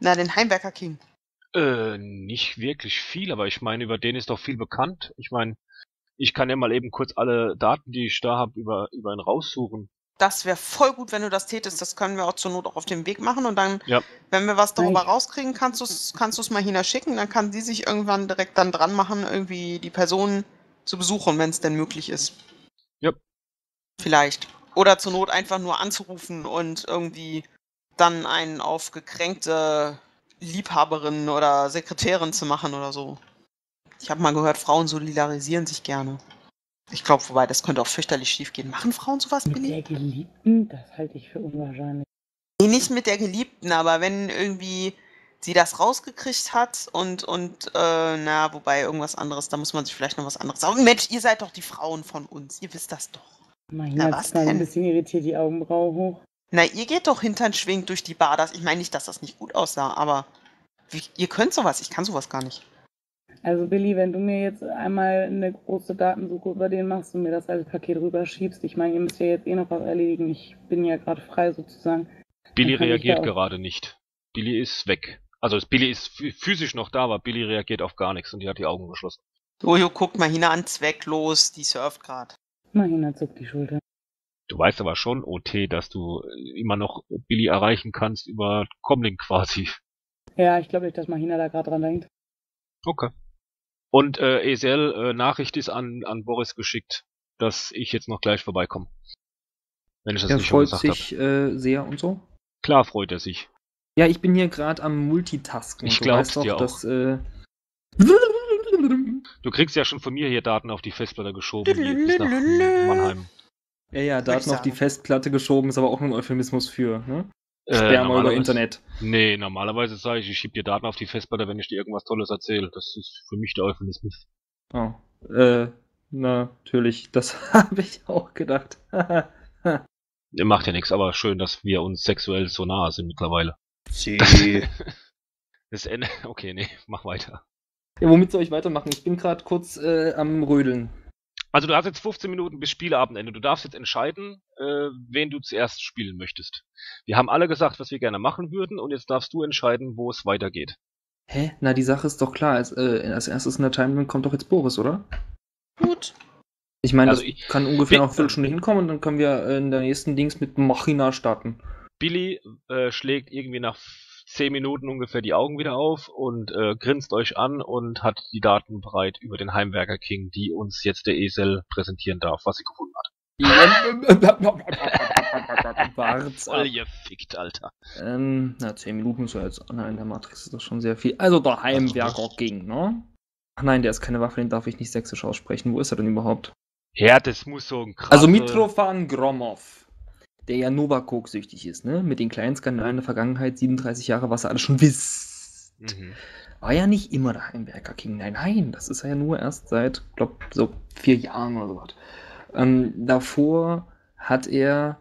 Na, den Heimwerker King. Äh, nicht wirklich viel, aber ich meine, über den ist doch viel bekannt. Ich meine, ich kann ja mal eben kurz alle Daten, die ich da habe, über, über ihn raussuchen. Das wäre voll gut, wenn du das tätest. Das können wir auch zur Not auch auf dem Weg machen. Und dann, Ja. wenn wir was darüber rauskriegen, kannst du es kannst du's Mahina schicken. Dann kann sie sich irgendwann direkt dann dran machen, irgendwie die Person zu besuchen, wenn es denn möglich ist. Ja. Vielleicht. Oder zur Not einfach nur anzurufen und irgendwie dann einen auf gekränkte Liebhaberin oder Sekretärin zu machen oder so. Ich habe mal gehört, Frauen solidarisieren sich gerne. Ich glaube, wobei, das könnte auch fürchterlich schief gehen. Machen Frauen sowas, Mit Billy? der Geliebten? Das halte ich für unwahrscheinlich. Nee, nicht mit der Geliebten, aber wenn irgendwie sie das rausgekriegt hat und, und äh, na, wobei irgendwas anderes, da muss man sich vielleicht noch was anderes sagen. Mensch, ihr seid doch die Frauen von uns, ihr wisst das doch. Mahina Na, was denn? ein bisschen irritiert die Augenbraue hoch. Na, ihr geht doch hintern schwingend durch die Bar. Das, ich meine nicht, dass das nicht gut aussah, aber wie, ihr könnt sowas, ich kann sowas gar nicht. Also Billy, wenn du mir jetzt einmal eine große Datensuche über den machst und mir das als Paket rüberschiebst, ich meine, ihr müsst ja jetzt eh noch was erledigen. Ich bin ja gerade frei sozusagen. Billy reagiert gerade nicht. Billy ist weg. Also Billy ist phy- physisch noch da, aber Billy reagiert auf gar nichts und die hat die Augen geschlossen. Jojo guckt mal hinein, zwecklos, die surft gerade. Mahina zuckt die Schulter. Du weißt aber schon, OT, dass du äh, immer noch Billy erreichen kannst über Comlink quasi. Ja, ich glaube nicht, dass Mahina da gerade dran denkt. Okay. Und äh, Esel, äh, Nachricht ist an, an Boris geschickt, dass ich jetzt noch gleich vorbeikomme. Wenn ich das Er nicht schon freut gesagt habe. sich äh, sehr und so. Klar freut er sich. Ja, ich bin hier gerade am Multitasken. Ich weißt doch, dir auch. Dass, äh, Du kriegst ja schon von mir hier Daten auf die Festplatte geschoben, nach Mannheim. ja, ja, Daten auf die. Festplatte geschoben ist aber auch nur ein Euphemismus für. Ne? Äh, Sperma über normalerweise- Internet. Nee, normalerweise sage ich, ich schieb dir Daten auf die Festplatte, wenn ich dir irgendwas Tolles erzähle. Das ist für mich der Euphemismus. Oh, äh, natürlich. [LAUGHS] Das habe ich auch gedacht. [LAUGHS] Ihr macht ja nichts, aber schön, dass wir uns sexuell so nahe sind mittlerweile. [LAUGHS] Das Ende. Okay, nee, mach weiter. ja, womit soll ich weitermachen? Ich bin gerade kurz äh, am Rödeln. Also du hast jetzt 15 Minuten bis Spieleabendende. Du darfst jetzt entscheiden, äh, wen du zuerst spielen möchtest. Wir haben alle gesagt, was wir gerne machen würden, und jetzt darfst du entscheiden, wo es weitergeht. Hä? Na, die Sache ist doch klar. Als, äh, als erstes in der Timeline kommt doch jetzt Boris, oder? Gut. Ich meine, Also das ich- kann ungefähr noch eine Viertelstunde hinkommen und dann können wir äh, in der nächsten Dings mit Machina starten. Billy äh, schlägt irgendwie nach 10 Minuten ungefähr die Augen wieder auf und äh, grinst euch an und hat die Daten bereit über den Heimwerker King, die uns jetzt der Esel präsentieren darf, was sie gefunden hat. Wart's. Voll gefickt, Alter. Ähm, na, 10 Minuten ist ja jetzt. Nein, in der Matrix ist das schon sehr viel. Also der Heimwerker ging, ne? Ach nein, der ist keine Waffe, den darf ich nicht sächsisch aussprechen. Wo ist er denn überhaupt? Ja, das muss so ein krasser... Also Mitrofan Gromov, der ja Novakok-süchtig ist, ne? Mit den kleinen Skandalen der Vergangenheit, 37 Jahre, was er alles schon wisst. Mhm. War ja nicht immer der Heimwerker King. Nein, nein, das ist er ja nur erst seit, glaub, so vier Jahren oder so was. Ähm, davor hat er,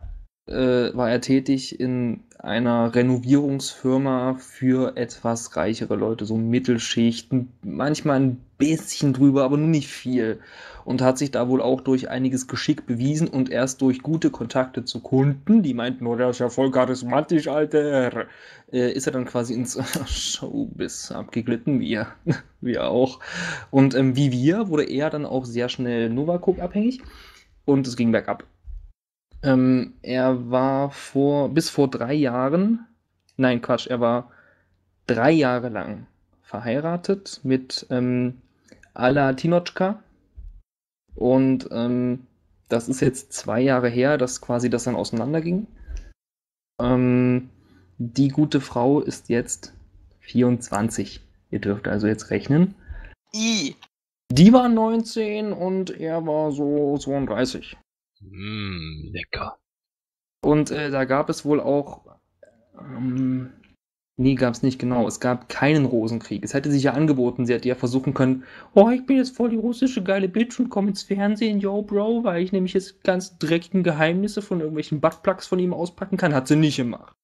äh, war er tätig in einer Renovierungsfirma für etwas reichere Leute, so Mittelschichten, manchmal ein bisschen drüber, aber nur nicht viel. Und hat sich da wohl auch durch einiges Geschick bewiesen und erst durch gute Kontakte zu Kunden, die meinten, oh, der ist ja voll charismatisch, Alter, äh, ist er dann quasi ins [LAUGHS] Showbiz abgeglitten, wie er, [LAUGHS] wie er auch. Und ähm, wie wir wurde er dann auch sehr schnell Novakok abhängig und es ging bergab. Ähm, er war vor, bis vor drei Jahren, nein, Quatsch, er war drei Jahre lang verheiratet mit ähm, Ala Tinochka. Und ähm, das ist jetzt zwei Jahre her, dass quasi das dann auseinanderging. Ähm, die gute Frau ist jetzt 24. Ihr dürft also jetzt rechnen. I. Die war 19 und er war so 32. Mm, lecker. Und äh, da gab es wohl auch. Ähm, nee, gab es nicht genau. Es gab keinen Rosenkrieg. Es hätte sich ja angeboten, sie hätte ja versuchen können: Oh, ich bin jetzt voll die russische geile Bitch und komme ins Fernsehen, yo, Bro, weil ich nämlich jetzt ganz dreckigen Geheimnisse von irgendwelchen Buttplugs von ihm auspacken kann. Hat sie nicht gemacht.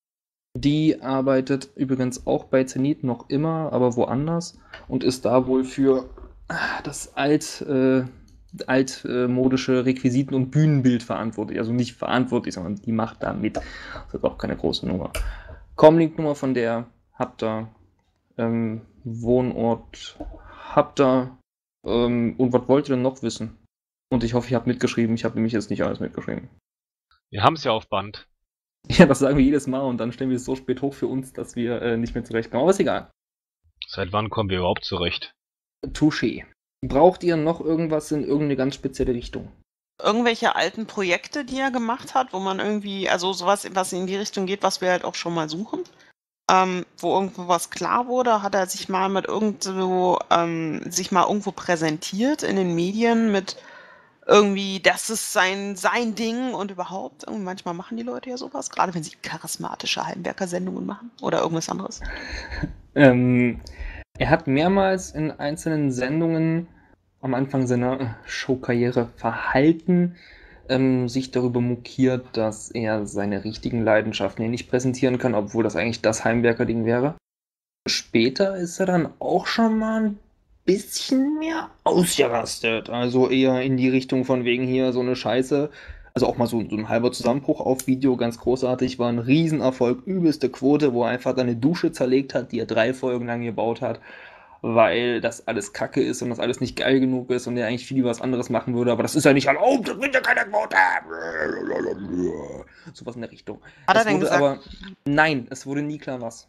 Die arbeitet übrigens auch bei Zenit noch immer, aber woanders und ist da wohl für ah, das alt. Äh, altmodische Requisiten und Bühnenbild verantwortlich. Also nicht verantwortlich, sondern die macht da mit. Das ist auch keine große Nummer. Comlink-Nummer von der habt ihr. Ähm, Wohnort habt ihr. Ähm, und was wollt ihr denn noch wissen? Und ich hoffe, ihr habt mitgeschrieben. Ich habe nämlich jetzt nicht alles mitgeschrieben. Wir haben es ja auf Band. [LAUGHS] Ja, das sagen wir jedes Mal und dann stellen wir es so spät hoch für uns, dass wir äh, nicht mehr zurechtkommen. Aber ist egal. Seit wann kommen wir überhaupt zurecht? Touché. Braucht ihr noch irgendwas in irgendeine ganz spezielle Richtung? Irgendwelche alten Projekte, die er gemacht hat, wo man irgendwie, also sowas, was in die Richtung geht, was wir halt auch schon mal suchen. Ähm, wo irgendwo was klar wurde, hat er sich mal mit irgendwo, ähm, sich mal irgendwo präsentiert in den Medien mit irgendwie, das ist sein, sein Ding und überhaupt. Irgendwie manchmal machen die Leute ja sowas, gerade wenn sie charismatische Heimwerker-Sendungen machen oder irgendwas anderes. [LAUGHS] Ähm, er hat mehrmals in einzelnen Sendungen am Anfang seiner Showkarriere verhalten, ähm, sich darüber mokiert, dass er seine richtigen Leidenschaften hier nicht präsentieren kann, obwohl das eigentlich das Heimwerker-Ding wäre. Später ist er dann auch schon mal ein bisschen mehr ausgerastet. Also eher in die Richtung von wegen hier so eine Scheiße. Also auch mal so, so ein halber Zusammenbruch auf Video, ganz großartig, war ein Riesenerfolg, übelste Quote, wo er einfach eine Dusche zerlegt hat, die er drei Folgen lang gebaut hat, weil das alles Kacke ist und das alles nicht geil genug ist und er eigentlich viel was anderes machen würde, aber das ist ja nicht erlaubt, das bringt ja keine Quote. Sowas in der Richtung. Hat er Es denn wurde gesagt? aber, nein, es wurde nie klar was.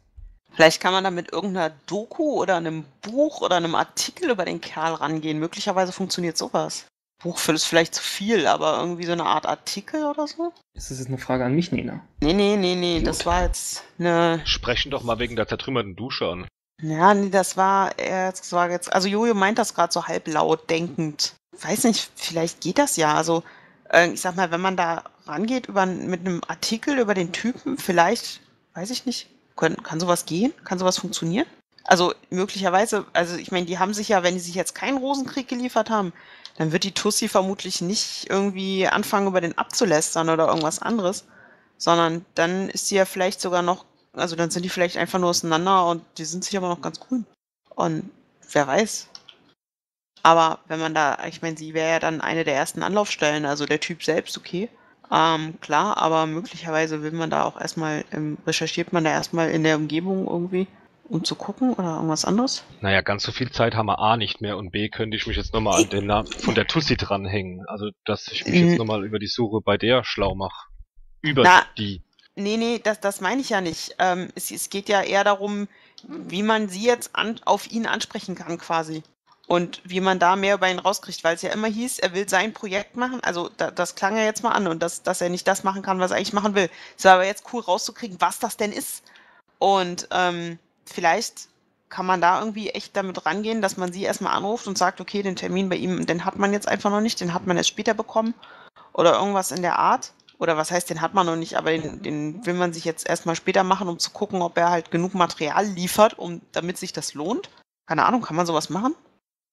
Vielleicht kann man da mit irgendeiner Doku oder einem Buch oder einem Artikel über den Kerl rangehen. Möglicherweise funktioniert sowas. Buch ist vielleicht zu viel, aber irgendwie so eine Art Artikel oder so? Ist das jetzt eine Frage an mich, Nina? Nee, nee, nee, nee, Gut. das war jetzt eine. Sprechen doch mal wegen der zertrümmerten Dusche an. Ja, nee, das war, das war jetzt. Also Jojo meint das gerade so halblaut denkend. Weiß nicht, vielleicht geht das ja. Also, äh, ich sag mal, wenn man da rangeht über, mit einem Artikel über den Typen, vielleicht Weiß ich nicht. Können, kann sowas gehen? Kann sowas funktionieren? Also möglicherweise, also ich meine, die haben sich ja, wenn die sich jetzt keinen Rosenkrieg geliefert haben, dann wird die Tussi vermutlich nicht irgendwie anfangen, über den abzulästern oder irgendwas anderes, sondern dann ist sie ja vielleicht sogar noch, also dann sind die vielleicht einfach nur auseinander und die sind sich aber noch ganz grün. Und wer weiß. Aber wenn man da, ich meine, sie wäre ja dann eine der ersten Anlaufstellen, also der Typ selbst, okay. Ähm, klar, aber möglicherweise will man da auch erstmal, ähm, recherchiert man da erstmal in der Umgebung irgendwie, um zu gucken oder irgendwas anderes? Naja, ganz so viel Zeit haben wir A nicht mehr und B könnte ich mich jetzt nochmal an den Namen von der Tussi dranhängen. Also, dass ich mich jetzt Mhm. nochmal über die Suche bei der schlau mache. Über Na, die. Nee, nee, das, das meine ich ja nicht. Ähm, es, es geht ja eher darum, wie man sie jetzt an, auf ihn ansprechen kann, quasi. Und wie man da mehr über ihn rauskriegt, weil es ja immer hieß, er will sein Projekt machen. Also da, das klang ja jetzt mal an und dass, dass er nicht das machen kann, was er eigentlich machen will. Es war aber jetzt cool rauszukriegen, was das denn ist. Und ähm, vielleicht kann man da irgendwie echt damit rangehen, dass man sie erstmal anruft und sagt, okay, den Termin bei ihm, den hat man jetzt einfach noch nicht, den hat man erst später bekommen. Oder irgendwas in der Art. Oder was heißt, den hat man noch nicht, aber den, den will man sich jetzt erstmal später machen, um zu gucken, ob er halt genug Material liefert, um, damit sich das lohnt. Keine Ahnung, kann man sowas machen?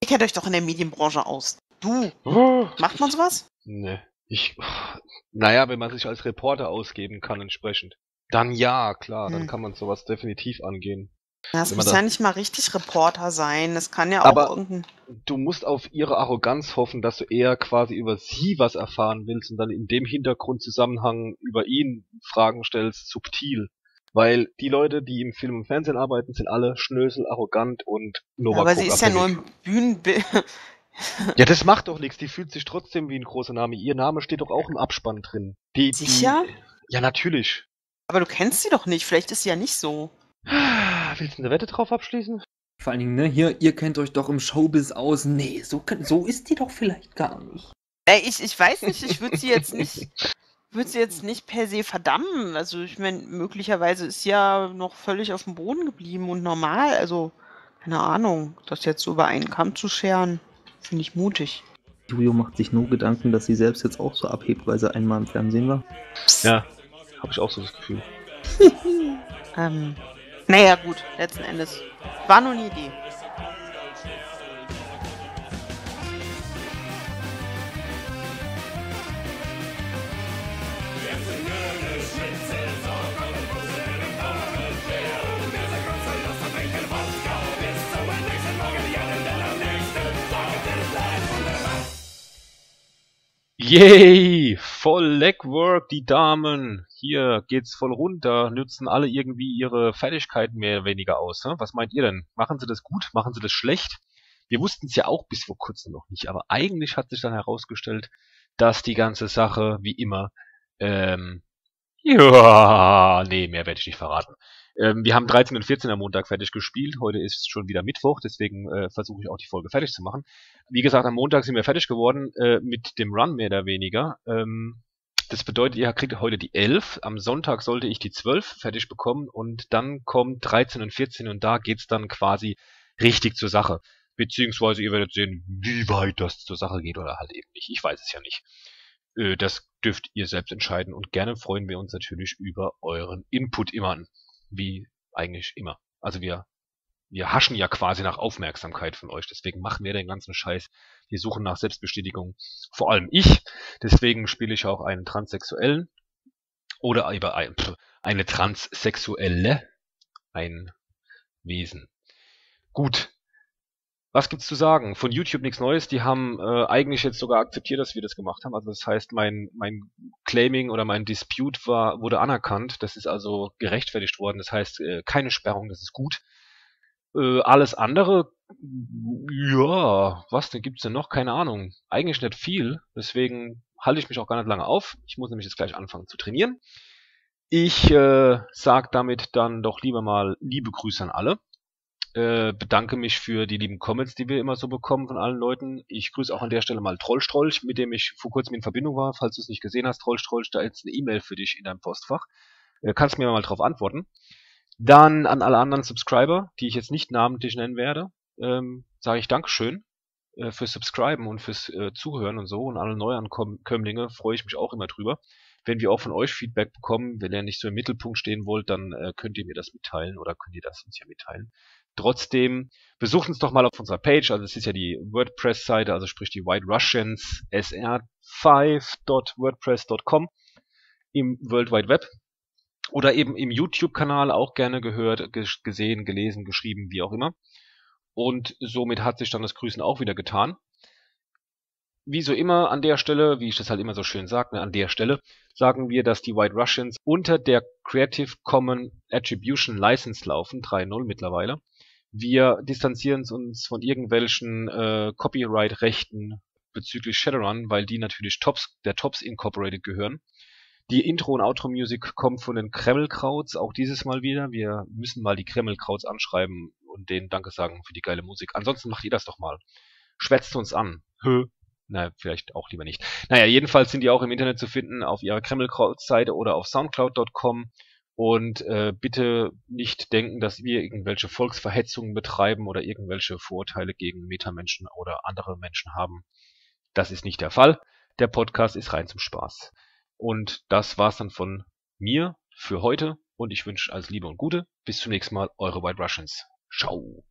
Ihr kennt euch doch in der Medienbranche aus. Du, Oh, macht man sowas? Ne. Ich. Naja, wenn man sich als Reporter ausgeben kann entsprechend. Dann ja, klar, dann Hm. kann man sowas definitiv angehen. Ja, es Wenn man muss ja nicht mal richtig Reporter sein. Es kann ja auch Aber- irgendein. Du musst auf ihre Arroganz hoffen, dass du eher quasi über sie was erfahren willst und dann in dem Hintergrundzusammenhang über ihn Fragen stellst, subtil. Weil die Leute, die im Film und Fernsehen arbeiten, sind alle schnösel, arrogant und Ja, Novak aber sie ist ja nur im Bühnenbild. Ja, das macht doch nichts. Die fühlt sich trotzdem wie ein großer Name. Ihr Name steht doch auch im Abspann drin. Die, Sicher? Die, ja, natürlich. Aber du kennst sie doch nicht. Vielleicht ist sie ja nicht so. [SIGHS] Willst du eine Wette drauf abschließen? Vor allen Dingen, ne, hier, ihr kennt euch doch im Showbiz aus. Nee, so, kann- so ist die doch vielleicht gar nicht. Ey, ich, ich weiß nicht, ich würde sie jetzt nicht, [LAUGHS] würde sie jetzt nicht per se verdammen. Also ich meine, möglicherweise ist sie ja noch völlig auf dem Boden geblieben und normal. Also, keine Ahnung, das jetzt so über einen Kamm zu scheren, finde ich mutig. Julio macht sich nur Gedanken, dass sie selbst jetzt auch so abhebt, weil sie einmal im Fernsehen war. Ja, habe ich auch so das Gefühl. Ähm, naja, gut, letzten Endes. War nur eine Idee. Yay! Voll Legwork, die Damen. Hier geht's voll runter. Nützen alle irgendwie ihre Fertigkeiten mehr oder weniger aus. Ne? Was meint ihr denn? Machen sie das gut? Machen sie das schlecht? Wir wussten es ja auch bis vor kurzem noch nicht, aber eigentlich hat sich dann herausgestellt, dass die ganze Sache, wie immer, ähm, [LAUGHS] ja, nee, mehr werde ich nicht verraten. Ähm, wir haben 13 und 14 am Montag fertig gespielt. Heute ist schon wieder Mittwoch, deswegen äh, versuche ich auch die Folge fertig zu machen. Wie gesagt, am Montag sind wir fertig geworden äh, mit dem Run mehr oder weniger. Ähm, das bedeutet, ihr kriegt heute die 11. Am Sonntag sollte ich die 12 fertig bekommen und dann kommt 13 und 14 und da geht's dann quasi richtig zur Sache. Beziehungsweise ihr werdet sehen, wie weit das zur Sache geht oder halt eben nicht. Ich weiß es ja nicht. Äh, das dürft ihr selbst entscheiden und gerne freuen wir uns natürlich über euren Input immer, wie eigentlich immer. Also wir wir haschen ja quasi nach Aufmerksamkeit von euch, deswegen machen wir den ganzen Scheiß. Wir suchen nach Selbstbestätigung. Vor allem ich. Deswegen spiele ich auch einen Transsexuellen oder über ein, eine Transsexuelle, ein Wesen. Gut. Was gibt's zu sagen? Von YouTube nichts Neues. Die haben äh, eigentlich jetzt sogar akzeptiert, dass wir das gemacht haben. Also das heißt, mein mein Claiming oder mein Dispute war wurde anerkannt. Das ist also gerechtfertigt worden. Das heißt, äh, keine Sperrung. Das ist gut. Äh, alles andere, ja, was denn gibt's denn noch? Keine Ahnung. Eigentlich nicht viel. Deswegen halte ich mich auch gar nicht lange auf. Ich muss nämlich jetzt gleich anfangen zu trainieren. Ich äh, sag damit dann doch lieber mal liebe Grüße an alle. Äh, bedanke mich für die lieben Comments, die wir immer so bekommen von allen Leuten. Ich grüße auch an der Stelle mal Trollstrolch, mit dem ich vor kurzem in Verbindung war. Falls du es nicht gesehen hast, Trollstrolch, da ist eine E-Mail für dich in deinem Postfach. Äh, kannst mir mal drauf antworten. Dann an alle anderen Subscriber, die ich jetzt nicht namentlich nennen werde, ähm, sage ich Dankeschön äh, fürs Subscriben und fürs äh, Zuhören und so. Und alle Neuankömmlinge freue ich mich auch immer drüber. wenn wir auch von euch Feedback bekommen, wenn ihr nicht so im Mittelpunkt stehen wollt, dann äh, könnt ihr mir das mitteilen oder könnt ihr das uns ja mitteilen. Trotzdem, besucht uns doch mal auf unserer Page, also es ist ja die WordPress-Seite, also sprich die White Russians sr5.wordpress.com im World Wide Web oder eben im YouTube-Kanal auch gerne gehört, gesehen, gelesen, geschrieben, wie auch immer. Und somit hat sich dann das Grüßen auch wieder getan. Wie so immer an der Stelle, wie ich das halt immer so schön sage, ne, an der Stelle sagen wir, dass die White Russians unter der Creative Commons Attribution License laufen, 3.0 mittlerweile. Wir distanzieren uns von irgendwelchen äh, Copyright-Rechten bezüglich Shadowrun, weil die natürlich Tops, der Tops Incorporated gehören. Die Intro- und Outro-Musik kommt von den Kremlkrauts, auch dieses Mal wieder. Wir müssen mal die Kremlkrauts anschreiben und denen Danke sagen für die geile Musik. Ansonsten macht ihr das doch mal. Schwätzt uns an. Hö. Na, vielleicht auch lieber nicht. Naja, jedenfalls sind die auch im Internet zu finden auf ihrer Kremlkrauts-Seite oder auf soundcloud.com. Und äh, bitte nicht denken, dass wir irgendwelche Volksverhetzungen betreiben oder irgendwelche Vorurteile gegen Metamenschen oder andere Menschen haben. Das ist nicht der Fall. Der Podcast ist rein zum Spaß. Und das war's dann von mir für heute und ich wünsche alles Liebe und Gute. Bis zum nächsten Mal, eure White Russians. Ciao.